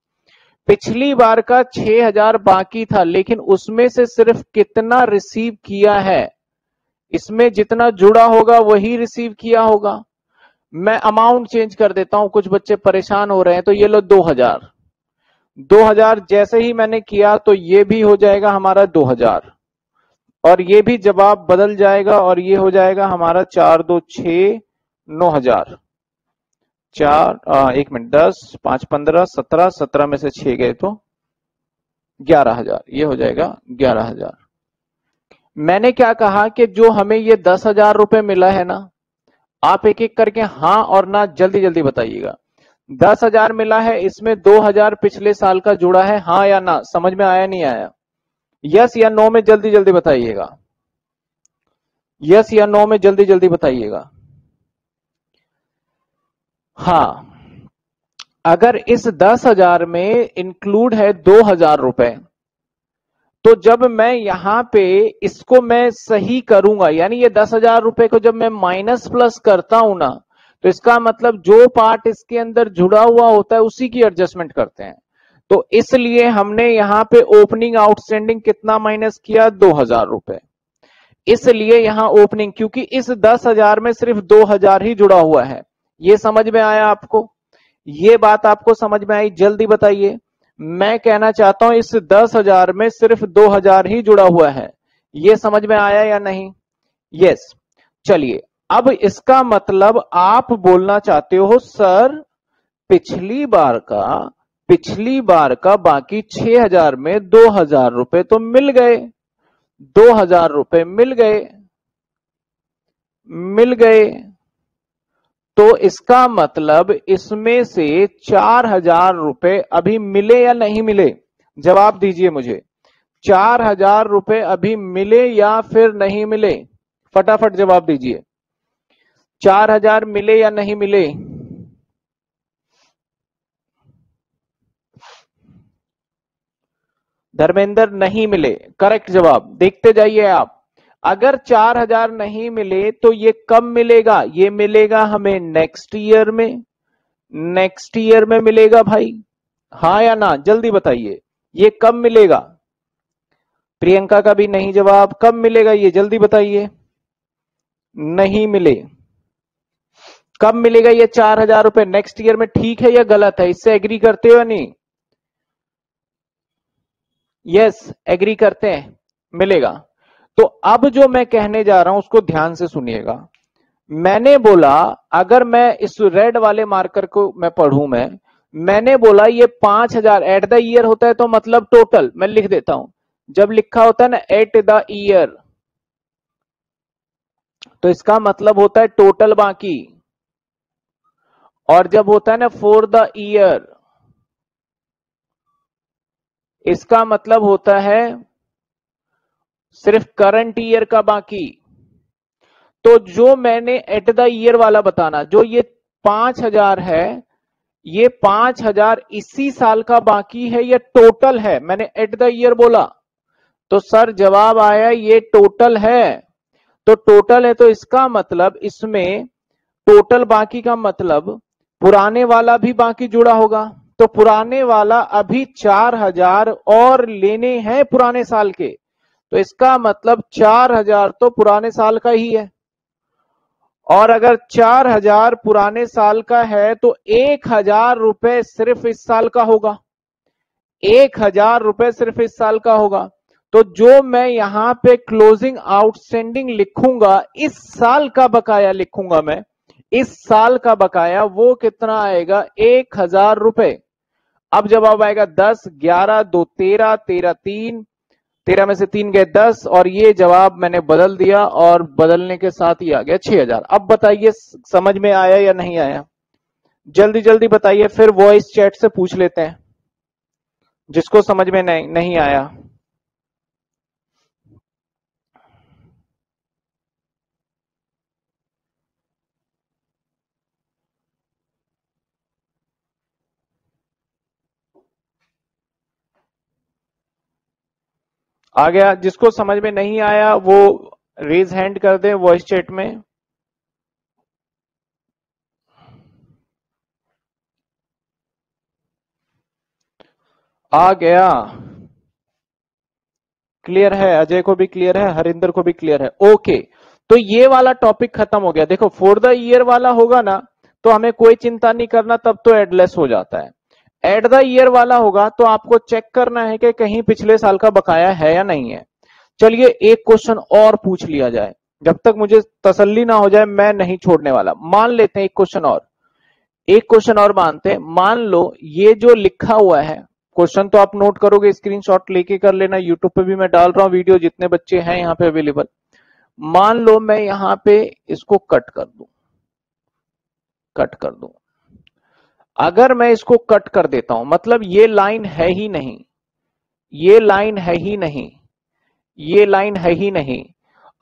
पिछली बार का छह हज़ार बाकी था, लेकिन उसमें से सिर्फ़ कितना रिसीव किया है? इसमें जितना जुड़ा होगा, वही रिसीव किया होगा। मैं अमाउंट चेंज कर देता हूँ, कुछ बच्चे परेशान हो रहे हैं तो ये लो दो हज़ार। 2000 जैसे ही मैंने किया तो ये भी हो जाएगा हमारा 2000 और ये भी जवाब बदल जाएगा और ये हो जाएगा हमारा चार दो छ नौ हज़ार। चार आ, एक मिनट दस पाँच पंद्रह सत्रह सत्रह में से छह गए तो ग्यारह हज़ार। ये हो जाएगा ग्यारह हज़ार। मैंने क्या कहा कि जो हमें ये दस हज़ार रुपये मिला है ना आप एक एक करके हाँ और ना जल्दी जल्दी बताइएगा। दस हज़ार मिला है, इसमें दो हज़ार पिछले साल का जुड़ा है हाँ या ना, समझ में आया नहीं आया? यस या नो में जल्दी जल्दी बताइएगा। यस या नो में जल्दी जल्दी बताइएगा। हाँ अगर इस दस हज़ार में इंक्लूड है दो हज़ार रुपए तो जब मैं यहाँ पे इसको मैं सही करूँगा, यानी ये दस हज़ार रुपए को जब मैं माइनस प्लस करता हूँ ना तो इसका मतलब जो पार्ट इसके अंदर जुड़ा हुआ होता है, उसी की एडजस्टमेंट करते हैं। तो इसलिए हमने यहाँ पे ओपनिंग आउटस्टैंडिंग कितना माइनस किया? दो हज़ार रुपए। इसलिए यहाँ ओपनिंग क्योंकि इस दस हज़ार में सिर्फ़ दो हज़ार ही जुड़ा हुआ है। ये समझ में आया आपको? ये बात आपको समझ में आई? जल्दी बताइए। मैं कहना चाहता हूँ, इस दस हज़ार में सिर्फ़ दो हज़ार ही जुड़ा हुआ है। ये समझ में आया या नहीं? यस चलिए अब इसका मतलब आप बोलना चाहते हो, सर, पिछली बार का, पिछली बार का बाकी छह हज़ार में दो हज़ार रुपए तो मिल गए, दो हज़ार रुपए मिल गए मिल गए। तो इसका मतलब इसमें से चार हज़ार रुपए अभी मिले या नहीं मिले? जवाब दीजिए मुझे। चार हज़ार रुपए अभी मिले या फिर नहीं मिले? फटाफट जवाब दीजिए। चार हज़ार मिले या नहीं मिले? धर्मेंद्र, नहीं मिले। करेक्ट जवाब। देखते जाइए आप। अगर चार हज़ार नहीं मिले तो ये कब मिलेगा? ये मिलेगा हमें नेक्स्ट ईयर में। नेक्स्ट ईयर में मिलेगा भाई। हाँ या ना? जल्दी बताइए। ये कब मिलेगा? प्रियंका का भी नहीं जवाब। कब मिलेगा ये? जल्दी बताइए। नहीं मिले। कब मिलेगा ये चार हज़ार रुपए? नेक्स्ट ईयर में ठीक है या गलत है? इससे एग्री करते हो या नहीं? यस yes, एग्री करते हैं। मिलेगा। तो अब जो मैं कहने जा रहा हूँ उसको ध्यान से सुनिएगा। मैंने बोला अगर मैं इस रेड वाले मार्कर को मैं पढ़ू मैं मैंने बोला ये पाँच हज़ार एट द ईयर होता है तो मतलब टोटल मैं लिख देता हूँ। जब लिखा होता है ना एट द ईयर तो इसका मतलब होता है टोटल बाकी। और जब होता है ना फोर द ईयर इसका मतलब होता है सिर्फ़ करंट ईयर का बाकी। तो जो मैंने एट द ईयर वाला बताना, जो ये पाँच हज़ार है, ये पाँच हज़ार इसी साल का बाकी है या टोटल है? मैंने एट द ईयर बोला। तो सर जवाब आया, ये टोटल है। तो टोटल है तो इसका मतलब इसमें टोटल बाकी का मतलब पुराने वाला भी बाकी जुड़ा होगा। तो पुराने वाला अभी चार हज़ार और लेने हैं पुराने साल के। तो इसका मतलब चार हज़ार तो पुराने साल का ही है। और अगर चार हज़ार पुराने साल का है तो एक हज़ार रुपए सिर्फ़ इस साल का होगा। एक हज़ार रुपए सिर्फ़ इस साल का होगा। तो जो मैं यहाँ पे क्लोजिंग आउटस्टैंडिंग लिखूँगा, इस साल का बकाया लिखूँगा मैं। इस साल का बकाया वो कितना आएगा? एक हज़ार रुपए। अब जवाब आएगा दस ग्यारह दो तेरह तेरह तीन। तेरह में से तीन गए दस और ये जवाब मैंने बदल दिया और बदलने के साथ ही आ गया छह हज़ार। अब बताइए समझ में आया या नहीं आया? जल्दी जल्दी बताइए फिर वॉइस चैट से पूछ लेते हैं। जिसको समझ में नहीं, नहीं आया। आ गया। जिसको समझ में नहीं आया, वो रेज हैंड कर दे वॉइस चैट में। आ गया। क्लियर है? अजय को भी क्लियर है, हरिंदर को भी क्लियर है। ओके तो ये वाला टॉपिक खत्म हो गया। देखो फोर द ईयर वाला होगा ना तो हमें कोई चिंता नहीं करना, तब तो एडलेस हो जाता है। एट द ईयर वाला होगा तो आपको चेक करना है कि कहीं पिछले साल का बकाया है या नहीं है। चलिए एक क्वेश्चन और पूछ लिया जाए। जब तक मुझे तसल्ली ना हो जाए, मैं नहीं छोड़ने वाला। मान लेते हैं एक क्वेश्चन और। एक क्वेश्चन और मानते हैं। मान लो, ये जो लिखा हुआ है क्वेश्चन तो आप नोट करोगे स्क्रीनशॉट लेके कर लेना। यूट्यूब पे भी मैं डाल रहा हूँ वीडियो जितने बच्चे हैं यहाँ पे अवेलेबल मान लो मैं यहाँ पे इसको कट कर दू। कट कर दू। अगर मैं इसको कट कर देता हूँ मतलब ये लाइन है ही नहीं, ये लाइन है ही नहीं, ये लाइन है ही नहीं।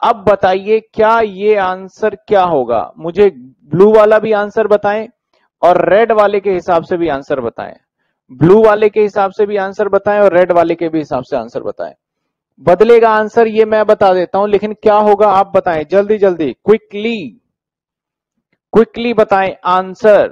अब बताइए, क्या ये आंसर क्या होगा? मुझे ब्लू वाला भी आंसर बताएँ और रेड वाले के हिसाब से भी आंसर बताएँ। ब्लू वाले के हिसाब से भी आंसर बताएँ और रेड वाले के भी हिसाब से आंसर बताएँ। बदलेगा आंसर ये मैं बता देता हूँ, लेकिन क्या होगा आप बताएँ जल्दी जल्दी क्विकली क्विकली बताएँ आंसर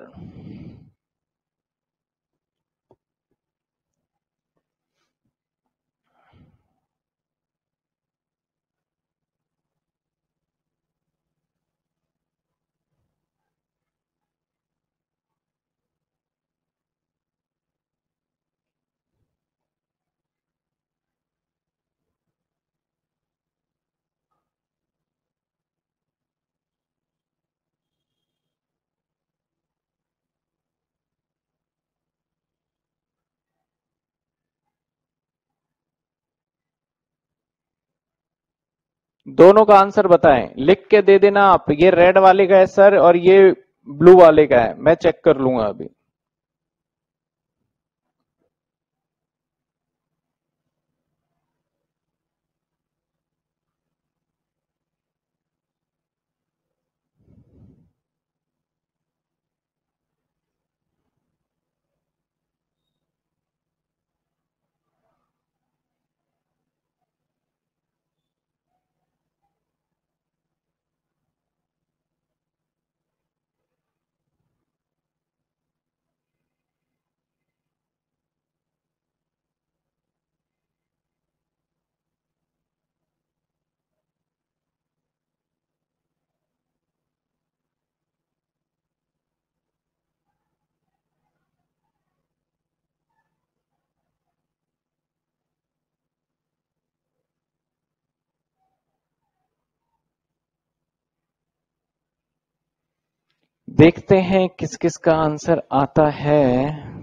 दोनों का आंसर बताएँ। लिख के दे देना आप। ये रेड वाले का है, सर, और ये ब्लू वाले का है। मैं चेक कर लूँगा अभी। देखते हैं किस किस का आंसर आता है।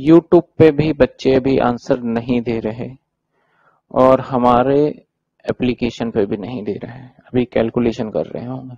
यूट्यूब पे भी बच्चे अभी आंसर नहीं दे रहे और हमारे एप्लीकेशन पे भी नहीं दे रहे अभी कैलकुलेशन कर रहे होंगे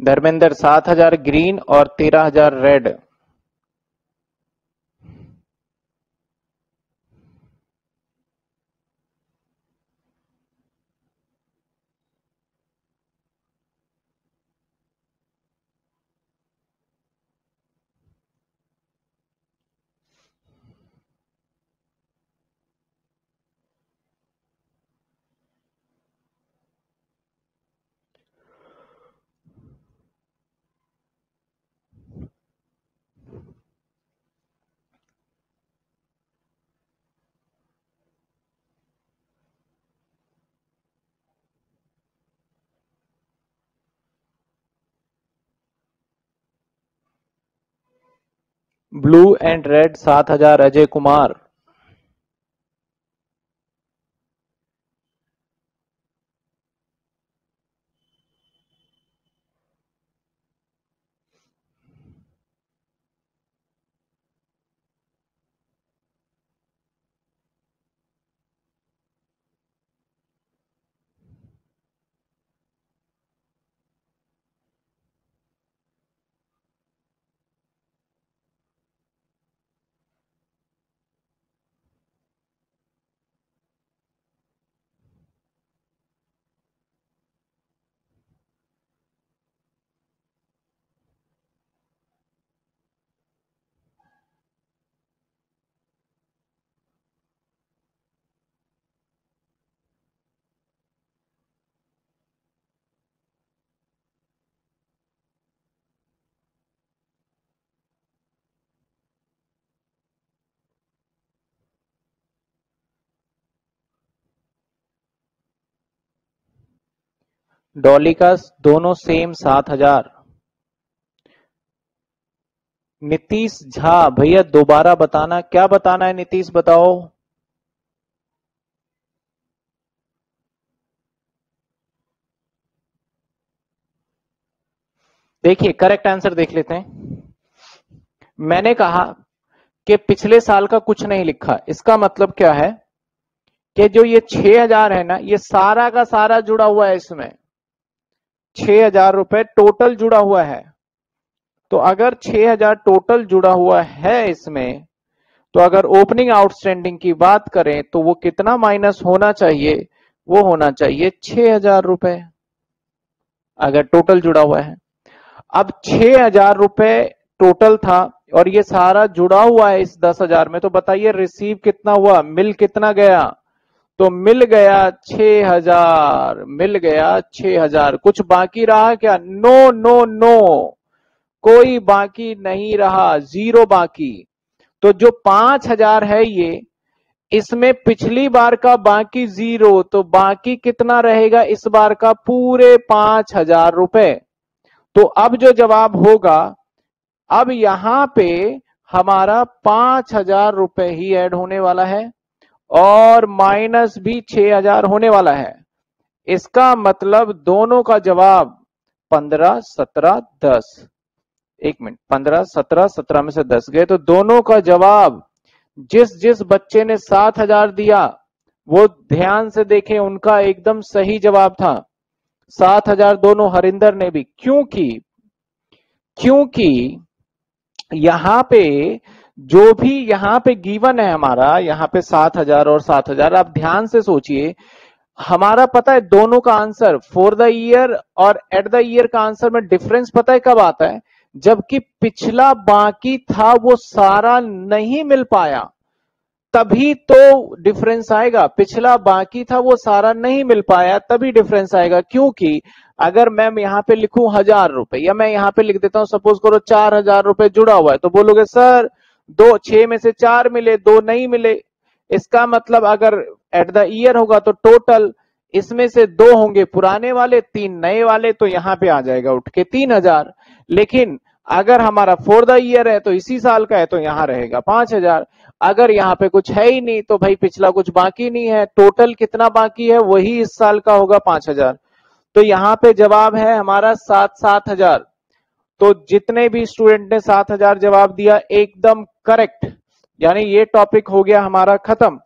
धर्मेंद्र सात हज़ार ग्रीन और तेरह हज़ार रेड। ब्लू एंड रेड सात हज़ार अजय कुमार। डॉली का दोनों सेम सात हज़ार। नीतीश झा, भैया दोबारा बताना, क्या बताना है नीतीश, बताओ। देखिए करेक्ट आंसर देख लेते हैं। मैंने कहा कि पिछले साल का कुछ नहीं लिखा। इसका मतलब क्या है कि जो ये छह हज़ार है ना, ये सारा का सारा जुड़ा हुआ है इसमें। छह हज़ार रुपए टोटल जुड़ा हुआ है। तो अगर छह हज़ार टोटल जुड़ा हुआ है इसमें तो अगर ओपनिंग आउटस्टैंडिंग की बात करें तो वो कितना माइनस होना चाहिए? वो होना चाहिए छह हज़ार रुपए, अगर टोटल जुड़ा हुआ है। अब छह हज़ार रुपए टोटल था और ये सारा जुड़ा हुआ है इस दस हज़ार में तो बताइए रिसीव कितना हुआ, मिल कितना गया? तो मिल गया छह हज़ार, मिल गया छह हज़ार। कुछ बाकी रहा क्या? No no no. कोई बाकी नहीं रहा, ज़ीरो बाकी। तो जो पाँच हज़ार है ये, इसमें पिछली बार का बाकी ज़ीरो तो बाकी कितना रहेगा इस बार का? पूरे पाँच हज़ार रुपए। तो अब जो जवाब होगा, अब यहाँ पे हमारा पाँच हज़ार रुपए ही ऐड होने वाला है। और माइनस भी छह हज़ार होने वाला है। इसका मतलब दोनों का जवाब पंद्रह, सत्रह, दस। एक मिनट, पंद्रह, सत्रह सत्रह में से दस गए तो दोनों का जवाब जिस जिस बच्चे ने सात हज़ार दिया, वो ध्यान से देखें, उनका एकदम सही जवाब था। सात हज़ार दोनों हरिंदर ने भी, क्योंकि क्योंकि यहाँ पे जो भी यहाँ पे गिवन है हमारा, यहाँ पे सात हज़ार और सात हज़ार, आप ध्यान से सोचिए, हमारा पता है दोनों का आंसर फॉर द ईयर और एट द ईयर का आंसर में डिफरेंस पता है कब आता है? जबकि पिछला बाकी था, वो सारा नहीं मिल पाया, तभी तो डिफरेंस आएगा। पिछला बाकी था, वो सारा नहीं मिल पाया, तभी डिफरेंस आएगा, क्योंकि अगर मैं यहाँ पे लिखूं हज़ार रुपए, या मैं यहाँ पे लिख देता हूँ सपोज़ करो चार हज़ार रुपए जुड़ा हुआ है तो बोलोगे, सर दो छह में से चार मिले, दो नहीं मिले, इसका मतलब अगर एट द ईयर होगा तो टोटल इसमें से दो होंगे, पुराने वाले, तीन नए वाले तो यहाँ पे आ जाएगा उठ के तीन हज़ार। लेकिन अगर हमारा फोर द ईयर है तो इसी साल का है तो यहाँ रहेगा पाँच हज़ार। अगर यहाँ पे कुछ है ही नहीं तो भाई पिछला कुछ बाकी नहीं है टोटल कितना बाकी है वही इस साल का होगा पाँच हज़ार। तो यहाँ पे जवाब है हमारा सात सात हज़ार। तो जितने भी स्टूडेंट ने सात हज़ार जवाब दिया, एकदम करेक्ट यानी ये टॉपिक हो गया हमारा खत्म।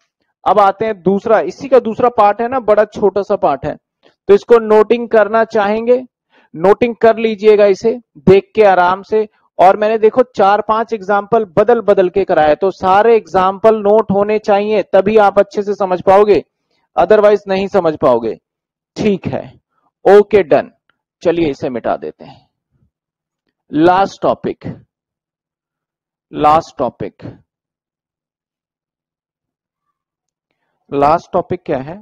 अब आते हैं दूसरा, इसी का दूसरा पार्ट है ना, बड़ा छोटा सा पार्ट है। तो इसको नोटिंग करना चाहेंगे? नोटिंग कर लीजिएगा इसे, देख के आराम से। और मैंने देखो चार पाँच एग्ज़ाम्पल बदल बदल के कराए तो सारे एग्ज़ाम्पल नोट होने चाहिए, तभी आप अच्छे से समझ पाओगे। अदरवाइज़ नहीं समझ पाओगे। ठीक है। ओके डन चलिए इसे मिटा देते हैं। Last topic last topic last topic क्या है?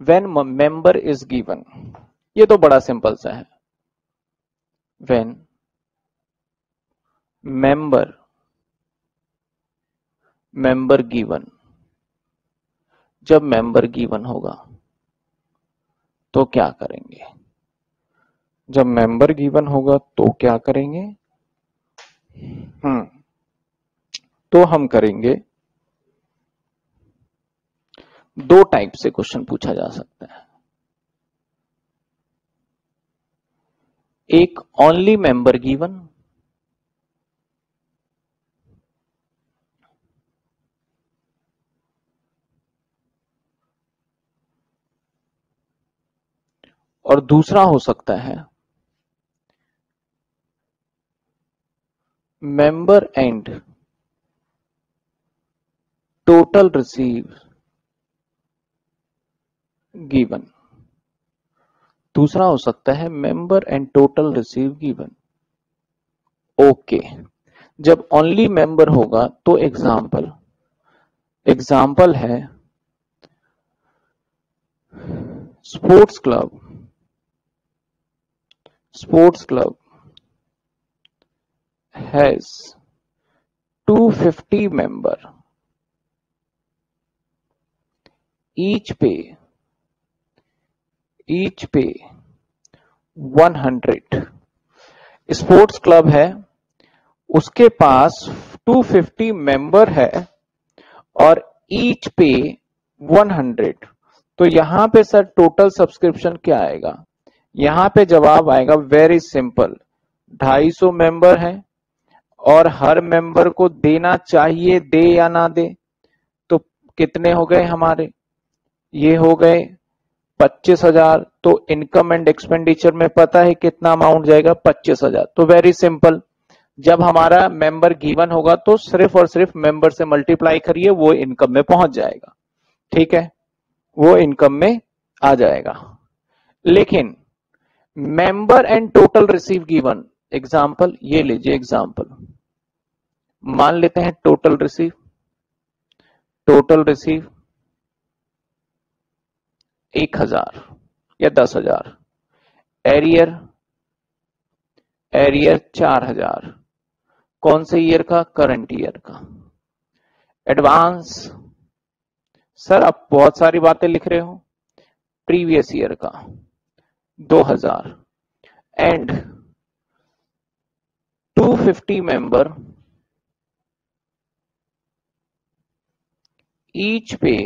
वेन मेंबर इज़ गिवन ये तो बड़ा सिंपल सा है. वेन मेंबर मेंबर गिवन जब मेंबर गिवन होगा तो क्या करेंगे? जब मेंबर गिवन होगा तो क्या करेंगे? हम्म तो हम करेंगे, दो टाइप से क्वेश्चन पूछा जा सकता है। एक ओनली मेंबर गिवन और दूसरा हो सकता है member and total receive given दूसरा हो सकता है member and total receive given okay जब ओनली मेंबर होगा तो एग्ज़ाम्पल एग्ज़ाम्पल है sports club sports club has 250 member. Each pay each pay 100 sports club है, उसके पास 250 मेंबर है और ईच पे 100 तो यहाँ पे सर टोटल सब्सक्रिप्शन क्या आएगा? यहाँ पे जवाब आएगा वेरी सिंपल 250 मेंबर है और हर मेंबर को देना चाहिए, दे या ना दे तो कितने हो गए हमारे? ये हो गए पच्चीस हज़ार। तो इनकम एंड एक्सपेंडिचर में पता है कितना अमाउंट जाएगा? पच्चीस हज़ार। तो वेरी सिंपल जब हमारा मेंबर गिवन होगा तो सिर्फ़ और सिर्फ़ मेंबर से मल्टीप्लाई करिए, वो इनकम में पहुँच जाएगा। ठीक है? वो इनकम में आ जाएगा। लेकिन member and total receive given example ये लीजिए एग्ज़ाम्पल मान लेते हैं टोटल रिसीव टोटल रिसीव एक हज़ार या दस हज़ार, एरियर एरियर चार हज़ार। कौन से ईयर का? करंट ईयर का। एडवांस सर आप बहुत सारी बातें लिख रहे हो। प्रीवियस ईयर का 2000 and 250 member each pay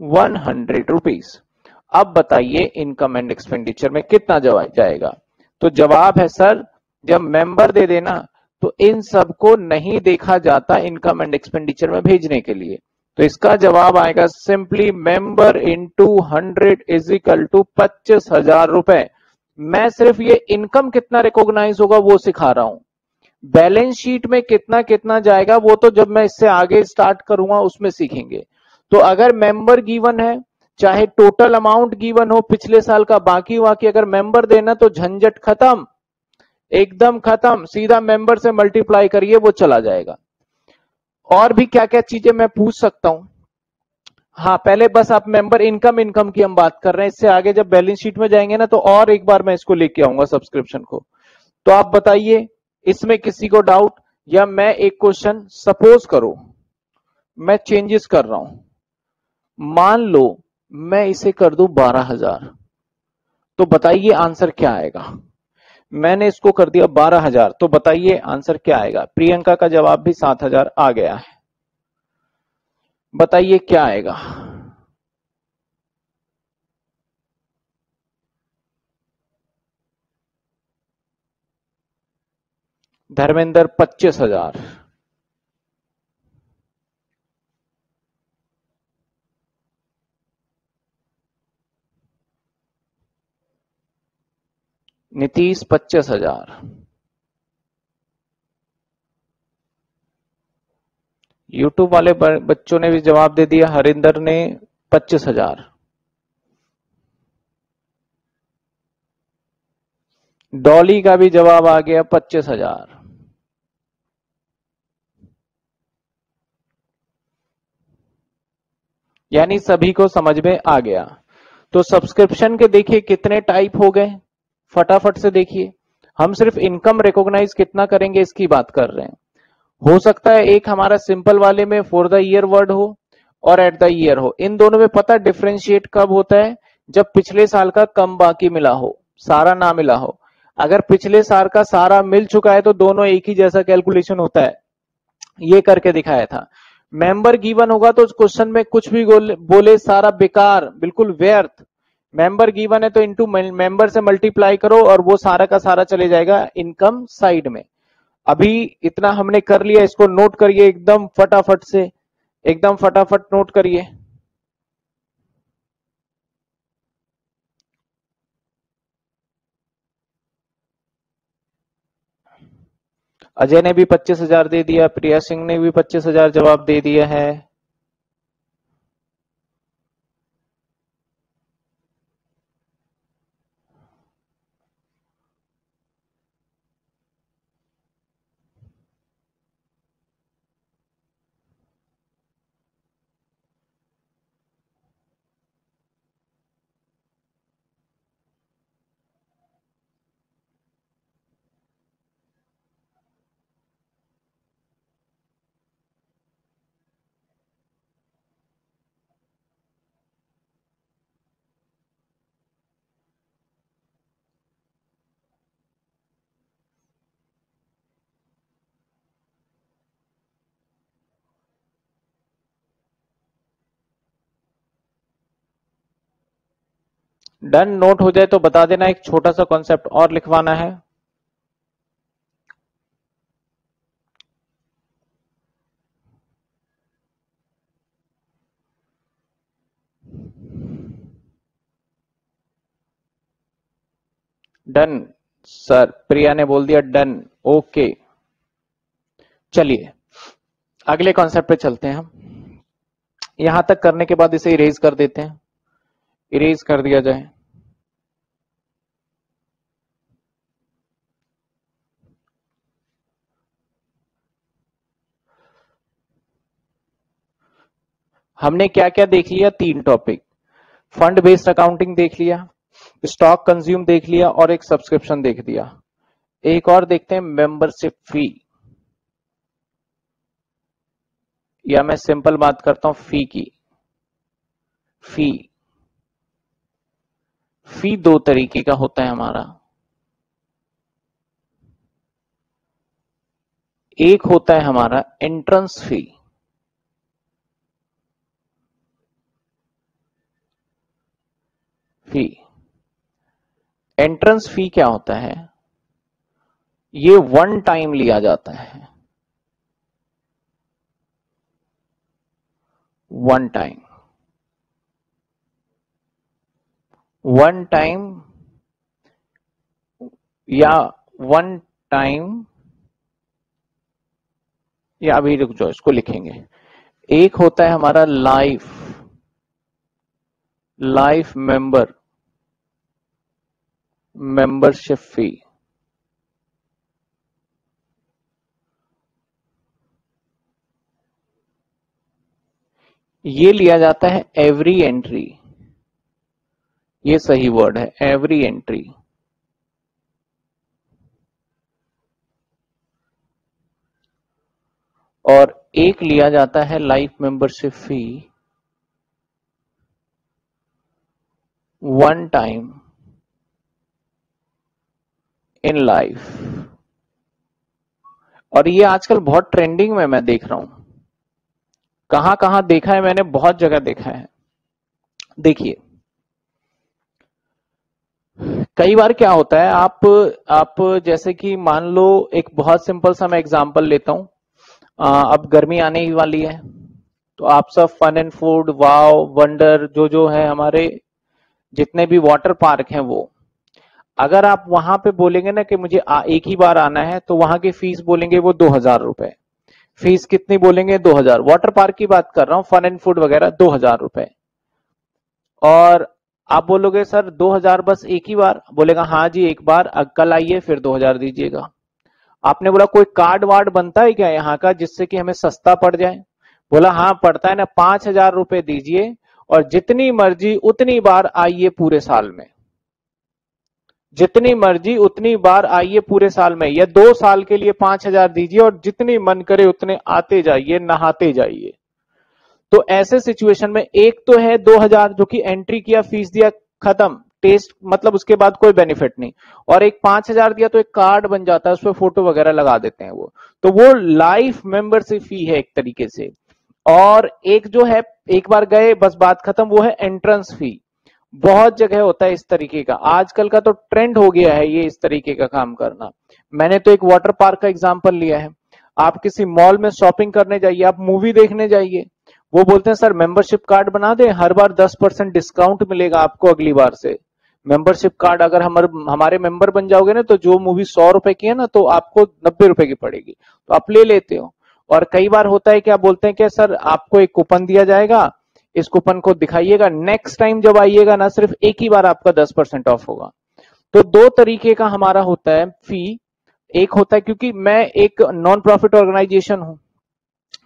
100 rupees अब बताइए इनकम एंड एक्सपेंडिचर में कितना जवाब जाएगा। तो जवाब है, सर, जब मेंबर दे देना तो इन सबको नहीं देखा जाता इनकम एंड एक्सपेंडिचर में भेजने के लिए। तो इसका जवाब आएगा simply member into hundred is equal to पच्चीस हज़ार रुपए। मैं सिर्फ़ ये इनकम कितना रिकॉग्नाइज होगा, वो सिखा रहा हूँ। बैलेंस शीट में कितना कितना जाएगा, वो तो जब मैं इससे आगे स्टार्ट करूँगा, उसमें सीखेंगे। तो अगर मेंबर गिवन है, चाहे टोटल अमाउंट गिवन हो, पिछले साल का बाकी वाकी अगर मेंबर देना तो झंझट खत्म, एकदम खत्म, सीधा मेंबर से मल्टीप्लाई करिए, वो चला जाएगा। और भी क्या क्या चीज़ें मैं पूछ सकता हूँ? हाँ पहले बस आप मेंबर इनकम इनकम की हम बात कर रहे हैं। इससे आगे जब बैलेंस शीट में जाएँगे ना तो और एक बार मैं इसको लेके आऊँगा सब्सक्रिप्शन को। तो आप बताइए इसमें किसी को डाउट या मैं एक क्वेश्चन सपोज़ करो, मैं चेंजेस कर रहा हूँ। मान लो मैं इसे कर दू बारह हज़ार। तो बताइए आंसर क्या आएगा? मैंने इसको कर दिया बारह हज़ार। तो बताइए आंसर क्या आएगा? प्रियंका का जवाब भी सात हज़ार आ गया है। बताइए क्या आएगा? धर्मेंद्र पच्चीस हज़ार। नीतीश पच्चीस हज़ार। यूट्यूब वाले बच्चों ने भी जवाब दे दिया, हरिंदर ने पच्चीस हज़ार। डॉली का भी जवाब आ गया पच्चीस हज़ार। यानी सभी को समझ में आ गया। तो सब्सक्रिप्शन के देखिए कितने टाइप हो गए। फटाफट से देखिए। हम सिर्फ़ इनकम रिकॉग्नाइज कितना करेंगे इसकी बात कर रहे हैं। हो सकता है एक हमारा सिंपल वाले में फॉर द ईयर वर्ड हो और एट द ईयर हो। इन दोनों में पता डिफ्रेंशिएट कब होता है? जब पिछले साल का कम बाकी मिला हो, सारा ना मिला हो। अगर पिछले साल का सारा मिल चुका है तो दोनों एक ही जैसा कैलकुलेशन होता है। ये करके दिखाया था। मेंबर गिवन होगा तो उस क्वेश्चन में कुछ भी बोले सारा बेकार, बिल्कुल व्यर्थ। मेंबर गिवन है तो इनटू मेंबर से मल्टीप्लाई करो और वो सारा का सारा चले जाएगा इनकम साइड में। अभी इतना हमने कर लिया, इसको नोट करिए एकदम फटाफट से, एकदम फटाफट नोट करिए। अजय ने भी पच्चीस हज़ार दे दिया, प्रिया सिंह ने भी पच्चीस हज़ार जवाब दे दिया है। डन नोट हो जाए तो बता देना, एक छोटा सा कॉन्सेप्ट और लिखवाना है। डन, सर, प्रिया ने बोल दिया डन, ओके। चलिए, अगले कॉन्सेप्ट पे चलते हैं हम। यहाँ तक करने के बाद इसे इरेज कर देते हैं। इरेज कर दिया जाए। हमने क्या क्या देख लिया? तीन टॉपिक फंड बेस्ड अकाउंटिंग देख लिया स्टॉक कंज्यूम देख लिया और एक सब्सक्रिप्शन देख दिया। एक और देखते हैं मेंबरशिप फ़ी या मैं सिंपल बात करता हूँ फ़ी की। फ़ी फ़ी दो तरीके का होता है हमारा। एक होता है हमारा एंट्रेंस फ़ी फ़ी एंट्रेंस फ़ी क्या होता है? ये वन टाइम लिया जाता है। वन टाइम वन टाइम या वन टाइम या अभी रुक जाओ, इसको लिखेंगे। एक होता है हमारा life life member membership fee ये लिया जाता है एवरी एंट्री ये सही वर्ड है एवरी एंट्री और एक लिया जाता है life membership fee one time in life और ये आजकल बहुत ट्रेंडिंग में मैं देख रहा हूँ। कहाँ कहाँ देखा है मैंने बहुत जगह देखा है। देखिए कई बार क्या होता है आप आप जैसे कि मान लो एक बहुत सिंपल सा मैं एग्जांपल लेता हूँ। आ, अब गर्मी आने ही वाली है तो आप सब fun and food wow wonder जो जो है हमारे जितने भी वाटर पार्क हैं वो अगर आप वहाँ पे बोलेंगे ना कि मुझे आ, एक ही बार आना है तो वहाँ की फ़ीस बोलेंगे वो दो हज़ार रुपए। फ़ीस कितनी बोलेंगे? दो हज़ार। वाटर पार्क की बात कर रहा हूँ फन एंड फ़ूड वगैरह दो हज़ार रुपए। और आप बोलोगे सर दो हज़ार बस एक ही बार? बोलेगा हाँ जी एक बार कल आइए फिर दो हज़ार दीजिएगा। आपने बोला कोई कार्ड वार्ड बनता है क्या यहाँ का जिससे कि हमें सस्ता पड़ जाए? बोला हाँ पड़ता है ना पाँच हज़ार रुपए दीजिए और जितनी मर्ज़ी उतनी बार आइए पूरे साल में। जितनी मर्ज़ी उतनी बार आइए पूरे साल में, या दो साल के लिए पाँच हज़ार दीजिए और जितनी मन करे उतने आते जाइए, नहाते जाइए। तो ऐसे सिचुएशन में एक तो है दो हज़ार जो कि एंट्री किया फ़ीस दिया, खत्म। टेस्ट मतलब उसके बाद कोई बेनिफिट नहीं। और एक पाँच हज़ार दिया तो एक कार्ड बन जाता है उसमें फ़ोटो वगैरह लगा देते हैं वो। तो वो लाइफ मेंबरशिप फ़ी है एक तरीके से। और एक जो है, एक बार गए, बस बात खत्म, वो है एंट्रेंस फ़ी बहुत जगह होता है इस तरीके का। आजकल का तो ट्रेंड हो गया है ये इस तरीके का काम करना। मैंने तो एक वाटर पार्क का एग्ज़ाम्पल लिया है। आप किसी मॉल में शॉपिंग करने जाइए, आप मूवी देखने जाइए। वो बोलते हैं, सर मेंबरशिप कार्ड बना दे, हर बार दस परसेंट डिस्काउंट मिलेगा आपको अगली बार से। मेंबरशिप कार्ड अगर हम हमारे मेंबर बन जाओगे ना तो जो मूवी सौ रुपए की है ना तो आपको नब्बे रुपए की पड़ेगी। तो आप ले लेते हो। और कई बार होता है क्या बोलते हैं कि, सर, आपको एक कूपन दिया जाएगा इस कूपन को दिखाइएगा। नेक्स्ट टाइम जब आइएगा ना, सिर्फ़ एक ही बार आपका दस परसेंट ऑफ़ होगा। तो दो तरीके का हमारा होता है फ़ी एक होता है क्योंकि मैं एक नॉन प्रॉफिट ऑर्गेनाइजेशन हूँ।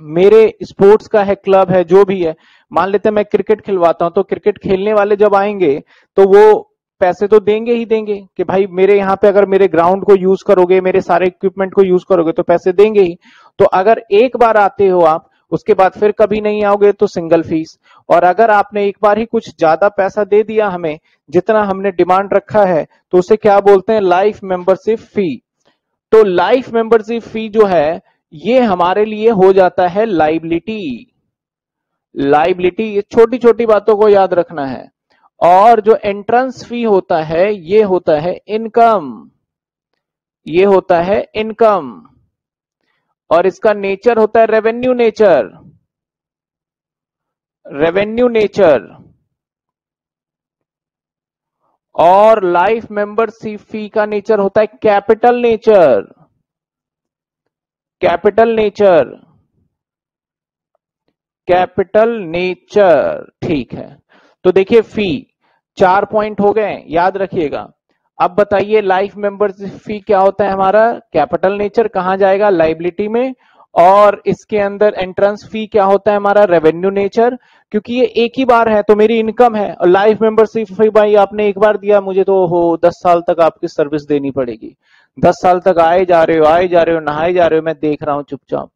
मेरे स्पोर्ट्स का है क्लब है, जो भी है। मान लेते हैं मैं क्रिकेट खिलवाता हूँ तो क्रिकेट खेलने वाले जब आएँगे तो वो पैसे तो देंगे ही देंगे कि भाई मेरे यहाँ पे अगर मेरे ग्राउंड को यूज़ करोगे, मेरे सारे इक्विपमेंट को यूज़ करोगे तो पैसे देंगे ही। तो अगर एक बार आते हो आप उसके बाद फिर कभी नहीं आओगे तो सिंगल फ़ीस और अगर आपने एक बार ही कुछ ज़्यादा पैसा दे दिया हमें, जितना हमने डिमांड रखा है तो उसे क्या बोलते हैं? लाइफ मेंबरशिप फ़ी तो लाइफ मेंबरशिप फ़ी जो है, ये हमारे लिए हो जाता है लाइबिलिटी लाइबिलिटी ये छोटी छोटी बातों को याद रखना है। और जो एंट्रेंस फ़ी होता है, ये होता है इनकम ये होता है इनकम और इसका नेचर होता है रेवेन्यू नेचर रेवेन्यू नेचर और लाइफ मेंबरशिप फ़ी का नेचर होता है capital nature capital nature capital nature ठीक है. तो देखिए फ़ी चार पॉइंट हो गए, याद रखिएगा. अब बताइए लाइफ मेंबरशिप फ़ी क्या होता है हमारा? कैपिटल नेचर कहाँ जाएगा? लाइबिलिटी में। और इसके अंदर एंट्रेंस फ़ी क्या होता है हमारा? रेवेन्यू नेचर क्योंकि ये एक ही बार है तो मेरी इनकम है। और लाइफ मेंबरशिप फ़ी भाई आपने एक बार दिया, मुझे तो हो, दस साल तक आपकी सर्विस देनी पड़ेगी। दस साल तक आए जा रहे हो, आए जा रहे हो, नहाए जा रहे हो, मैं देख रहा हूँ चुपचाप।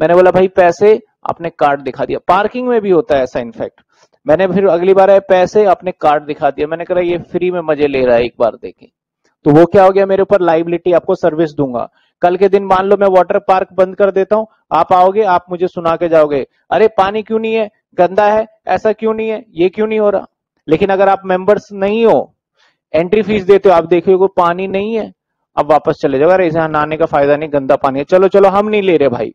मैंने बोला, भाई पैसे, आपने कार्ड दिखा दिया। पार्किंग में भी होता है ऐसा इनफैक्ट मैंने फिर अगली बार आए पैसे अपने कार्ड दिखा दिया। मैंने कहा, ये फ्री में मज़े ले रहा है, एक बार देखे। तो वो क्या हो गया, मेरे ऊपर लाइबिलिटी आपको सर्विस दूँगा। कल के दिन मान लो मैं वाटर पार्क बंद कर देता हूँ, आप आओगे, आप मुझे सुना के जाओगे, अरे, पानी क्यों नहीं है? गंदा है, ऐसा क्यों नहीं है? ये क्यों नहीं हो रहा? लेकिन अगर आप मेंबर्स नहीं हो एंट्री फ़ीस देते हो, आप देखिए पानी नहीं है। अब वापस चले जाओ, अरे, इसे नहाने का फ़ायदा नहीं, गंदा पानी है। चलो चलो, हम नहीं ले रहे भाई।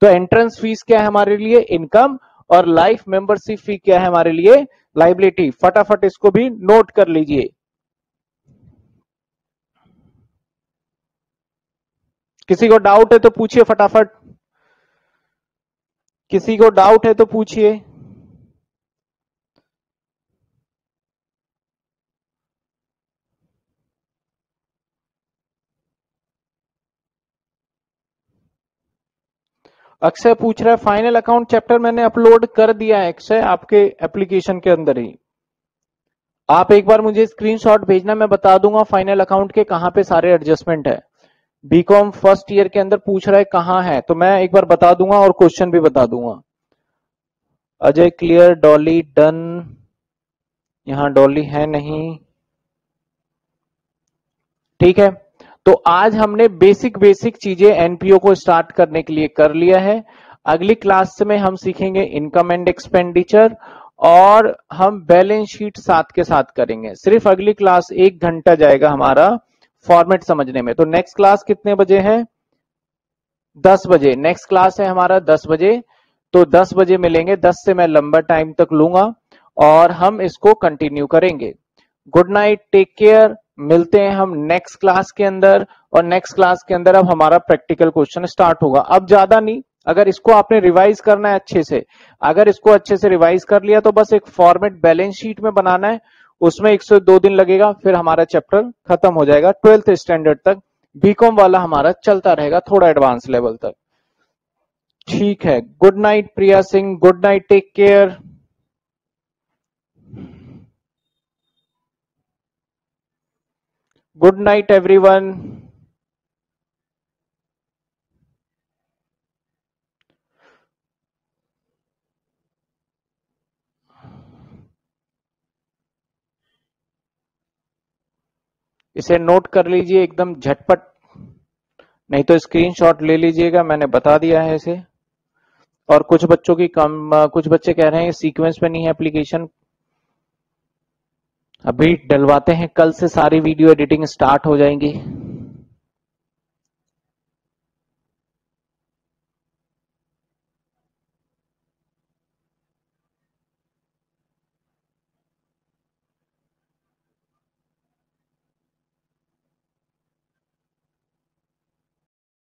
तो एंट्रेंस फ़ीस क्या है हमारे लिए? इनकम और लाइफ मेंबरशिप फ़ी क्या है हमारे लिए? लाइबिलिटी फटाफट इसको भी नोट कर लीजिए। किसी को डाउट है तो पूछिए फटाफट। किसी को डाउट है तो पूछिए। अक्षय पूछ रहा है फाइनल अकाउंट चैप्टर मैंने अपलोड कर दिया है अक्षय, आपके एप्लीकेशन के अंदर ही। आप एक बार मुझे स्क्रीनशॉट भेजना, मैं बता दूँगा फाइनल अकाउंट के कहाँ पे सारे एडजस्टमेंट है। बीकॉम फ़र्स्ट ईयर के अंदर पूछ रहा है, कहाँ है? तो मैं एक बार बता दूँगा और क्वेश्चन भी बता दूँगा। अजय क्लियर डॉली डन यहाँ डॉली है नहीं। ठीक है। तो आज हमने बेसिक बेसिक चीज़ें एनपीओ को स्टार्ट करने के लिए कर लिया है। अगली क्लास में हम सीखेंगे इनकम एंड एक्सपेंडिचर और हम बैलेंस शीट साथ के साथ करेंगे। सिर्फ़ अगली क्लास एक घंटा जाएगा हमारा फॉर्मेट समझने में। तो नेक्स्ट क्लास कितने बजे है? दस बजे। नेक्स्ट क्लास है हमारा दस बजे। तो दस बजे मिलेंगे। दस से मैं लंबा टाइम तक लूँगा और हम इसको कंटिन्यू करेंगे। गुड नाइट टेक केयर मिलते हैं हम नेक्स्ट क्लास के अंदर, और नेक्स्ट क्लास के अंदर अब हमारा प्रैक्टिकल क्वेश्चन स्टार्ट होगा। अब ज़्यादा नहीं, अगर इसको आपने रिवाइज करना है अच्छे से, अगर इसको अच्छे से रिवाइज कर लिया तो बस एक फॉर्मेट बैलेंस शीट में बनाना है, उसमें एक सौ दो दिन लगेगा, फिर हमारा चैप्टर खत्म हो जाएगा ट्वेल्थ स्टैंडर्ड तक। बीकॉम वाला हमारा चलता रहेगा थोड़ा एडवांस लेवल तक। ठीक है good night Priya Singh good night take care good night everyone इसे नोट कर लीजिए एकदम झटपट। नहीं तो स्क्रीनशॉट ले लीजिएगा, मैंने बता दिया है इसे। और कुछ बच्चों की कम, कुछ बच्चे कह रहे हैं सीक्वेंस में नहीं है एप्लीकेशन अभी डलवाते हैं कल से सारी वीडियो एडिटिंग स्टार्ट हो जाएँगी।